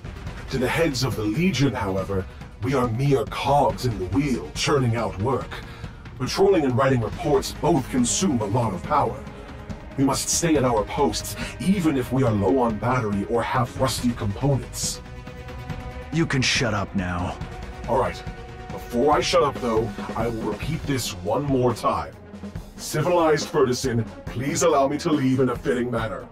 To the heads of the Legion, however, we are mere cogs in the wheel, churning out work. Patrolling and writing reports both consume a lot of power. We must stay at our posts, even if we are low on battery or have rusty components. You can shut up now. Alright, before I shut up though, I will repeat this one more time. Civilized Ferguson, please allow me to leave in a fitting manner.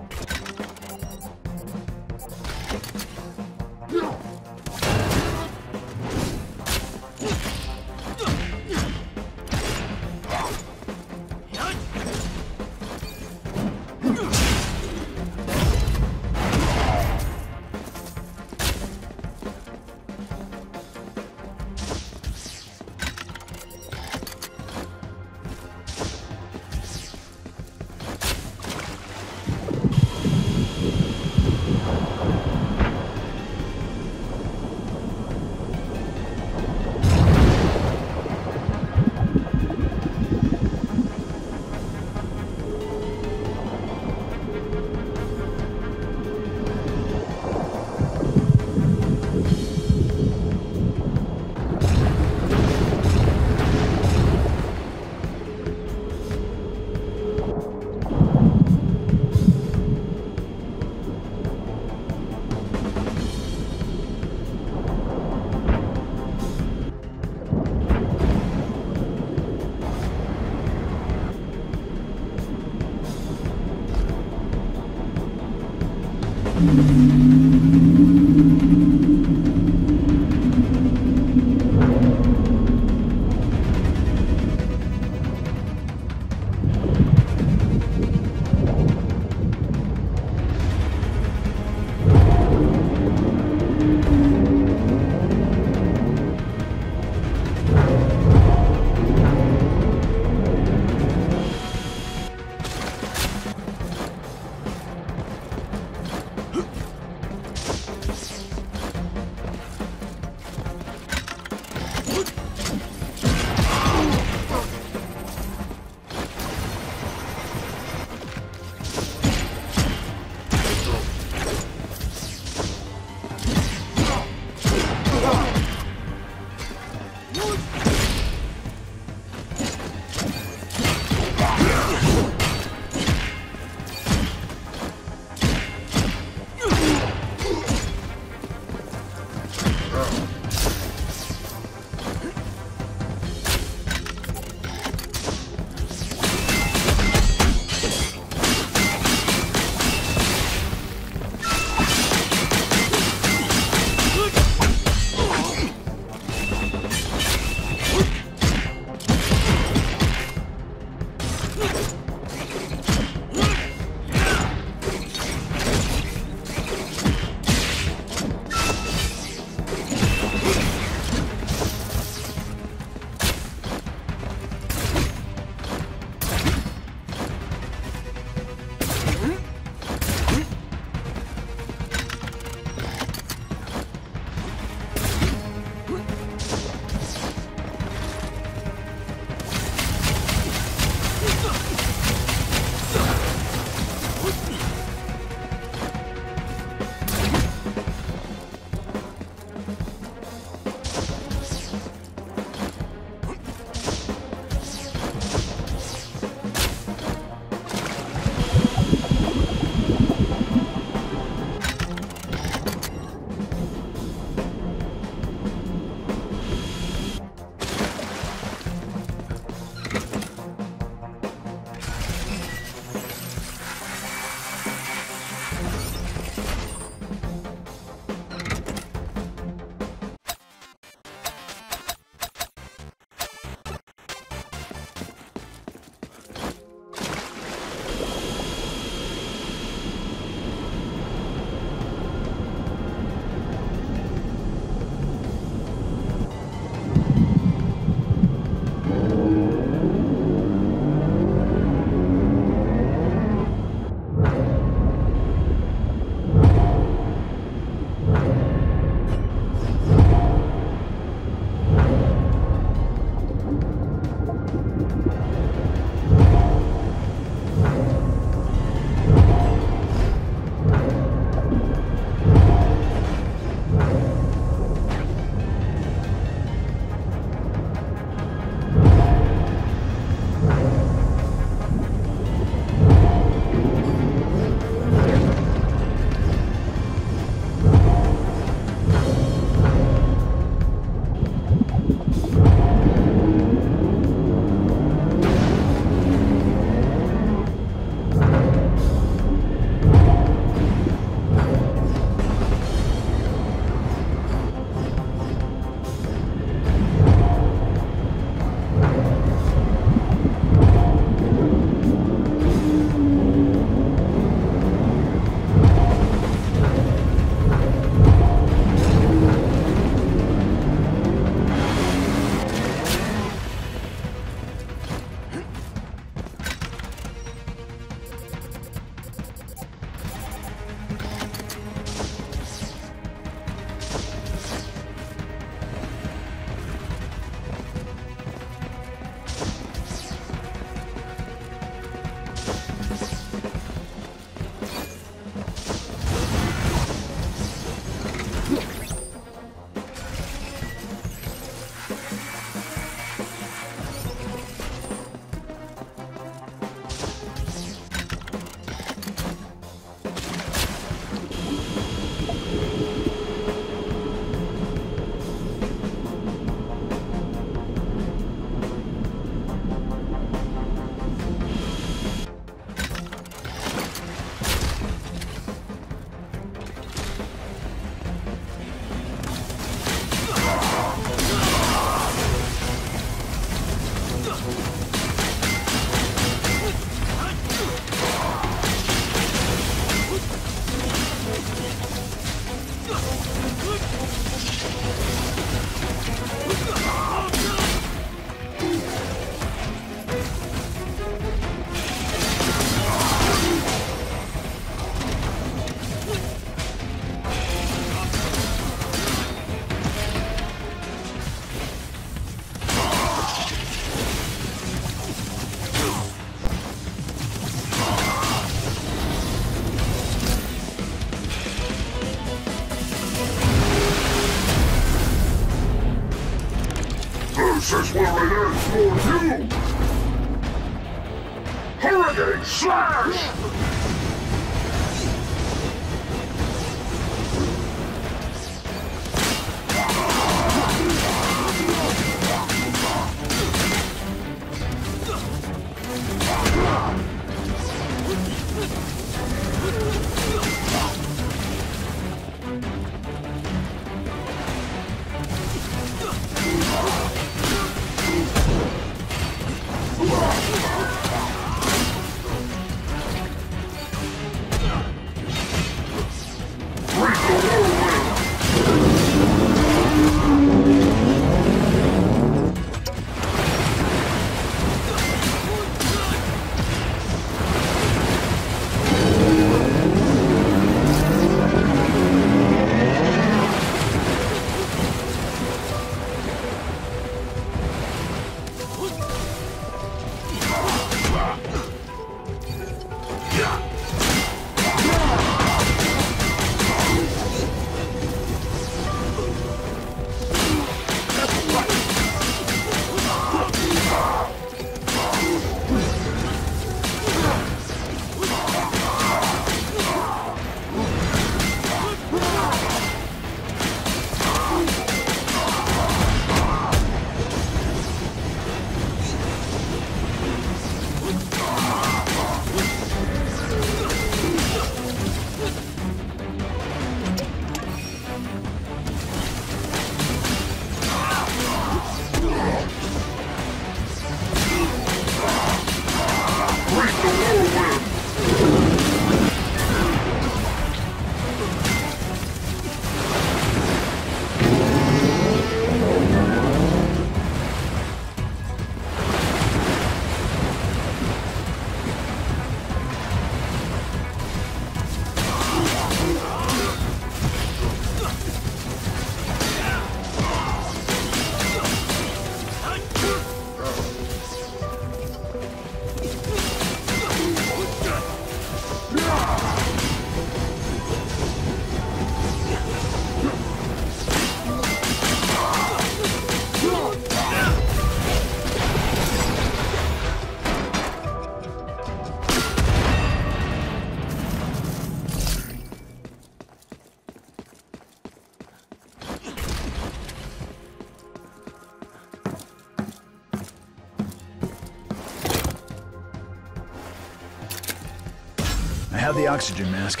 Oxygen mask.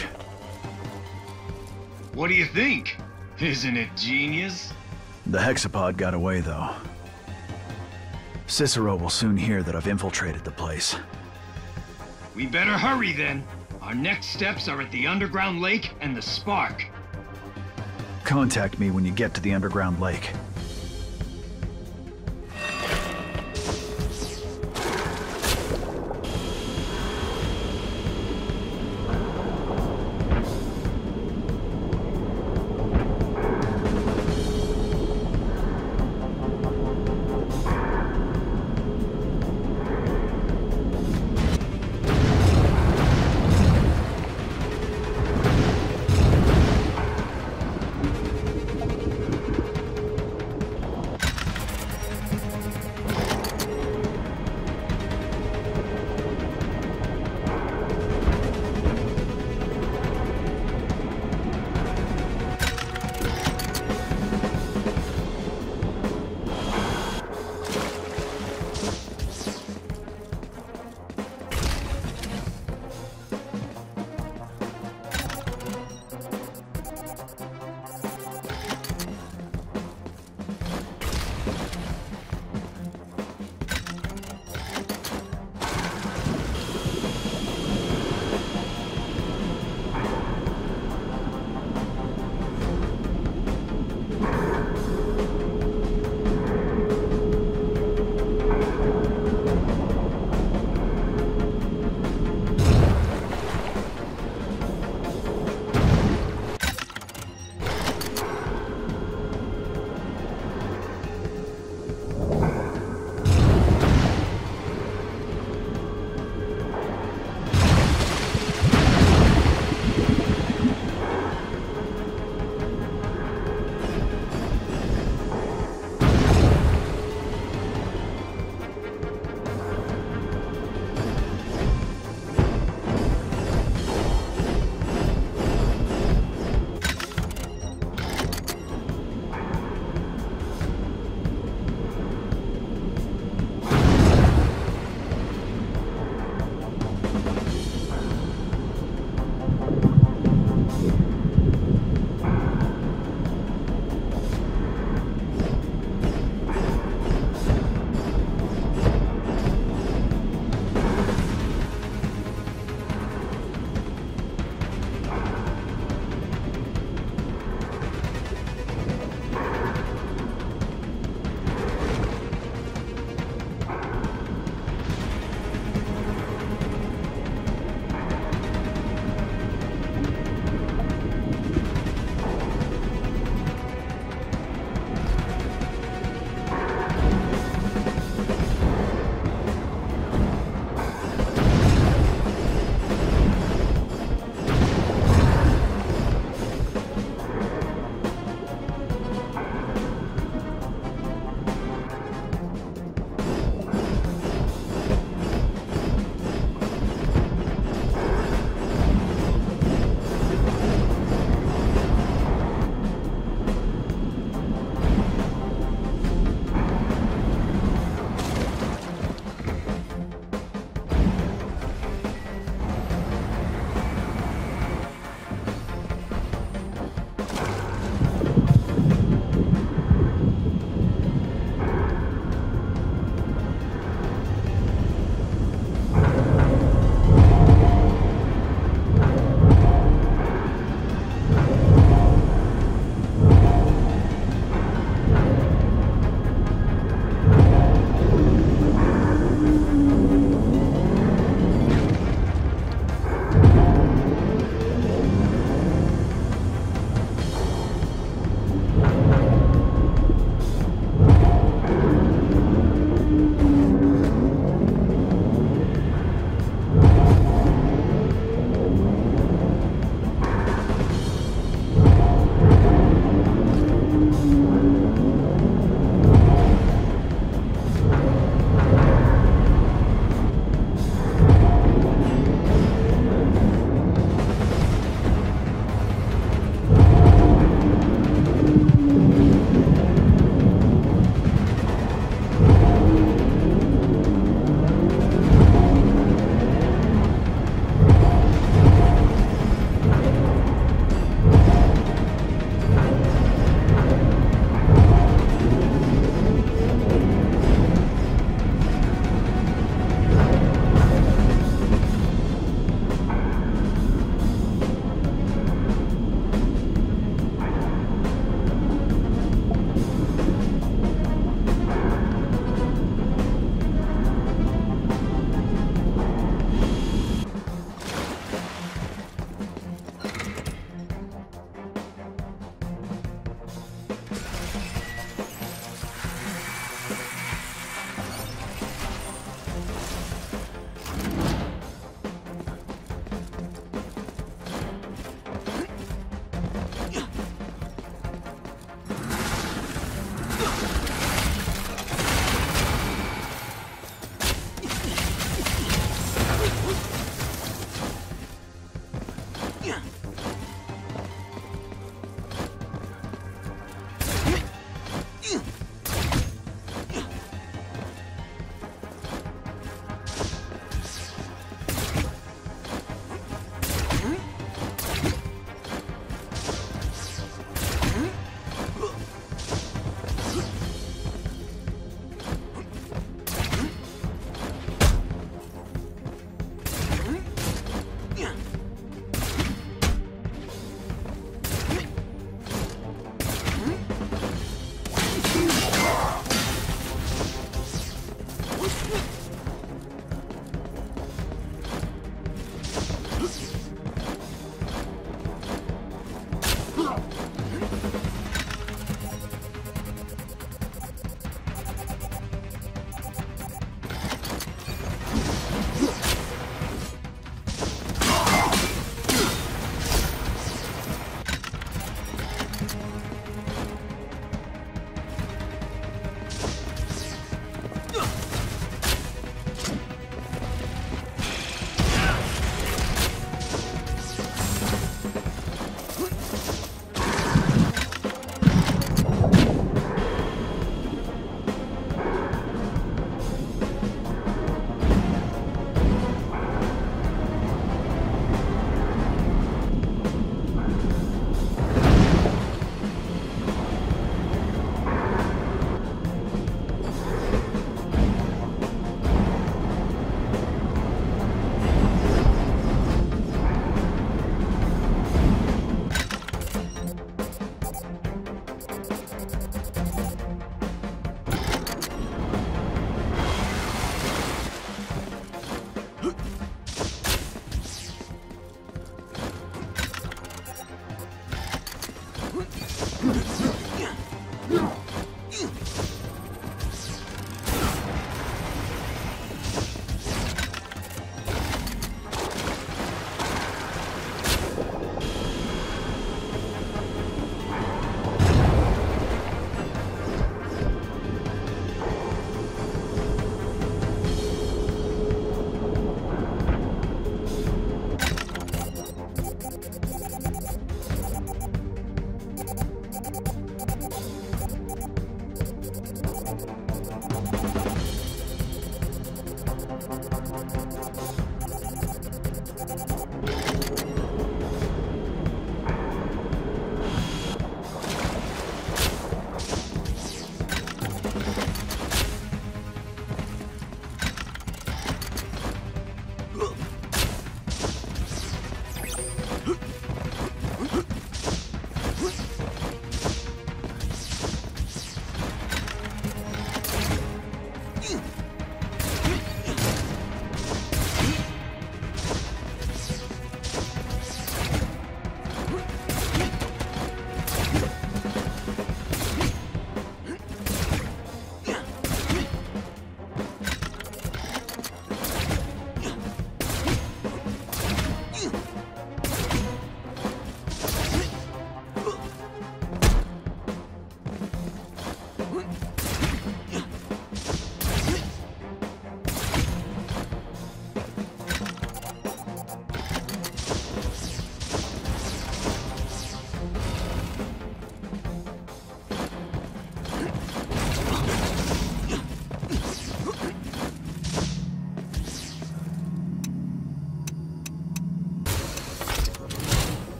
What do you think? Isn't it genius? The hexapod got away, though. Cicero will soon hear that I've infiltrated the place. We better hurry then. Our next steps are at the underground lake and the spark. Contact me when you get to the underground lake.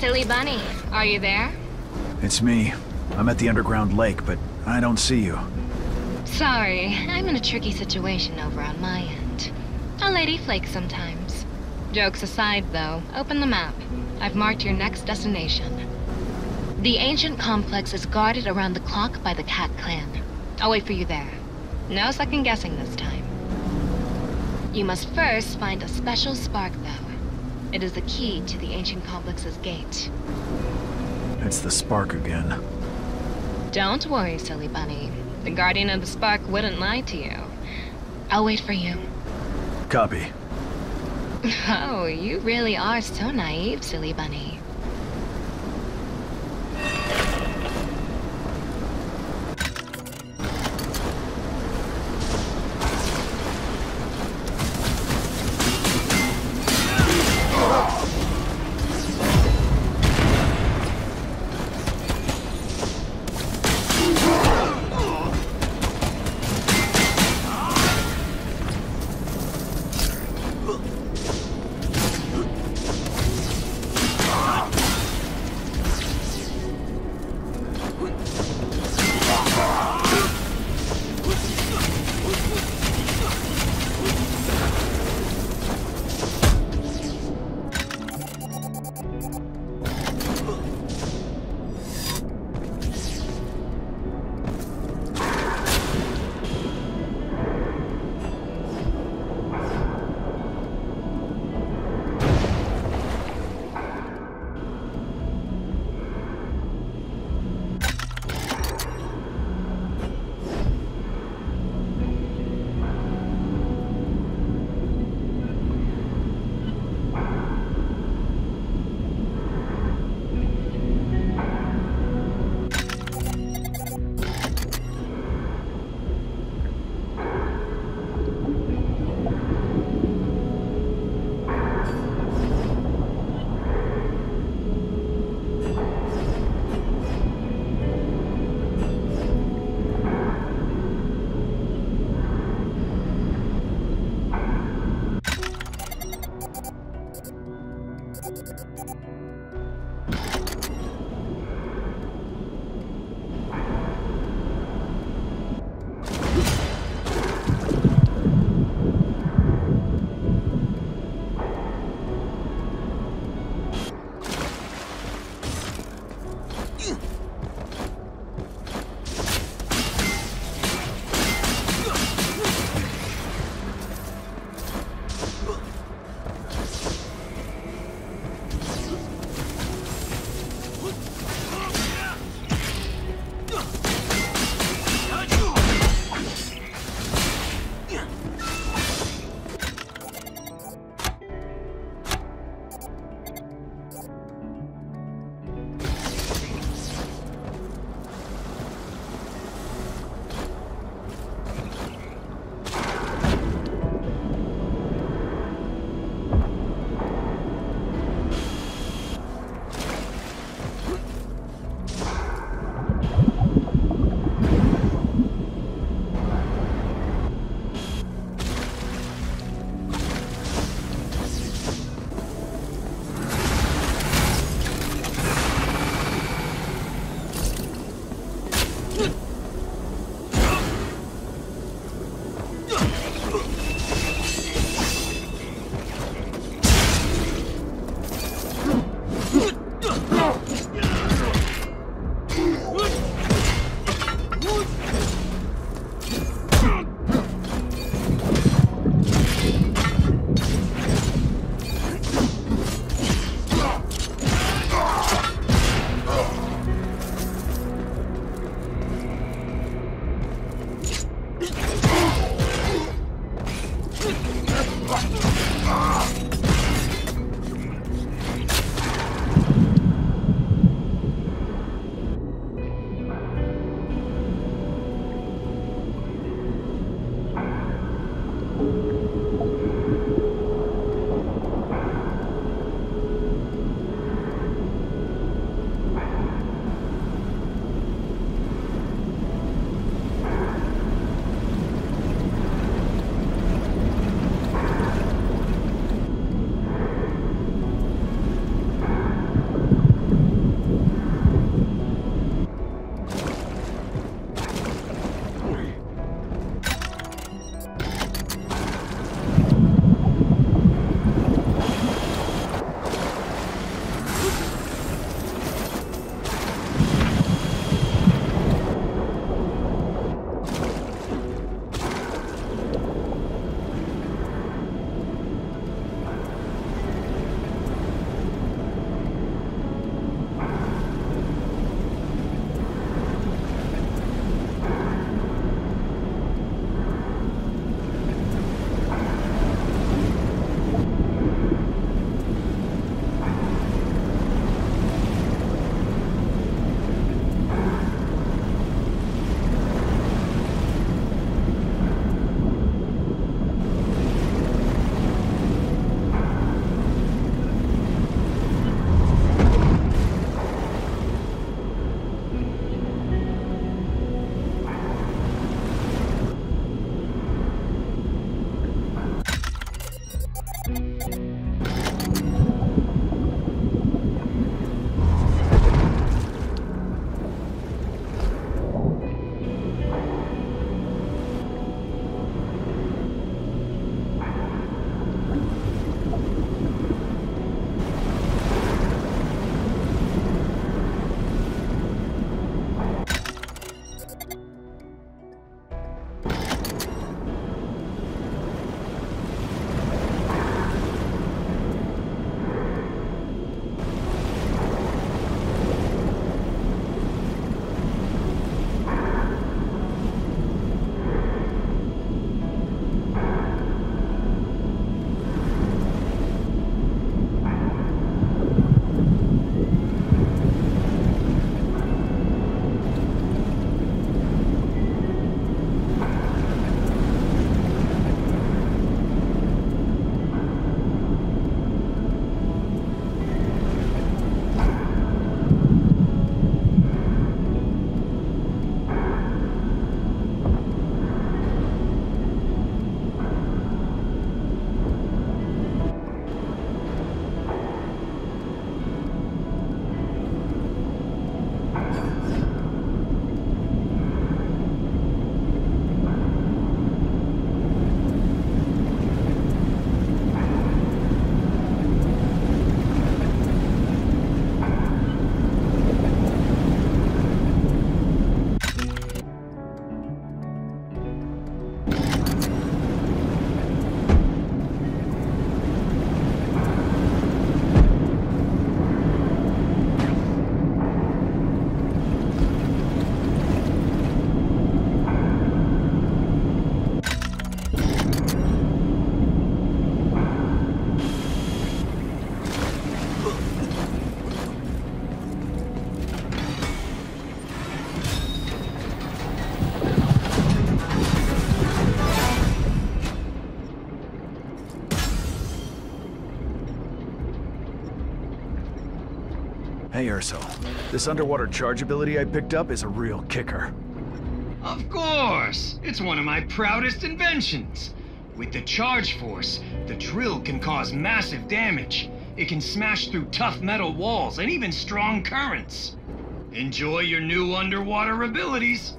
Silly bunny. Are you there? It's me. I'm at the underground lake, but I don't see you. Sorry, I'm in a tricky situation over on my end. A lady flakes sometimes. Jokes aside, though, open the map. I've marked your next destination. The ancient complex is guarded around the clock by the Cat Clan. I'll wait for you there. No second guessing this time. You must first find a special spark, though. It is the key to the ancient complex's gate. It's the spark again. Don't worry, silly bunny. The Guardian of the Spark wouldn't lie to you. I'll wait for you. Copy. Oh, you really are so naive, silly bunny. Hey, Urso. This underwater charge ability I picked up is a real kicker. Of course! It's one of my proudest inventions. With the charge force, the drill can cause massive damage. It can smash through tough metal walls and even strong currents. Enjoy your new underwater abilities.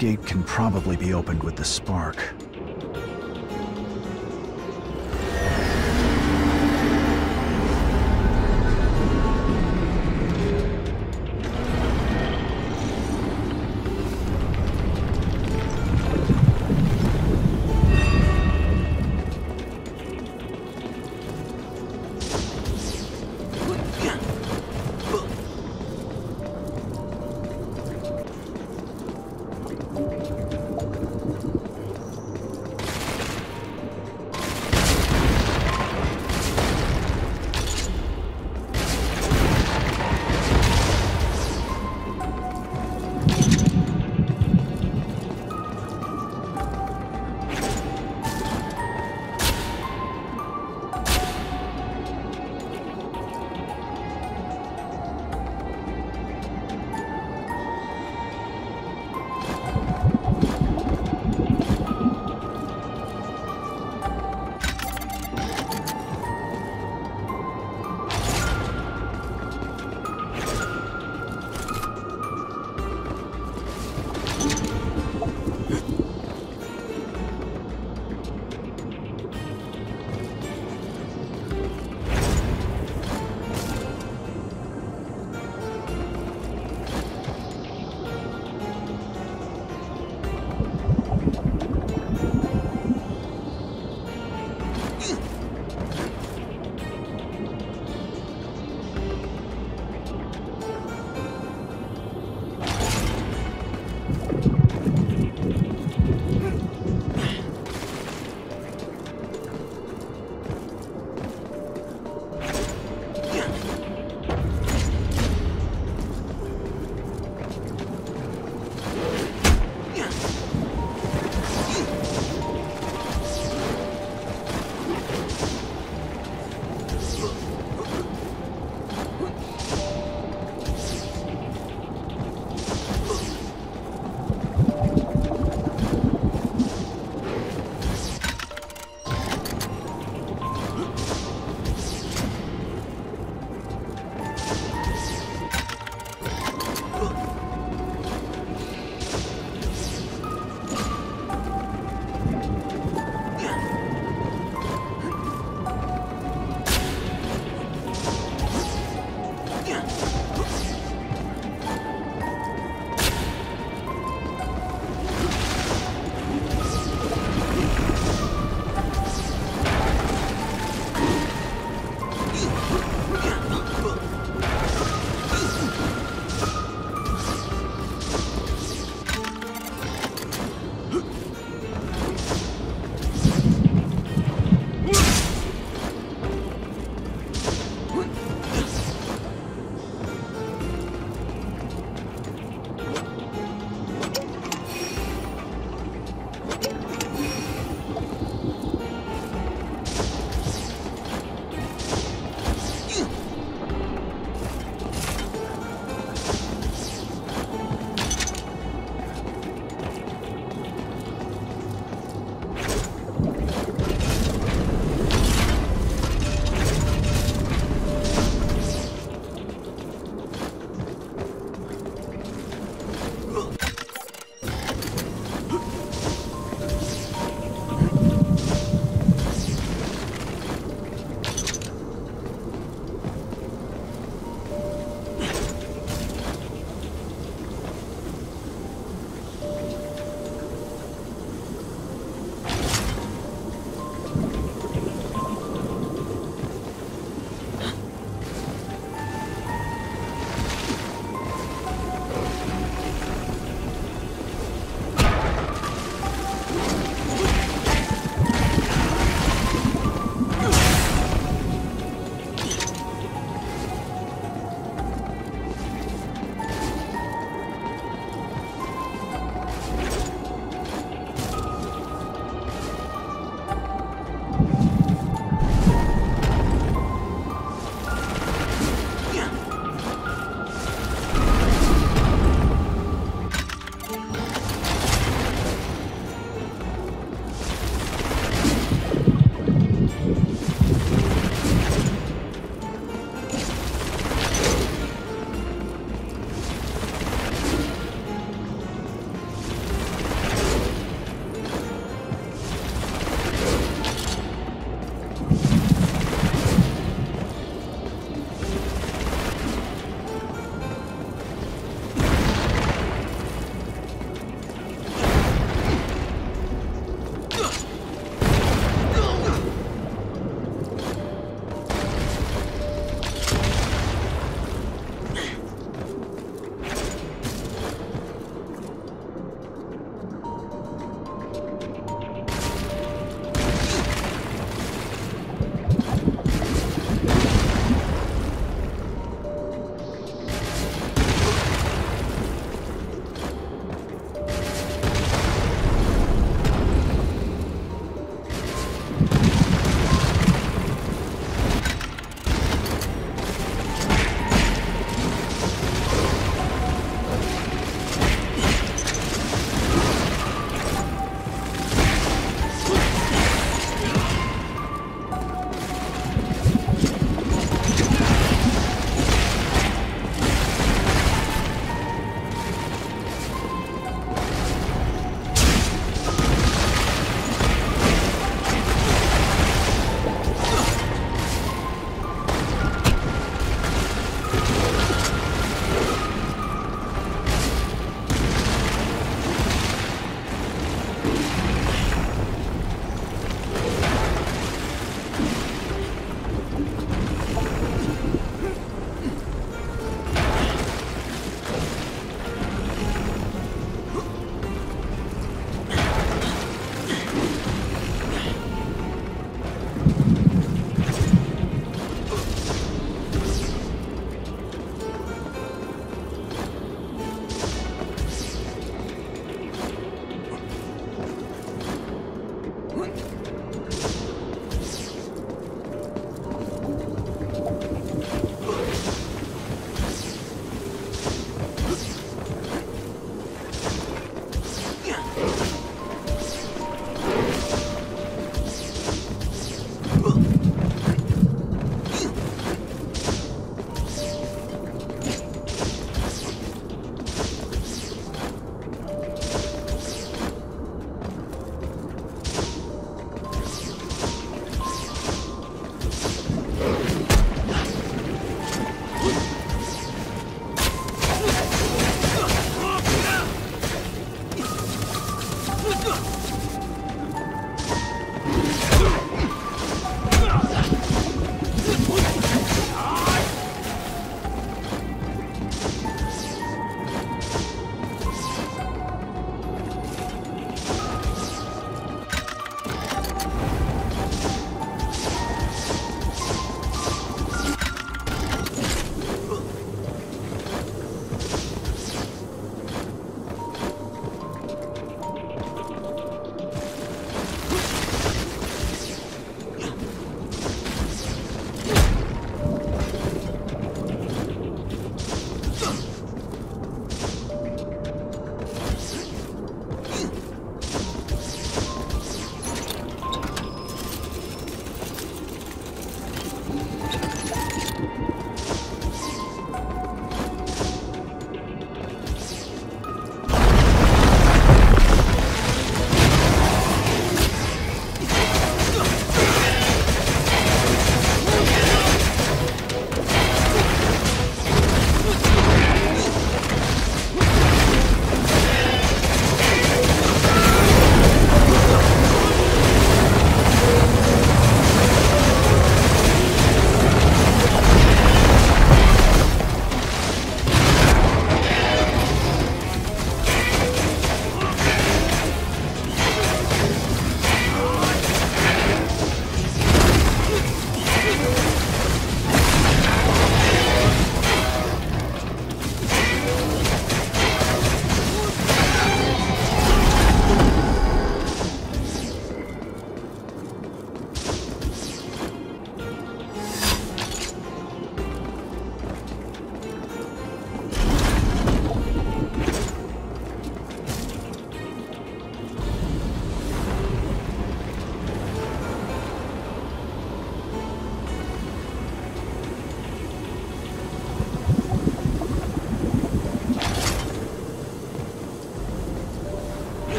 Gate can probably be opened with the spark.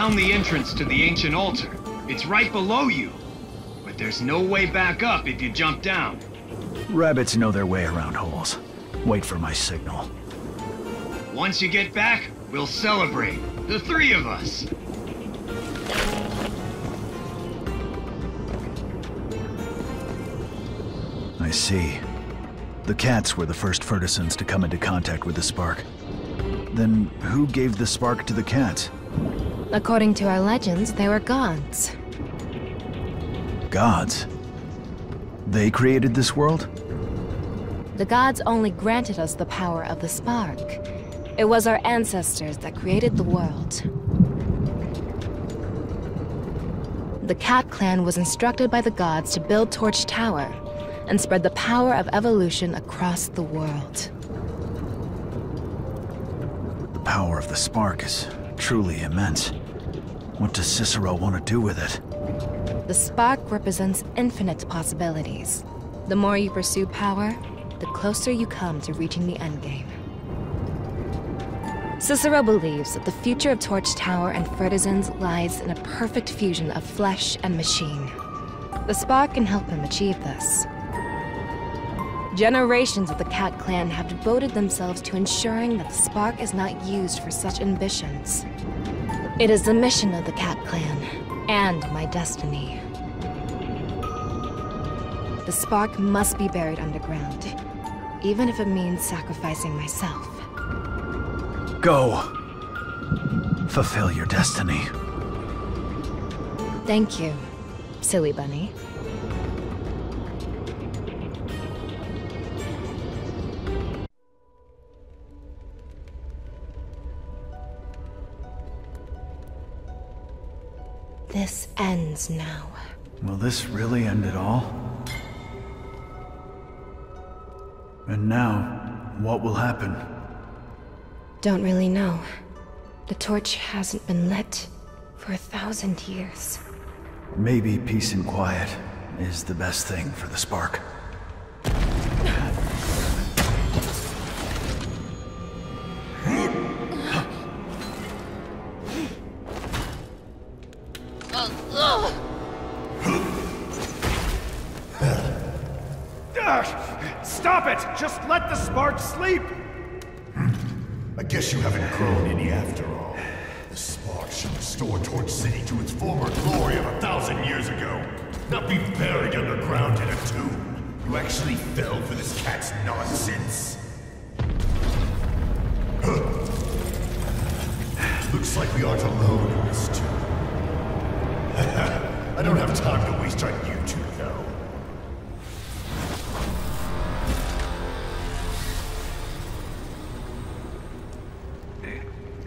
Found the entrance to the ancient altar. It's right below you. But there's no way back up if you jump down. Rabbits know their way around holes. Wait for my signal. Once you get back, we'll celebrate. The three of us. I see. The cats were the first Furtisans to come into contact with the spark. Then who gave the spark to the cats? According to our legends, they were gods. Gods? They created this world? The gods only granted us the power of the spark. It was our ancestors that created the world. The Cat Clan was instructed by the gods to build Torch Tower and spread the power of evolution across the world. The power of the spark is truly immense. What does Cicero want to do with it? The spark represents infinite possibilities. The more you pursue power, the closer you come to reaching the endgame. Cicero believes that the future of Torch Tower and Furtisans lies in a perfect fusion of flesh and machine. The spark can help him achieve this. Generations of the Cat Clan have devoted themselves to ensuring that the spark is not used for such ambitions. It is the mission of the Cat Clan, and my destiny. The spark must be buried underground, even if it means sacrificing myself. Go! Fulfill your destiny. Thank you, silly bunny. This really end it all? And now, what will happen? Don't really know. The torch hasn't been lit for a thousand years. Maybe peace and quiet is the best thing for the spark. Stop it! Just let the spark sleep! I guess you haven't grown any after all. The spark should restore Torch City to its former glory of a thousand years ago. Not be buried underground in a tomb. You actually fell for this cat's nonsense. Looks like we aren't alone in this tomb. I don't have time to waste on you two,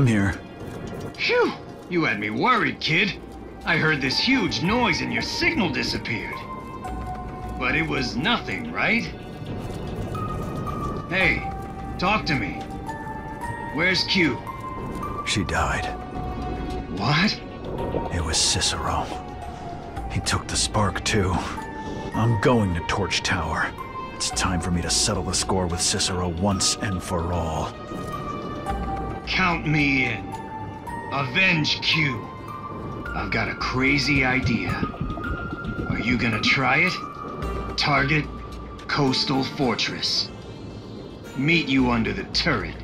I'm here. Phew! You had me worried, kid. I heard this huge noise and your signal disappeared. But it was nothing, right? Hey, talk to me. Where's Q? She died. What? It was Cicero. He took the spark, too. I'm going to Torch Tower. It's time for me to settle the score with Cicero once and for all. Count me in. Avenge Q. I've got a crazy idea. Are you gonna try it? Target, Coastal Fortress. Meet you under the turret.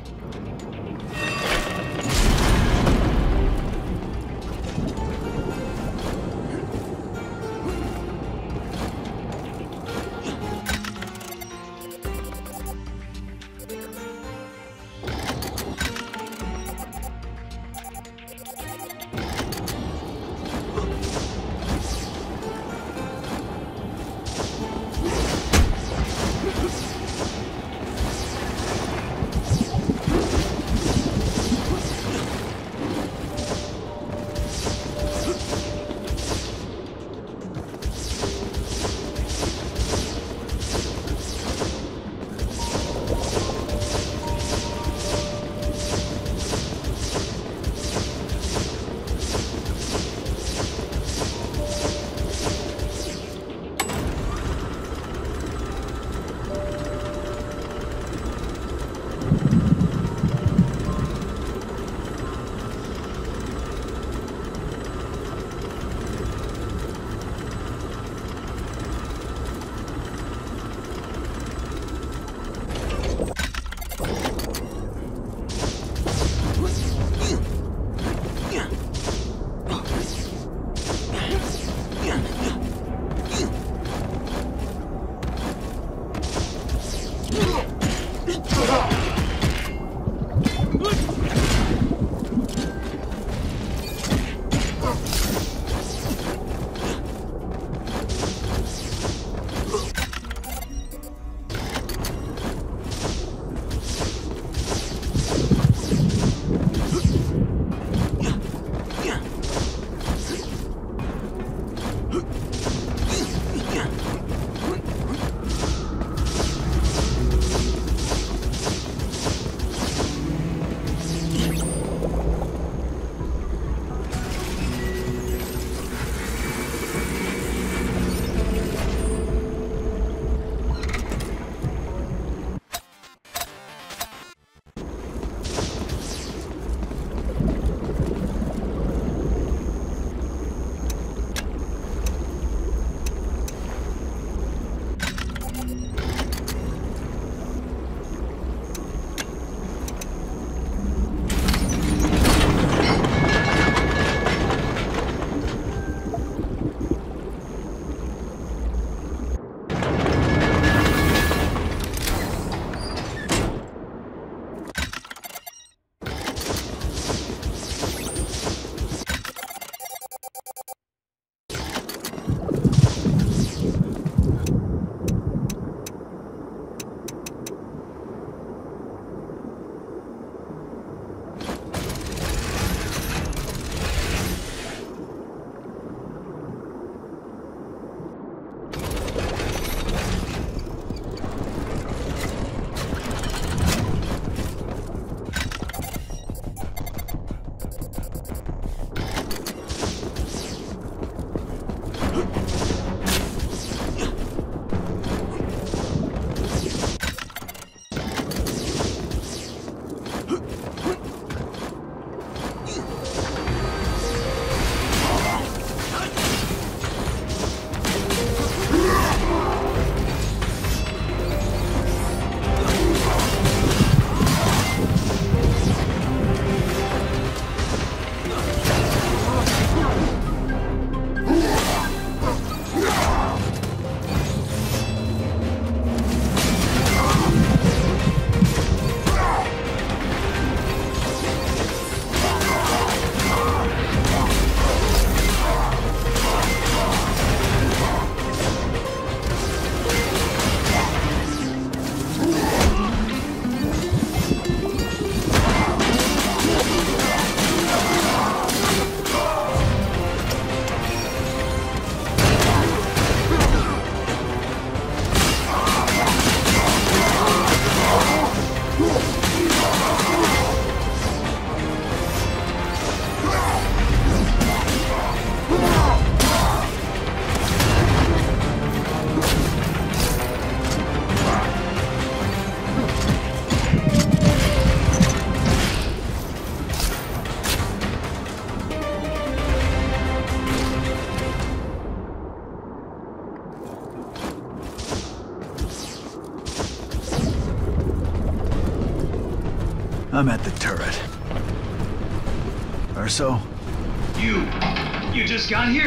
Just got here?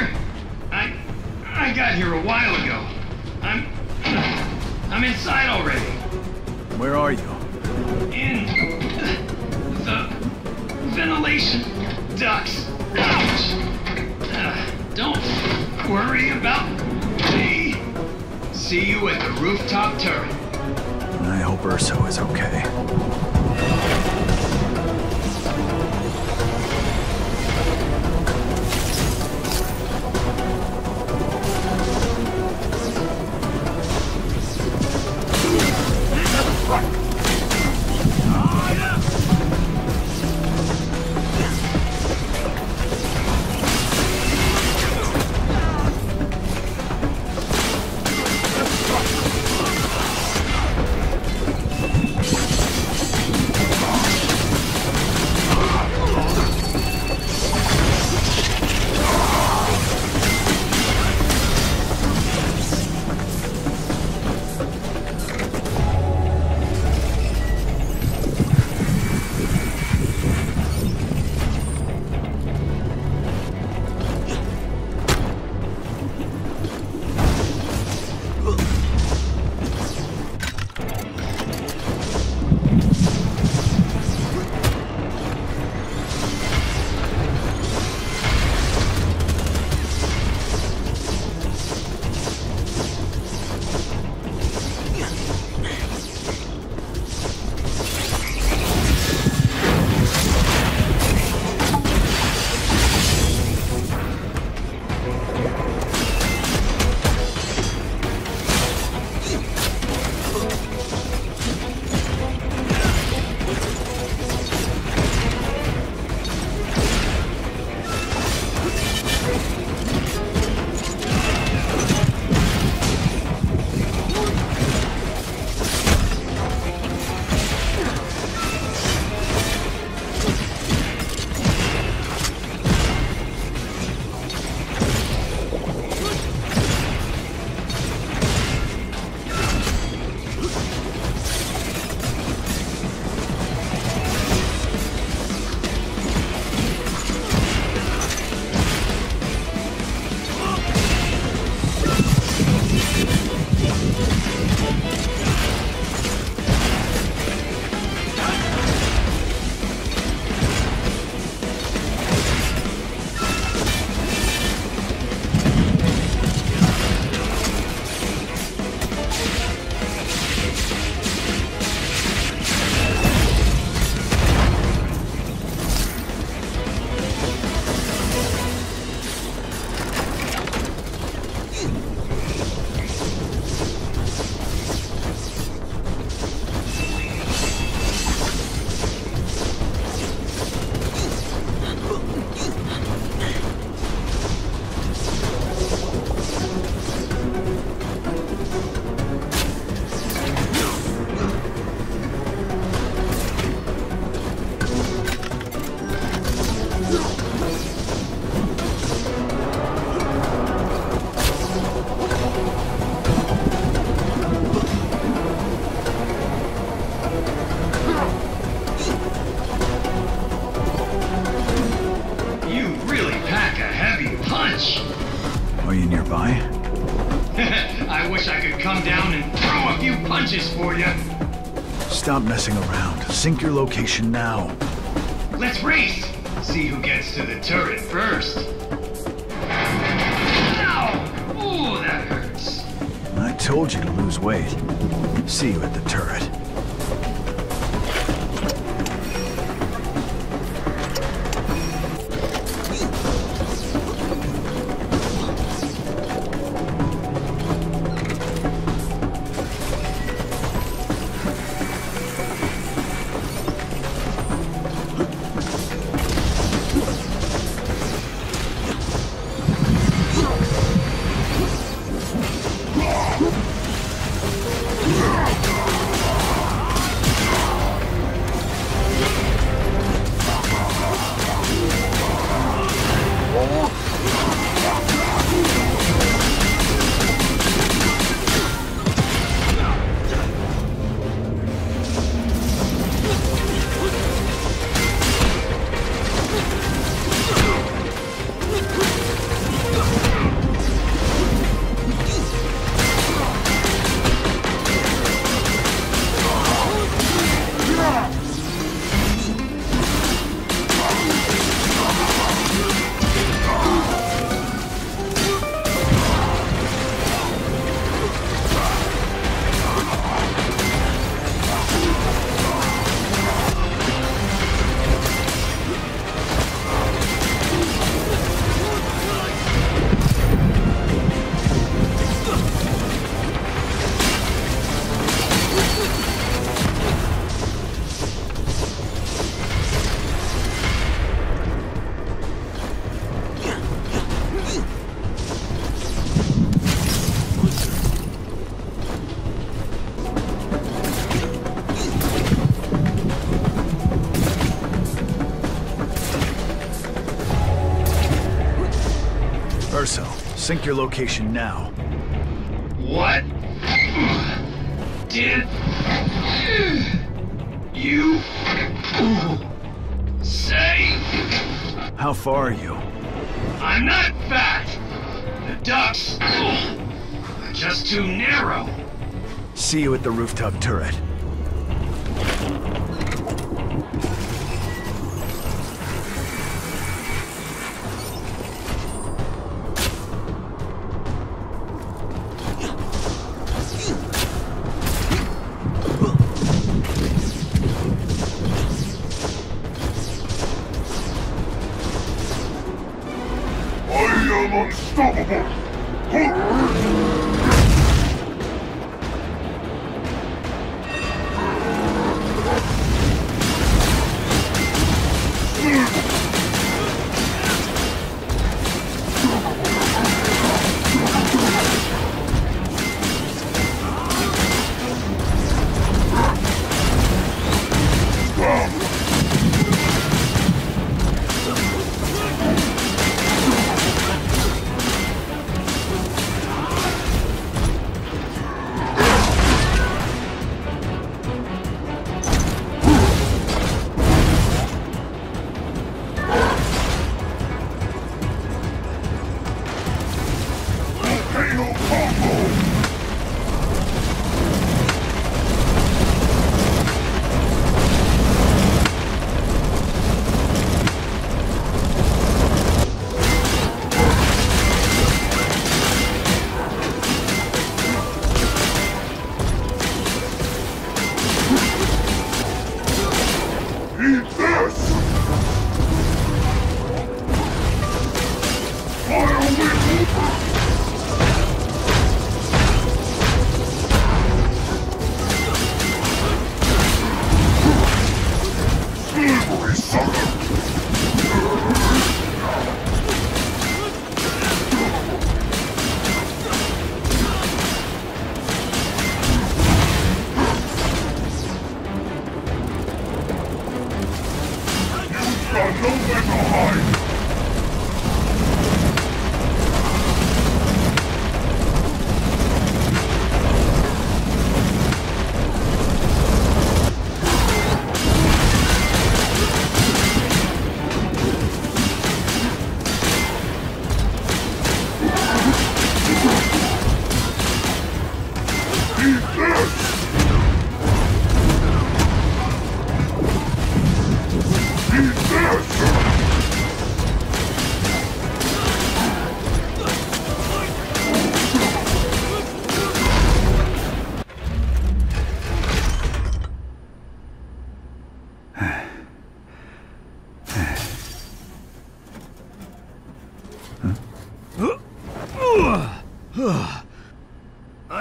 Messing around. Sync your location now. Let's race. See who gets to the turret first. Ow! Ooh, that hurts. I told you to lose weight. See you at the turret. Sync your location now. What did you say? How far are you? I'm not fat. The ducks are just too narrow. See you at the rooftop turret.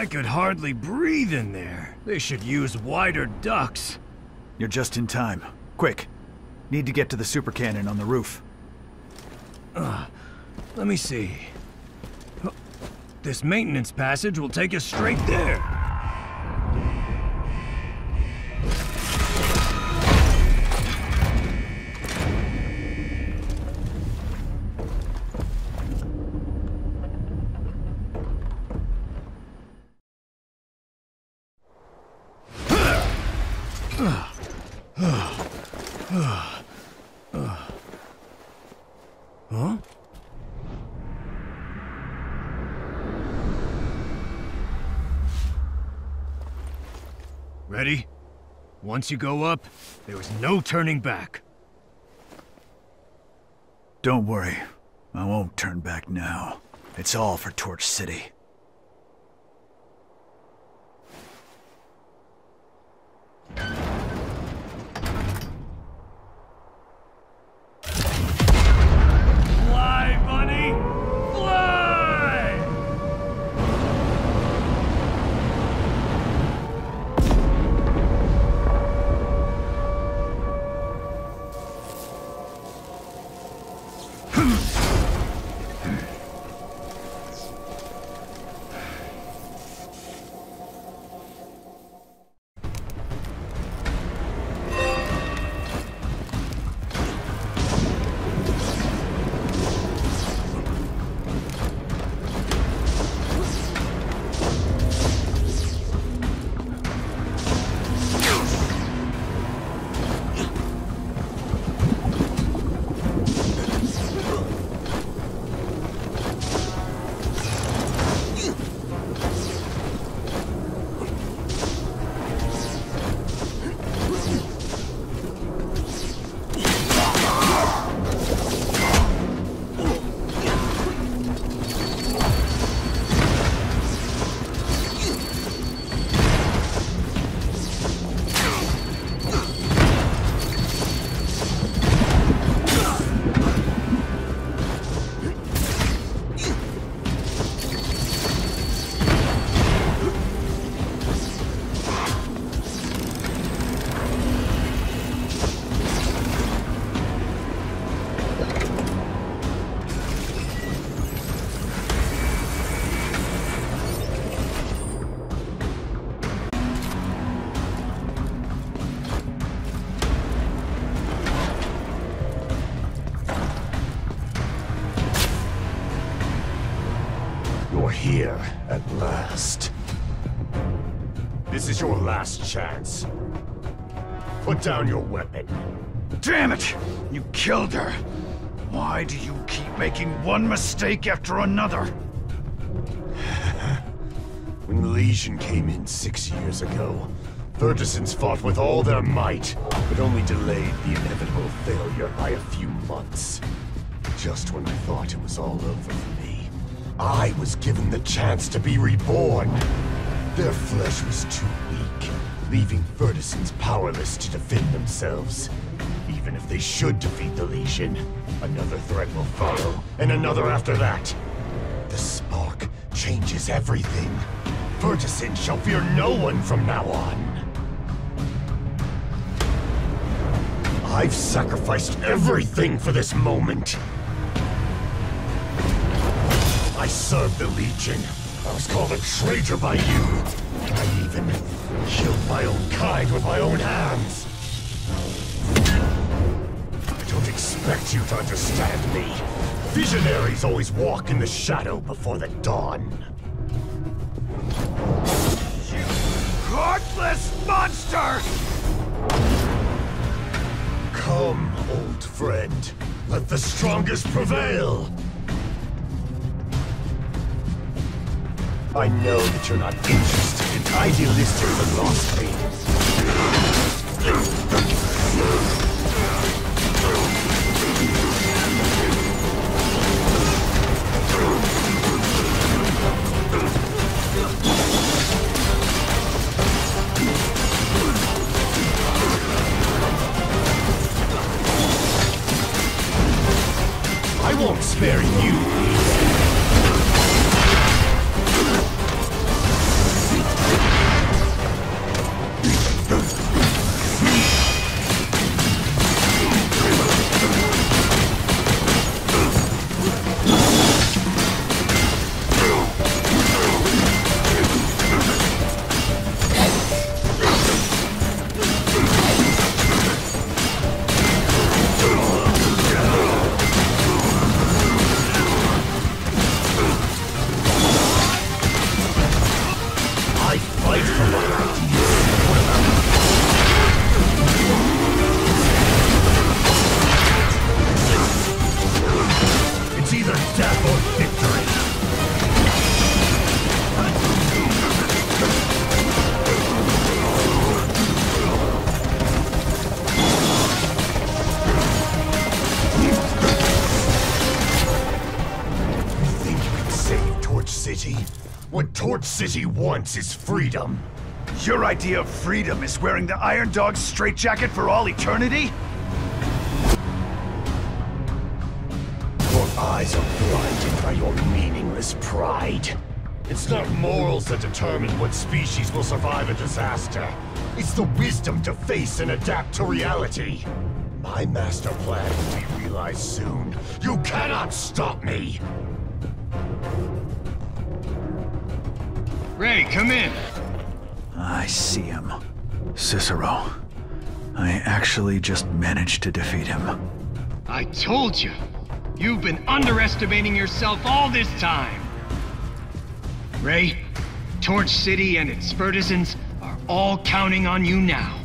Could hardly breathe in there. They should use wider ducts. You're just in time. Quick. Need to get to the super cannon on the roof. Uh, let me see. This maintenance passage will take us straight there. Once you go up, there is no turning back. Don't worry. I won't turn back now. It's all for Torch City. Down your weapon. Damn it! You killed her! Why do you keep making one mistake after another? when the Legion came in six years ago, Vertisons fought with all their might, but only delayed the inevitable failure by a few months. Just when I thought it was all over for me, I was given the chance to be reborn. Their flesh was too weak, leaving Vertisons powerless to defend themselves. Even if they should defeat the Legion, another threat will follow, and another after that. The spark changes everything. Vertisin shall fear no one from now on. I've sacrificed everything for this moment. I served the Legion. I was called a traitor by you. I even killed my own kind with my own hands. I don't expect you to understand me. Visionaries always walk in the shadow before the dawn. You heartless monster! Come, old friend. Let the strongest prevail! I know that you're not interested in idealistic philosophy. I won't spare you. Torch City wants is freedom. Your idea of freedom is wearing the Iron Dog's straitjacket for all eternity? Your eyes are blinded by your meaningless pride. It's not morals that determine what species will survive a disaster. It's the wisdom to face and adapt to reality. My master plan will be realized soon. You cannot stop me! Come in. I see him. Cicero. I actually just managed to defeat him. I told you. You've been underestimating yourself all this time. Ray, Torch City and its Vertisons are all counting on you now.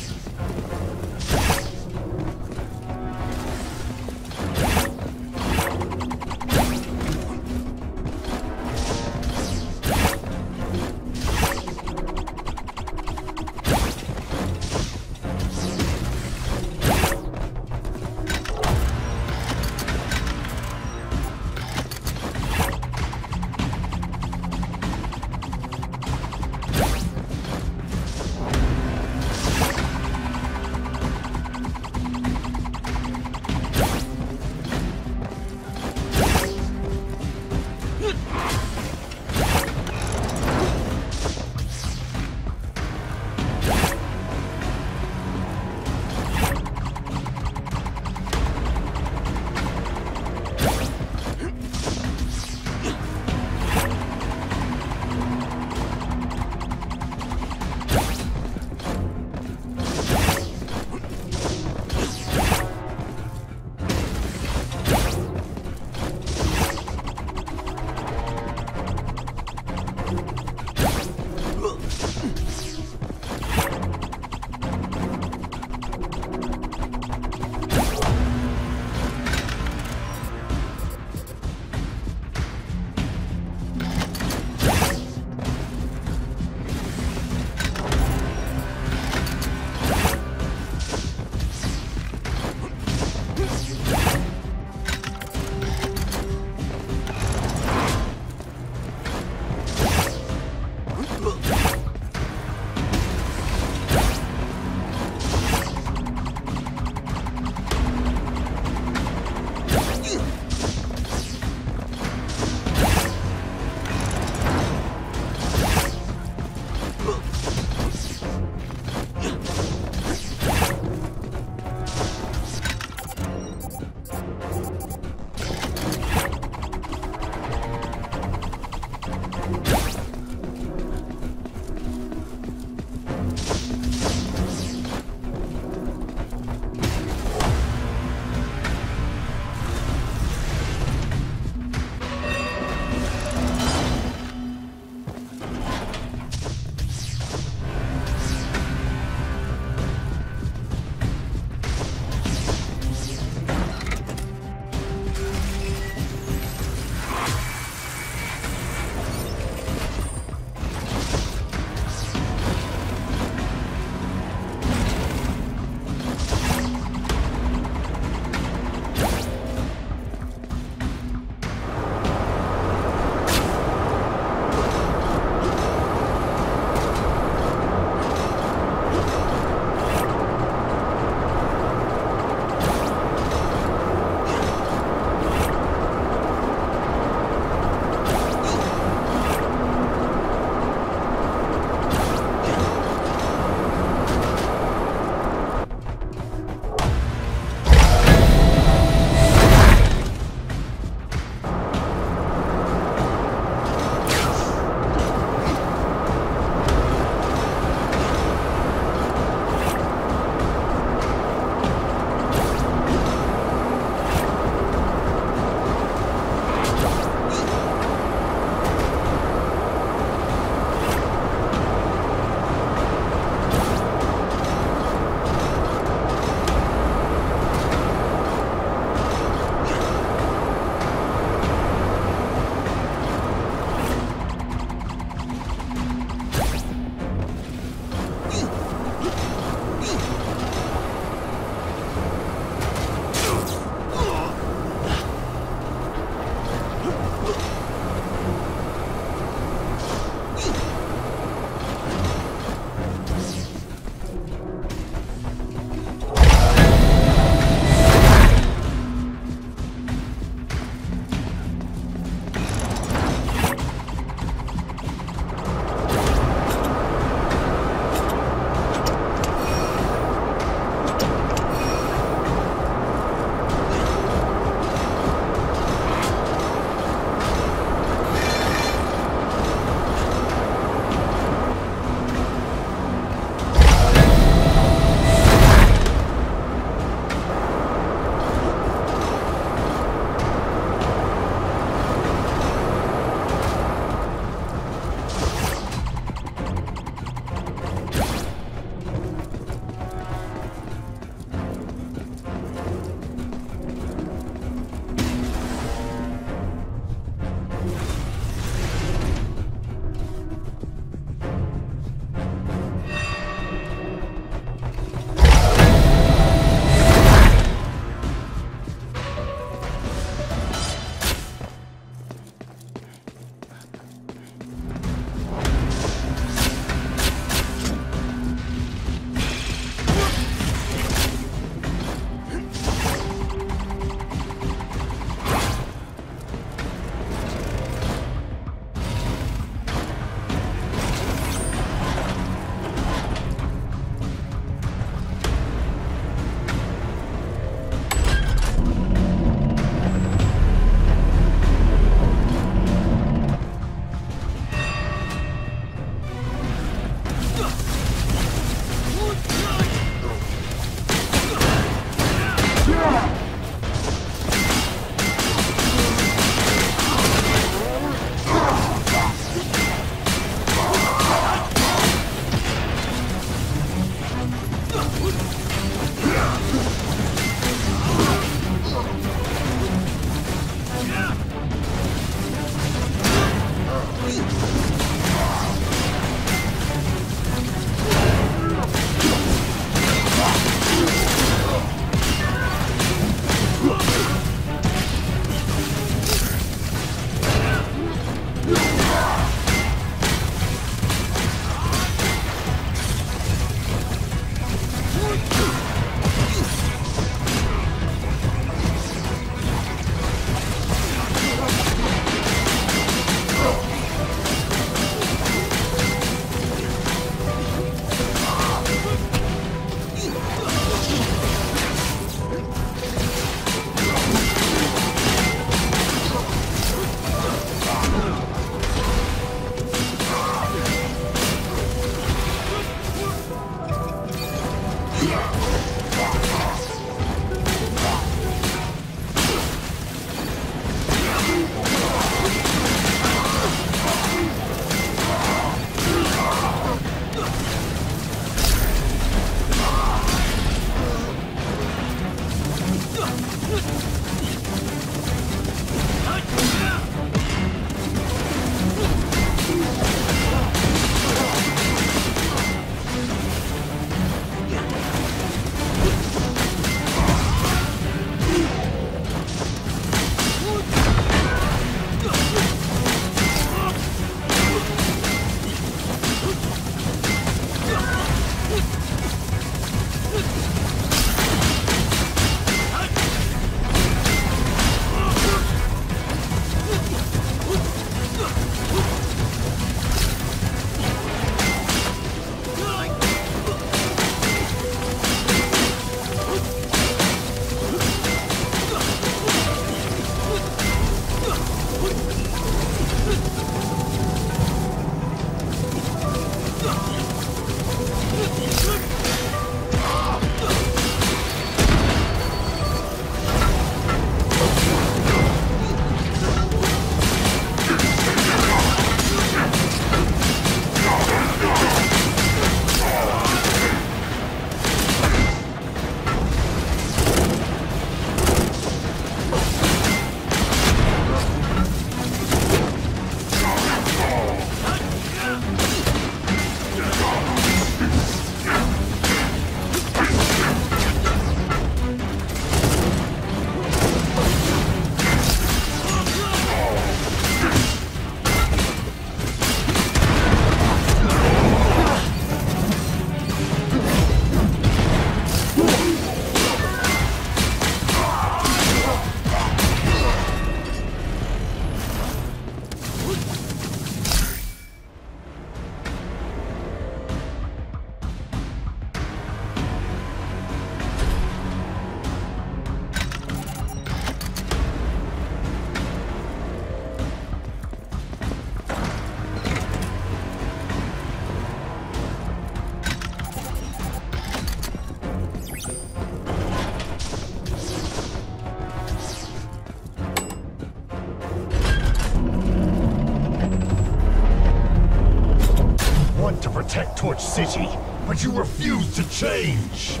Change!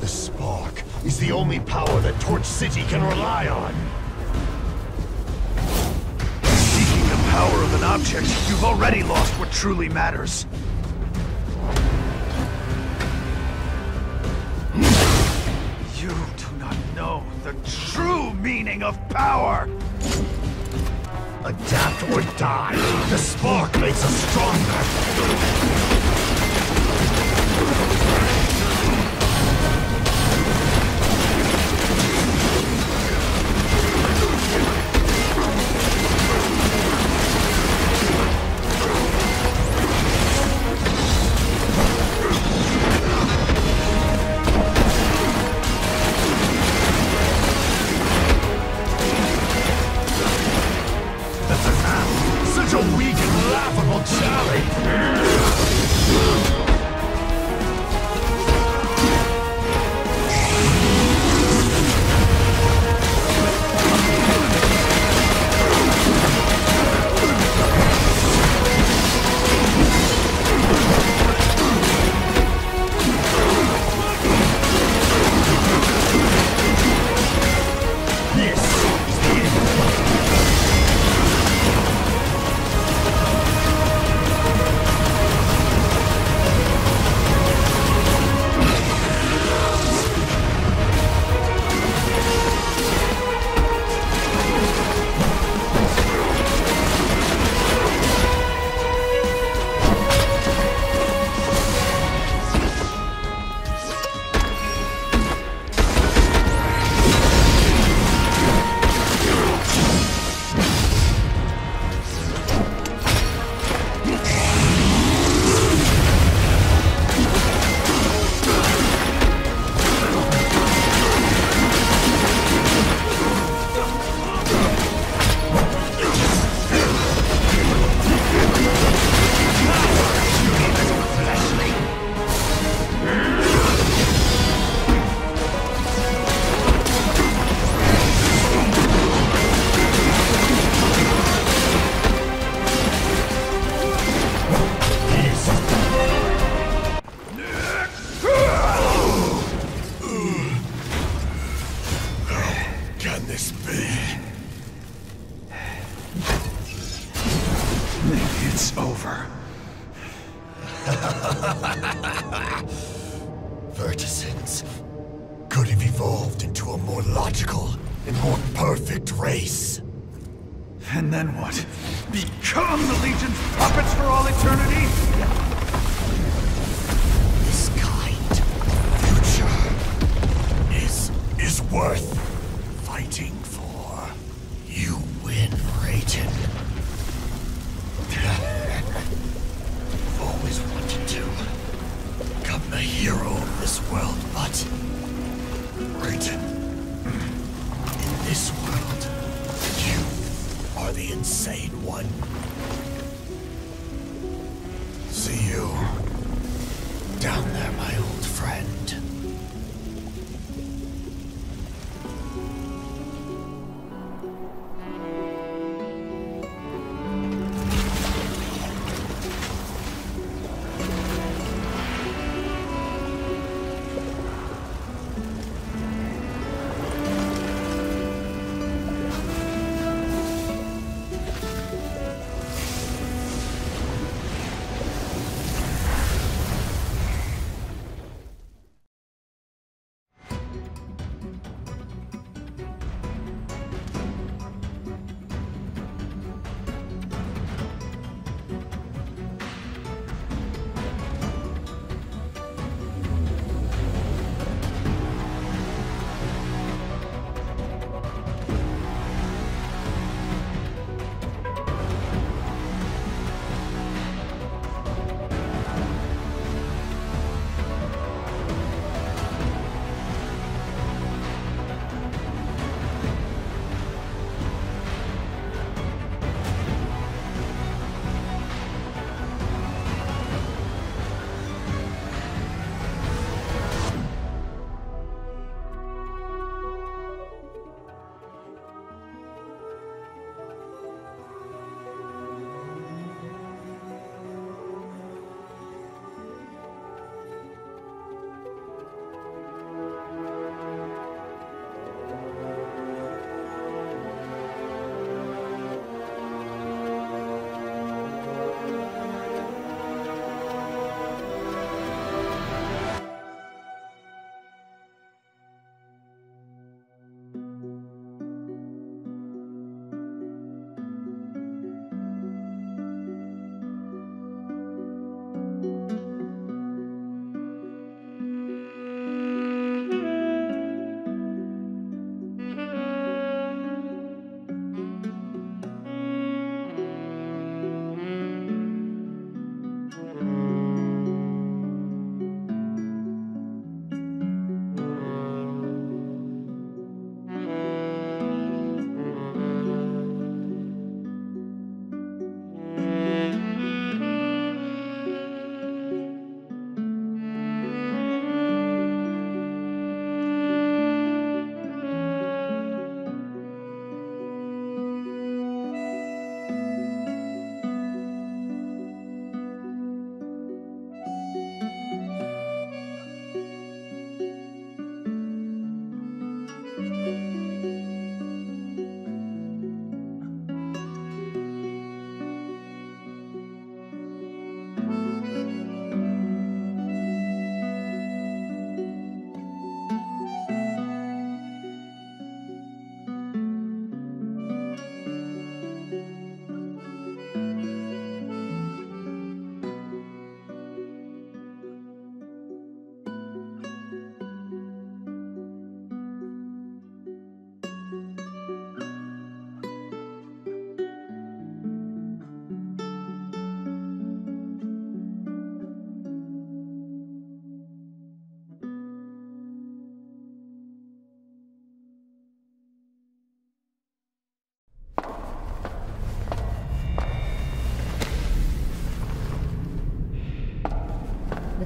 The spark is the only power that Torch City can rely on. Seeking the power of an object, you've already lost what truly matters. You do not know the true meaning of power! Adapt or die! The spark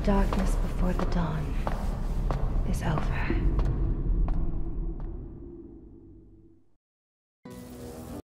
darkness before the dawn.